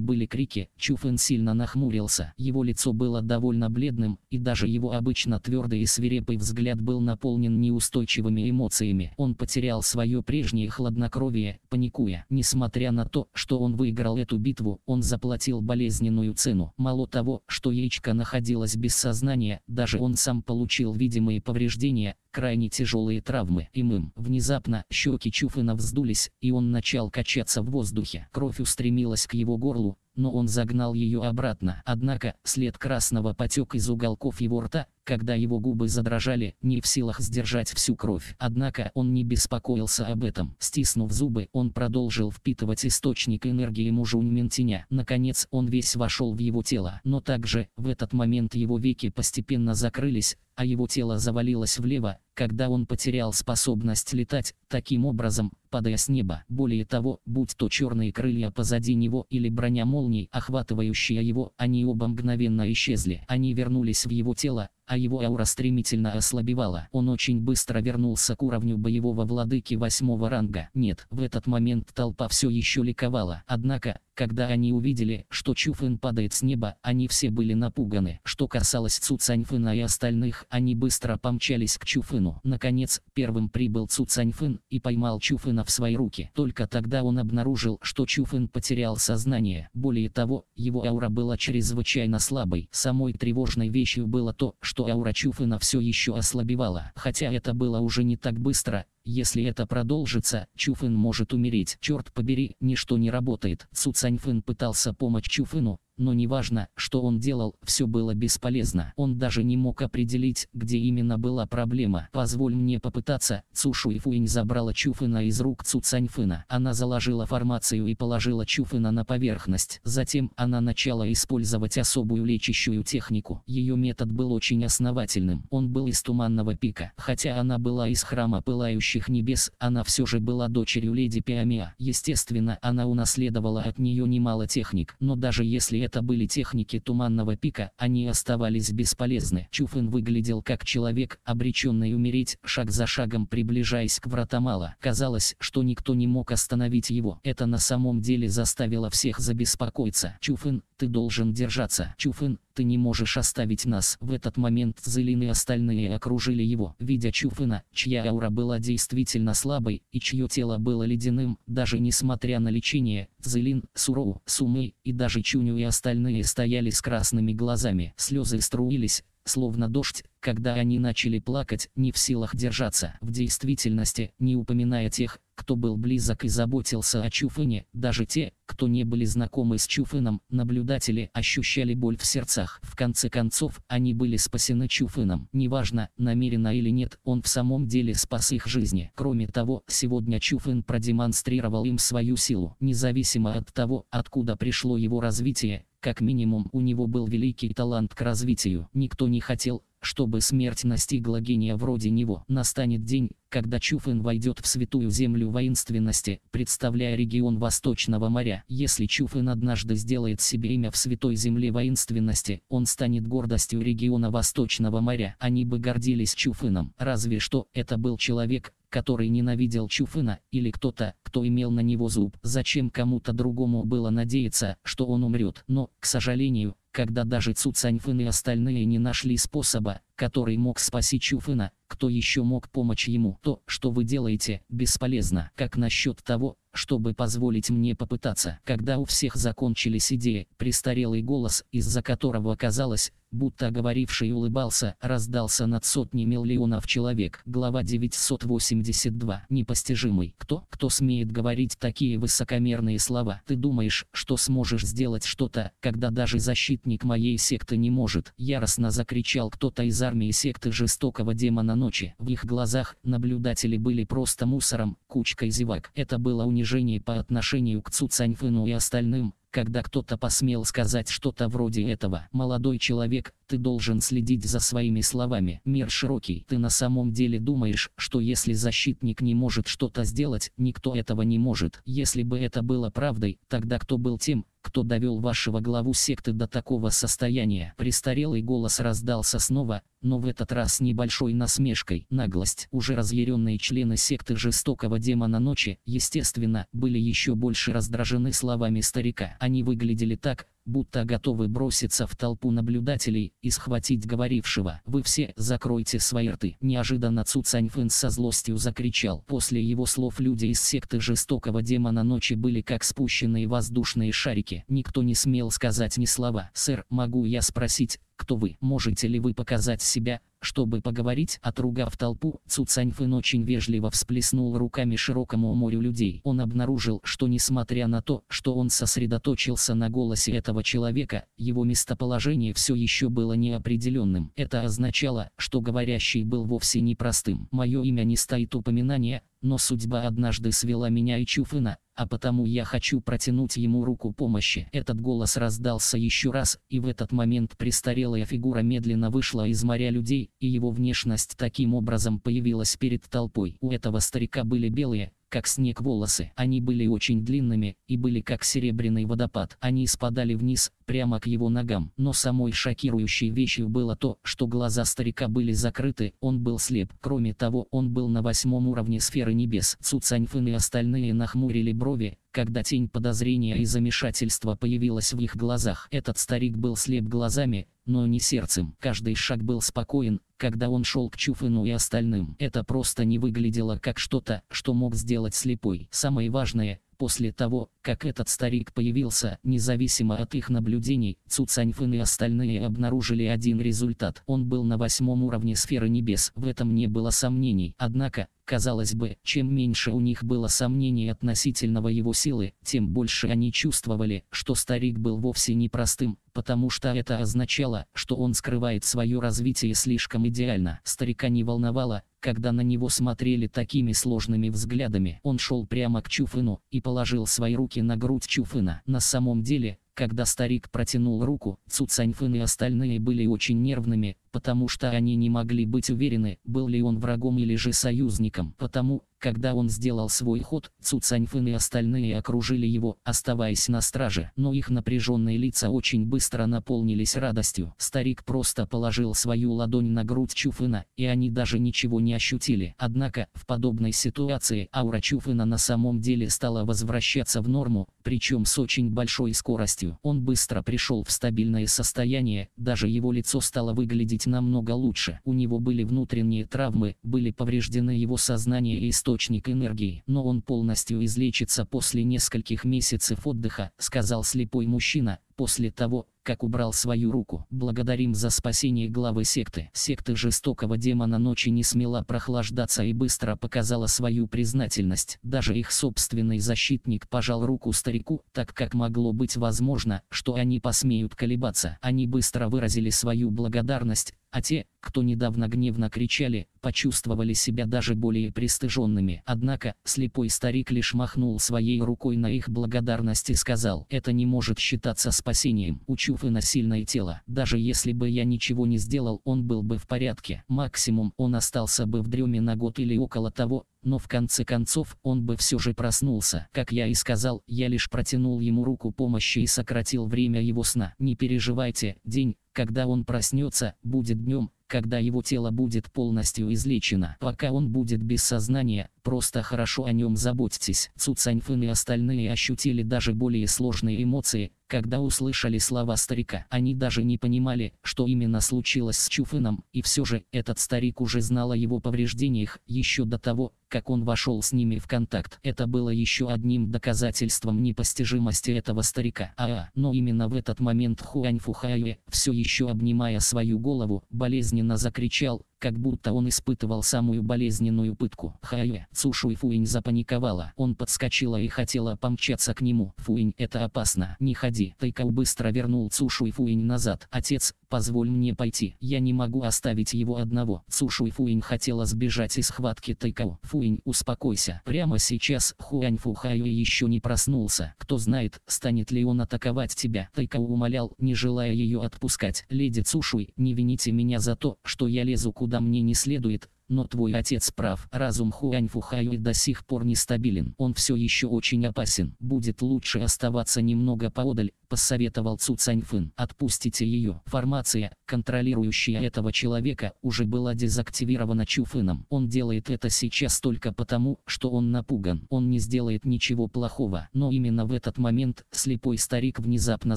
были крики, Чуфэн сильно нахмурился. Его лицо было довольно бледным, и даже его обычно твердый и свирепый взгляд был наполнен неустойчивыми эмоциями. Он потерял свое прежнее хладнокровие, паникуя. Несмотря на то, что он выиграл эту битву, он заплатил болезненную цену. Мало того, что яичко находилось без сознания, даже он сам получил видимые повреждения, крайне тяжелые травмы. И мым. Внезапно щеки Чуфына вздулись, и он начал качаться в воздухе. Кровь устремилась к его горлу, но он загнал ее обратно. Однако, след красного потек из уголков его рта, когда его губы задрожали, не в силах сдержать всю кровь. Однако он не беспокоился об этом. Стиснув зубы, он продолжил впитывать источник энергии мужунь Ментиня. Наконец, он весь вошел в его тело. Но также, в этот момент его веки постепенно закрылись, а его тело завалилось влево, когда он потерял способность летать, таким образом, падая с неба. Более того, будь то черные крылья позади него или броня молний, охватывающая его, они оба мгновенно исчезли. Они вернулись в его тело, а его аура стремительно ослабевала. Он очень быстро вернулся к уровню боевого владыки восьмого ранга. Нет, в этот момент толпа все еще ликовала. Однако, когда они увидели, что Чуфэн падает с неба, они все были напуганы. Что касалось Цу Цаньфына и остальных, они быстро помчались к Чуфыну. Наконец, первым прибыл Цу Цаньфын и поймал Чуфына в свои руки. Только тогда он обнаружил, что Чуфэн потерял сознание. Более того, его аура была чрезвычайно слабой. Самой тревожной вещью было то, что аура Чуфына все еще ослабевала. Хотя это было уже не так быстро, если это продолжится, Чуфын может умереть. Черт побери, ничто не работает. Цу Цаньфын пытался помочь Чуфыну, но неважно, что он делал, все было бесполезно. Он даже не мог определить, где именно была проблема. «Позволь мне попытаться», Цу Шуйфуинь забрала Чуфына из рук Цу Цаньфына. Она заложила формацию и положила Чуфына на поверхность. Затем она начала использовать особую лечащую технику. Ее метод был очень основательным. Он был из Туманного пика. Хотя она была из храма Пылающих Небес, она все же была дочерью леди Пиамиа. Естественно, она унаследовала от нее немало техник. Но даже если это были техники Туманного пика, они оставались бесполезны. Чуфын выглядел как человек, обреченный умереть, шаг за шагом приближаясь к вратамала. Казалось, что никто не мог остановить его. Это на самом деле заставило всех забеспокоиться. Чуфын, ты должен держаться. Чуфын, ты не можешь оставить нас. В этот момент Зелин и остальные окружили его. Видя Чуфына, чья аура была действительно слабой, и чье тело было ледяным, даже несмотря на лечение, Зелин, Суроу, Сумэй и даже Чуню и остальные стояли с красными глазами. Слезы струились, словно дождь, когда они начали плакать, не в силах держаться. В действительности, не упоминая тех, кто был близок и заботился о Чуфыне, даже те, кто не были знакомы с Чуфыном, наблюдатели ощущали боль в сердцах. В конце концов, они были спасены Чуфыном. Неважно, намеренно или нет, он в самом деле спас их жизни. Кроме того, сегодня Чуфын продемонстрировал им свою силу. Независимо от того, откуда пришло его развитие, как минимум у него был великий талант к развитию. Никто не хотел, чтобы смерть настигла гения вроде него. Настанет день, когда Чуфын войдет в святую землю воинственности, представляя регион Восточного моря. Если Чуфын однажды сделает себе имя в святой земле воинственности, он станет гордостью региона Восточного моря. Они бы гордились Чуфыном. Разве что это был человек, который ненавидел Чуфына, или кто-то, кто имел на него зуб. Зачем кому-то другому было надеяться, что он умрет. Но, к сожалению, когда даже Цу Цаньфын и остальные не нашли способа, который мог спасти Чуфына, кто еще мог помочь ему? То, что вы делаете, бесполезно. Как насчет того, чтобы позволить мне попытаться? Когда у всех закончились идеи, престарелый голос, из-за которого казалось, будто говоривший улыбался, раздался над сотни миллионов человек. Глава 982. Непостижимый. Кто? Кто смеет говорить такие высокомерные слова? Ты думаешь, что сможешь сделать что-то, когда даже защитник моей секты не может? Яростно закричал кто-то из армии секты жестокого демона ночи. В их глазах наблюдатели были просто мусором, кучкой зевак. Это было унижение по отношению к Цу Цаньфыну и остальным, когда кто-то посмел сказать что-то вроде этого. Молодой человек, ты должен следить за своими словами. Мир широкий. Ты на самом деле думаешь, что если защитник не может что-то сделать, никто этого не может. Если бы это было правдой, тогда кто был тем, кто довел вашего главу секты до такого состояния. Престарелый голос раздался снова, но в этот раз небольшой насмешкой. Наглость. Уже разъяренные члены секты жестокого демона ночи, естественно, были еще больше раздражены словами старика. Они выглядели так, будто готовы броситься в толпу наблюдателей и схватить говорившего. «Вы все закройте свои рты!» Неожиданно Цу Цаньфэн со злостью закричал. После его слов люди из секты жестокого демона ночи были как спущенные воздушные шарики. Никто не смел сказать ни слова. «Сэр, могу я спросить, кто вы? Можете ли вы показать себя, чтобы поговорить?» Отругав толпу, Цуцаньфын очень вежливо всплеснул руками широкому морю людей. Он обнаружил, что несмотря на то, что он сосредоточился на голосе этого человека, его местоположение все еще было неопределенным. Это означало, что говорящий был вовсе непростым. «Мое имя не стоит упоминания, но судьба однажды свела меня и Чуфына, а потому я хочу протянуть ему руку помощи. Этот голос раздался еще раз, и в этот момент престарелая фигура медленно вышла из моря людей, и его внешность таким образом появилась перед толпой. У этого старика были белые, как снег волосы. Они были очень длинными, и были как серебряный водопад. Они спадали вниз, прямо к его ногам. Но самой шокирующей вещью было то, что глаза старика были закрыты, он был слеп. Кроме того, он был на восьмом уровне сферы небес. Цуцаньфын и остальные нахмурили брови, когда тень подозрения и замешательства появилась в их глазах. Этот старик был слеп глазами, но не сердцем. Каждый шаг был спокоен, когда он шел к Чуфыну и остальным. Это просто не выглядело как что-то, что мог сделать слепой. Самое важное, После того, как этот старик появился, независимо от их наблюдений, Цуцаньфын и остальные обнаружили один результат. Он был на восьмом уровне сферы небес, в этом не было сомнений. Однако, казалось бы, чем меньше у них было сомнений относительного его силы, тем больше они чувствовали, что старик был вовсе не простым, потому что это означало, что он скрывает свое развитие слишком идеально. Старика не волновало, когда на него смотрели такими сложными взглядами. Он шел прямо к Чуфыну и положил свои руки на грудь Чуфына. На самом деле, когда старик протянул руку, Цуцаньфын и остальные были очень нервными, потому что они не могли быть уверены, был ли он врагом или же союзником. Потому, когда он сделал свой ход, Цу Цаньфын и остальные окружили его, оставаясь на страже, но их напряженные лица очень быстро наполнились радостью. Старик просто положил свою ладонь на грудь Чуфына, и они даже ничего не ощутили. Однако, в подобной ситуации аура Чуфына на самом деле стала возвращаться в норму, причем с очень большой скоростью. Он быстро пришел в стабильное состояние, даже его лицо стало выглядеть намного лучше. У него были внутренние травмы, были повреждены его сознание и источник энергии, но он полностью излечится после нескольких месяцев отдыха, сказал слепой мужчина, после того, как убрал свою руку. Благодарим за спасение главы секты. Секты жестокого демона ночи не смела прохлаждаться и быстро показала свою признательность. Даже их собственный защитник пожал руку старику, так как могло быть возможно, что они посмеют колебаться. Они быстро выразили свою благодарность, а те, кто недавно гневно кричали, почувствовали себя даже более пристыженными. Однако, слепой старик лишь махнул своей рукой на их благодарность и сказал, это не может считаться спасением. У Чуфына сильное тело. Даже если бы я ничего не сделал, он был бы в порядке. Максимум, он остался бы в дреме на год или около того, но в конце концов он бы все же проснулся. Как я и сказал, я лишь протянул ему руку помощи и сократил время его сна. Не переживайте, день, когда он проснется, будет днем, когда его тело будет полностью излечено. Пока он будет без сознания, просто хорошо о нем заботьтесь. Цу Цаньфын и остальные ощутили даже более сложные эмоции, когда услышали слова старика. Они даже не понимали, что именно случилось с Чуфыном, и все же этот старик уже знал о его повреждениях еще до того, как он вошел с ними в контакт. Это было еще одним доказательством непостижимости этого старика. А, -а но именно в этот момент Хуань Фухае, все еще обнимая свою голову, болезненно закричал, как будто он испытывал самую болезненную пытку. Хае, Цушуй Фуинь запаниковала. Он подскочила и хотела помчаться к нему. Фуинь, это опасно. Не ходи. Тайкау быстро вернул Цушуй Фуинь назад. Отец, позволь мне пойти. Я не могу оставить его одного. Цушуй Фуинь хотела сбежать из схватки Тайкау. Фуинь, успокойся. Прямо сейчас Хуань Фухаю еще не проснулся. Кто знает, станет ли он атаковать тебя. Тайкау умолял, не желая ее отпускать. Леди Цушуй, не вините меня за то, что я лезу куда мне не следует, но твой отец прав. Разум Хуань Фухайо до сих пор нестабилен. Он все еще очень опасен. Будет лучше оставаться немного поодаль, посоветовал Цу Цаньфын. Отпустите ее. Формация, контролирующая этого человека, уже была дезактивирована Чуфыном. Он делает это сейчас только потому, что он напуган. Он не сделает ничего плохого. Но именно в этот момент слепой старик внезапно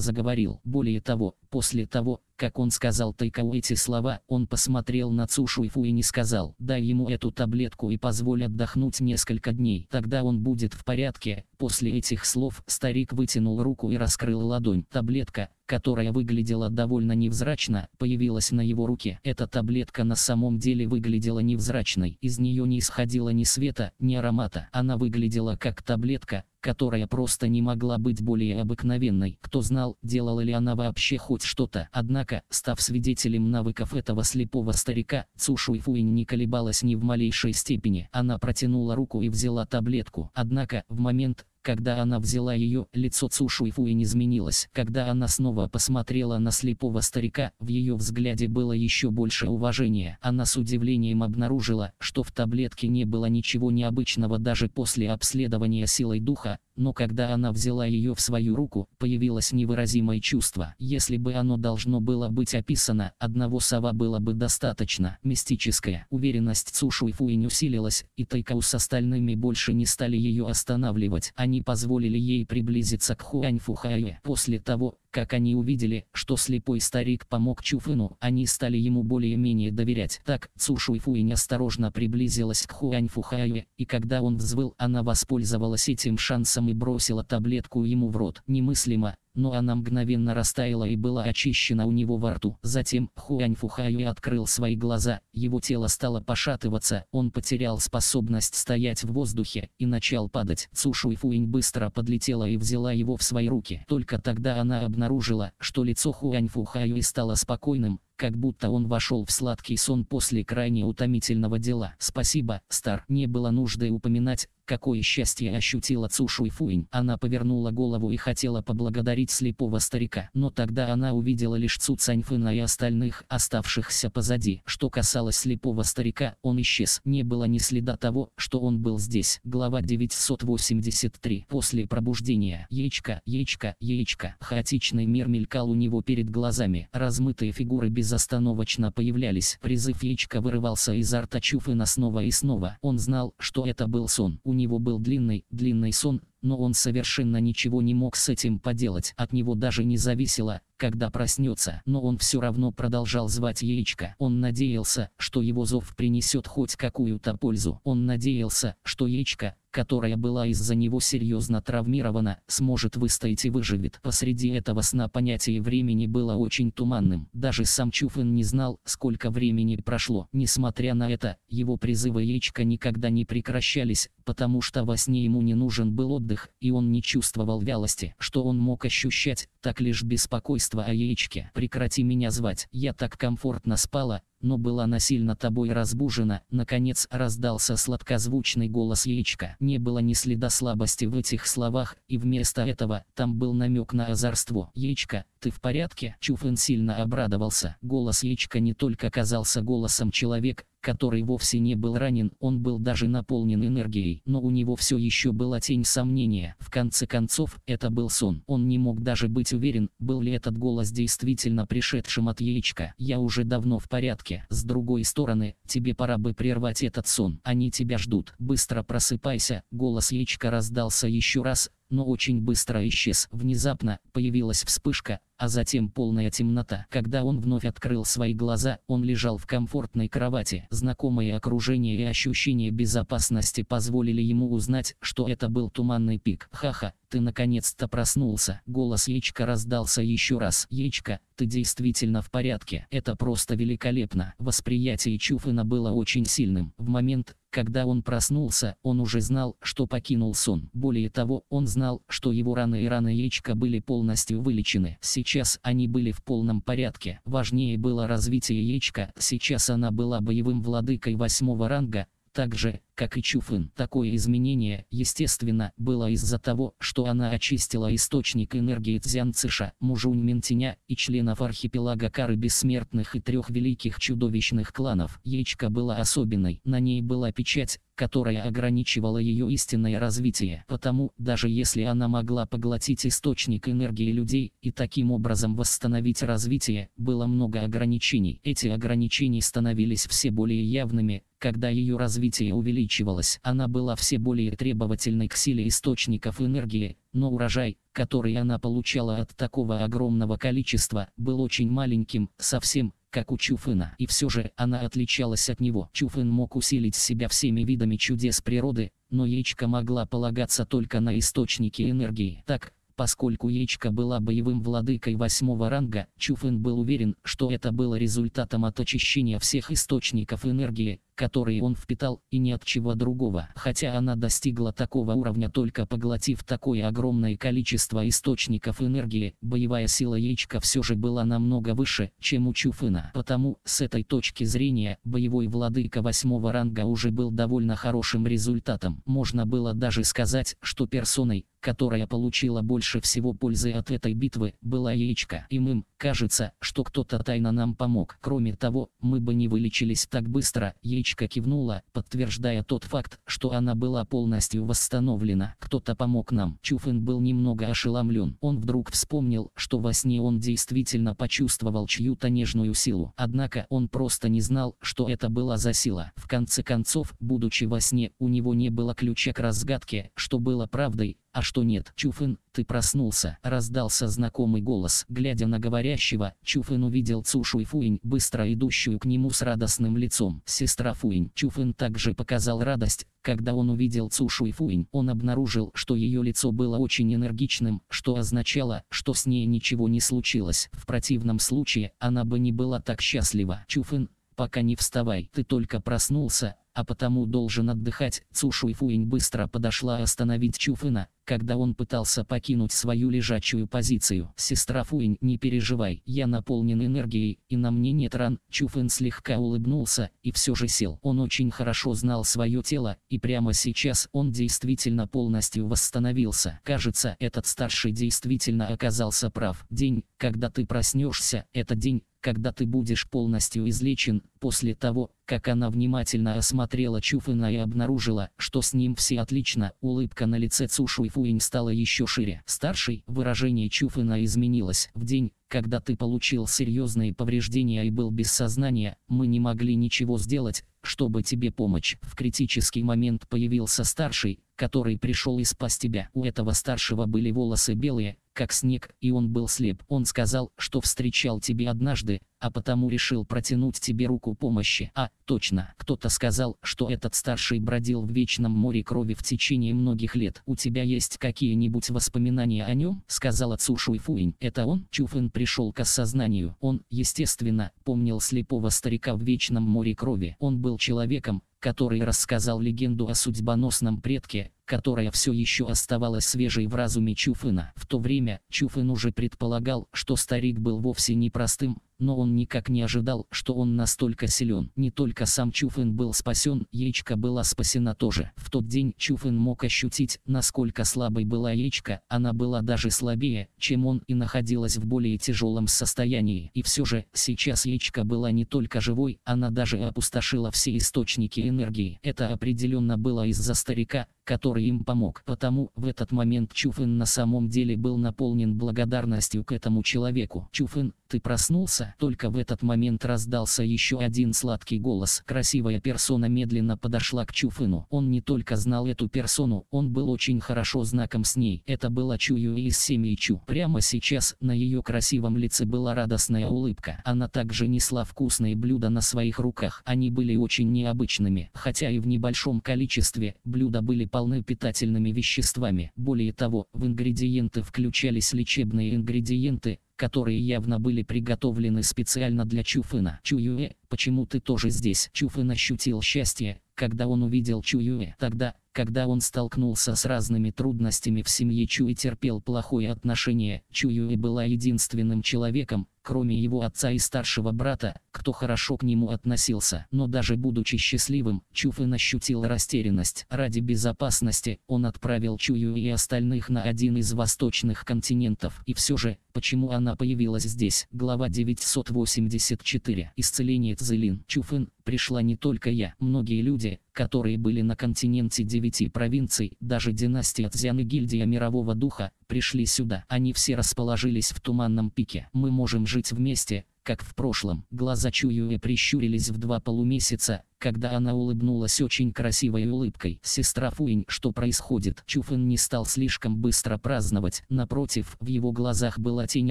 заговорил. Более того, после того, как он сказал Тайкау эти слова, он посмотрел на Цу Шуйфу и не сказал, дай ему эту таблетку и позволь отдохнуть несколько дней, тогда он будет в порядке. После этих слов старик вытянул руку и раскрыл ладонь. Таблетка, которая выглядела довольно невзрачно, появилась на его руке. Эта таблетка на самом деле выглядела невзрачной. Из нее не исходило ни света, ни аромата. Она выглядела как таблетка, которая просто не могла быть более обыкновенной. Кто знал, делала ли она вообще хоть что-то. Однако, став свидетелем навыков этого слепого старика, Цушу Фуинь не колебалась ни в малейшей степени. Она протянула руку и взяла таблетку. Однако, в момент, когда она взяла ее, лицо Цушуйфуин изменилось. Когда она снова посмотрела на слепого старика, в ее взгляде было еще больше уважения. Она с удивлением обнаружила, что в таблетке не было ничего необычного даже после обследования силой духа, но когда она взяла ее в свою руку, появилось невыразимое чувство. Если бы оно должно было быть описано, одного сова было бы достаточно. Мистическая уверенность Цушу и Фуинь усилилась, и Тайкау с остальными больше не стали ее останавливать. Они позволили ей приблизиться к Хуань Фухае. После того, как они увидели, что слепой старик помог Чуфыну, они стали ему более-менее доверять. Так, Цу Шуйфуинь осторожно приблизилась к Хуань Фухае, и когда он взвыл, она воспользовалась этим шансом и бросила таблетку ему в рот. Немыслимо, но она мгновенно растаяла и была очищена у него во рту. Затем Хуань Фухаю открыл свои глаза, его тело стало пошатываться, он потерял способность стоять в воздухе и начал падать. Цу Шуйфуинь быстро подлетела и взяла его в свои руки. Только тогда она обнаружила, что лицо Хуань Фухаю стало спокойным, как будто он вошел в сладкий сон после крайне утомительного дела. Спасибо, Стар. Не было нужды упоминать, какое счастье ощутила Цу Шуйфуинь. Она повернула голову и хотела поблагодарить слепого старика. Но тогда она увидела лишь Цу Цаньфына и остальных, оставшихся позади. Что касалось слепого старика, он исчез. Не было ни следа того, что он был здесь. Глава 983. После пробуждения. Яичко, яичко, яичко. Хаотичный мир мелькал у него перед глазами. Размытые фигуры без безостановочно появлялись. Призыв яичка вырывался изо рта Чуфына снова и снова. Он знал, что это был сон. У него был длинный, длинный сон, но он совершенно ничего не мог с этим поделать. От него даже не зависело, когда проснется. Но он все равно продолжал звать яичко. Он надеялся, что его зов принесет хоть какую-то пользу. Он надеялся, что яичко, которая была из-за него серьезно травмирована, сможет выстоять и выживет. Посреди этого сна понятие времени было очень туманным. Даже сам Чуфэн не знал, сколько времени прошло. Несмотря на это, его призывы яичка никогда не прекращались, потому что во сне ему не нужен был отдых, и он не чувствовал вялости, что он мог ощущать, так лишь беспокойство о яичке. Прекрати меня звать, я так комфортно спала, но была насильно тобой разбужена, наконец раздался сладкозвучный голос яичка. Не было ни следа слабости в этих словах, и вместо этого там был намек на озорство. Яичка, ты в порядке? Чуфен сильно обрадовался. Голос яичка не только казался голосом человека, который вовсе не был ранен, он был даже наполнен энергией, но у него все еще была тень сомнения. В конце концов, это был сон. Он не мог даже быть уверен, был ли этот голос действительно пришедшим от яичка. Я уже давно в порядке. С другой стороны, тебе пора бы прервать этот сон. Они тебя ждут. Быстро просыпайся. Голос яичка раздался еще раз, но очень быстро исчез. Внезапно появилась вспышка, а затем полная темнота. Когда он вновь открыл свои глаза, он лежал в комфортной кровати. Знакомое окружение и ощущение безопасности позволили ему узнать, что это был туманный пик. Ха-ха, ты наконец-то проснулся. Голос Ячка раздался еще раз. Ячка, ты действительно в порядке. Это просто великолепно. Восприятие Чуфына было очень сильным. В момент, когда он проснулся, он уже знал, что покинул сон. Более того, он знал, что его раны и раны яичка были полностью вылечены. Сейчас они были в полном порядке. Важнее было развитие яичка. Сейчас она была боевым владыкой восьмого ранга, так же, как и Чуфын. Такое изменение, естественно, было из-за того, что она очистила источник энергии Цзянцыша, Мужунь Ментиня и членов архипелага Кары Бессмертных и трех великих чудовищных кланов. Яичка была особенной, на ней была печать, которая ограничивала ее истинное развитие. Потому, даже если она могла поглотить источник энергии людей и таким образом восстановить развитие, было много ограничений. Эти ограничения становились все более явными, когда ее развитие увеличилось увеличивалась. Она была все более требовательной к силе источников энергии, но урожай, который она получала от такого огромного количества, был очень маленьким, совсем, как у Чуфына. И все же она отличалась от него. Чуфын мог усилить себя всеми видами чудес природы, но яичка могла полагаться только на источники энергии. Так, Поскольку Ячка была боевым владыкой восьмого ранга, Чуфын был уверен, что это было результатом от очищения всех источников энергии, которые он впитал, и ни от чего другого. Хотя она достигла такого уровня только поглотив такое огромное количество источников энергии, боевая сила яичка все же была намного выше, чем у Чуфына. Потому, с этой точки зрения, боевой владыка восьмого ранга уже был довольно хорошим результатом. Можно было даже сказать, что персоной, которая получила больше всего пользы от этой битвы, была яичка. И мы, кажется, что кто-то тайно нам помог. Кроме того, мы бы не вылечились так быстро. Яичка кивнула, подтверждая тот факт, что она была полностью восстановлена. Кто-то помог нам. Чуфин был немного ошеломлен. Он вдруг вспомнил, что во сне он действительно почувствовал чью-то нежную силу. Однако он просто не знал, что это была за сила. В конце концов, будучи во сне, у него не было ключа к разгадке, что было правдой, а что нет? Чуфын, ты проснулся. Раздался знакомый голос. Глядя на говорящего, Чуфын увидел Цушу и Фуинь, быстро идущую к нему с радостным лицом. Сестра Фуинь. Чуфын также показал радость, когда он увидел Цушу и Фуинь. Он обнаружил, что ее лицо было очень энергичным, что означало, что с ней ничего не случилось. В противном случае, она бы не была так счастлива. Чуфын, пока не вставай. Ты только проснулся, а потому должен отдыхать. Цушу и Фуинь быстро подошла остановить Чуфына, когда он пытался покинуть свою лежачую позицию. «Сестра Фуинь, не переживай, я наполнен энергией, и на мне нет ран». Чуфэн слегка улыбнулся, и все же сел. Он очень хорошо знал свое тело, и прямо сейчас он действительно полностью восстановился. Кажется, этот старший действительно оказался прав. День, когда ты проснешься, это день, когда ты будешь полностью излечен, после того, как она внимательно осмотрела Чуфына и обнаружила, что с ним все отлично, улыбка на лице Цушу и Фуинь стала еще шире. Старший, выражение Чуфына изменилось. В день, когда ты получил серьезные повреждения и был без сознания, мы не могли ничего сделать, чтобы тебе помочь. В критический момент появился старший, который пришел и спас тебя. У этого старшего были волосы белые, как снег, и он был слеп. Он сказал, что встречал тебя однажды, а потому решил протянуть тебе руку помощи. А, точно, кто-то сказал, что этот старший бродил в вечном море крови в течение многих лет. У тебя есть какие-нибудь воспоминания о нем? Сказала Цушу Фуинь. Это он? Чуфэн пришел к осознанию. Он, естественно, помнил слепого старика в вечном море крови. Он был человеком, который рассказал легенду о судьбоносном предке, которая все еще оставалась свежей в разуме Чуфына. В то время Чуфын уже предполагал, что старик был вовсе не простым, но он никак не ожидал, что он настолько силен. Не только сам Чуфын был спасен, Яичка была спасена тоже. В тот день Чуфын мог ощутить, насколько слабой была Яичка, она была даже слабее, чем он и находилась в более тяжелом состоянии. И все же, сейчас Яичка была не только живой, она даже опустошила все источники энергии. Это определенно было из-за старика, который им помог. Потому в этот момент Чуфын на самом деле был наполнен благодарностью к этому человеку. Чуфын, ты проснулся? Только в этот момент раздался еще один сладкий голос. Красивая персона медленно подошла к Чуфыну. Он не только знал эту персону, он был очень хорошо знаком с ней. Это была Чую из семьи Чу. Прямо сейчас на ее красивом лице была радостная улыбка. Она также несла вкусные блюда на своих руках. Они были очень необычными, хотя и в небольшом количестве блюда были полны питательными веществами. Более того, в ингредиенты включались лечебные ингредиенты, которые явно были приготовлены специально для Чуфына. Чуюэ, почему ты тоже здесь? Чуфын ощутил счастье, когда он увидел Чуюэ. Тогда, когда он столкнулся с разными трудностями в семье Чу и терпел плохое отношение, Чуюэ была единственным человеком, кроме его отца и старшего брата, кто хорошо к нему относился. Но даже будучи счастливым, Чуфын ощутил растерянность. Ради безопасности, он отправил Чую и остальных на один из восточных континентов. И все же, почему она появилась здесь? Глава 984. Исцеление Цзелин. Чуфын, пришла не только я. Многие люди, которые были на континенте девяти провинций, даже династия Цзян и гильдия мирового духа, пришли сюда. Они все расположились в туманном пике. Мы можем жить вместе, как в прошлом. Глаза Чуюэ прищурились в два полумесяца, когда она улыбнулась очень красивой улыбкой. «Сестра Фуинь, что происходит?» Чуфэн не стал слишком быстро праздновать, напротив, в его глазах была тень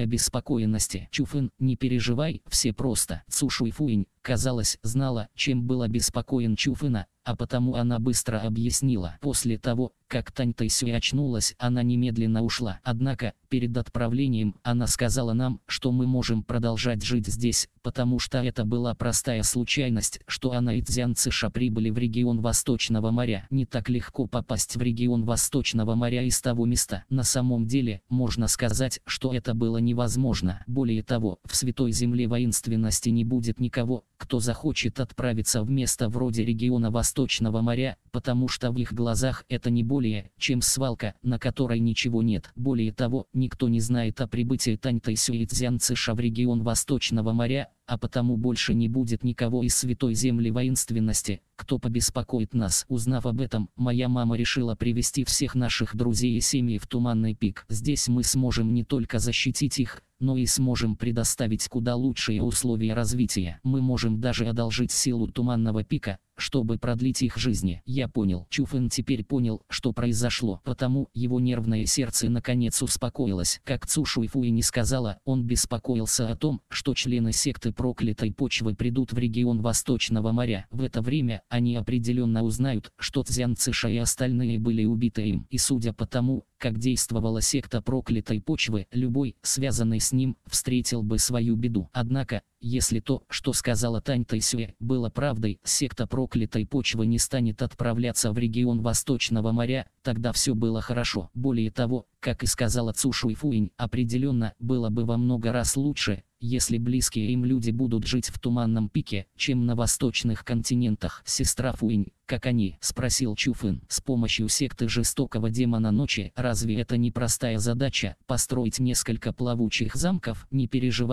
обеспокоенности. «Чуфэн, не переживай, все просто». Цушуй Фуинь, казалось, знала, чем был обеспокоен Чуфэна, а потому она быстро объяснила. После того, как Тань Тайсюй очнулась, она немедленно ушла. Однако, перед отправлением, она сказала нам, что мы можем продолжать жить здесь, потому что это была простая случайность, что она и Цзян Цыша прибыли в регион Восточного моря. Не так легко попасть в регион Восточного моря из того места. На самом деле, можно сказать, что это было невозможно. Более того, в Святой Земле воинственности не будет никого, кто захочет отправиться в место вроде региона Восточного моря, потому что в их глазах это не более, чем свалка, на которой ничего нет. Более того, никто не знает о прибытии Таньтайсю и Цзянцыша в регион Восточного моря, а потому больше не будет никого из святой земли воинственности, кто побеспокоит нас. Узнав об этом, моя мама решила привести всех наших друзей и семьи в Туманный пик. Здесь мы сможем не только защитить их, но и сможем предоставить куда лучшие условия развития. Мы можем даже одолжить силу Туманного пика, чтобы продлить их жизни. Я понял. Чуфэн теперь понял, что произошло. Потому его нервное сердце наконец успокоилось. Как Цу Шуйфуи не сказала, он беспокоился о том, что члены секты проклятой почвы придут в регион Восточного моря. В это время они определенно узнают, что Цзян Циша и остальные были убиты им. И судя по тому, как действовала секта проклятой почвы, любой, связанный с ним, встретил бы свою беду. Однако, если то, что сказала Тань Тайсюэ, было правдой, секта проклятой почвы не станет отправляться в регион Восточного моря, тогда все было хорошо. Более того, как и сказала Цушу и Фуинь, определенно было бы во много раз лучше, если близкие им люди будут жить в туманном пике, чем на восточных континентах. Сестра Фуинь, как они, спросил Чуфын, с помощью секты жестокого демона ночи, разве это не простая задача, построить несколько плавучих замков, не переживая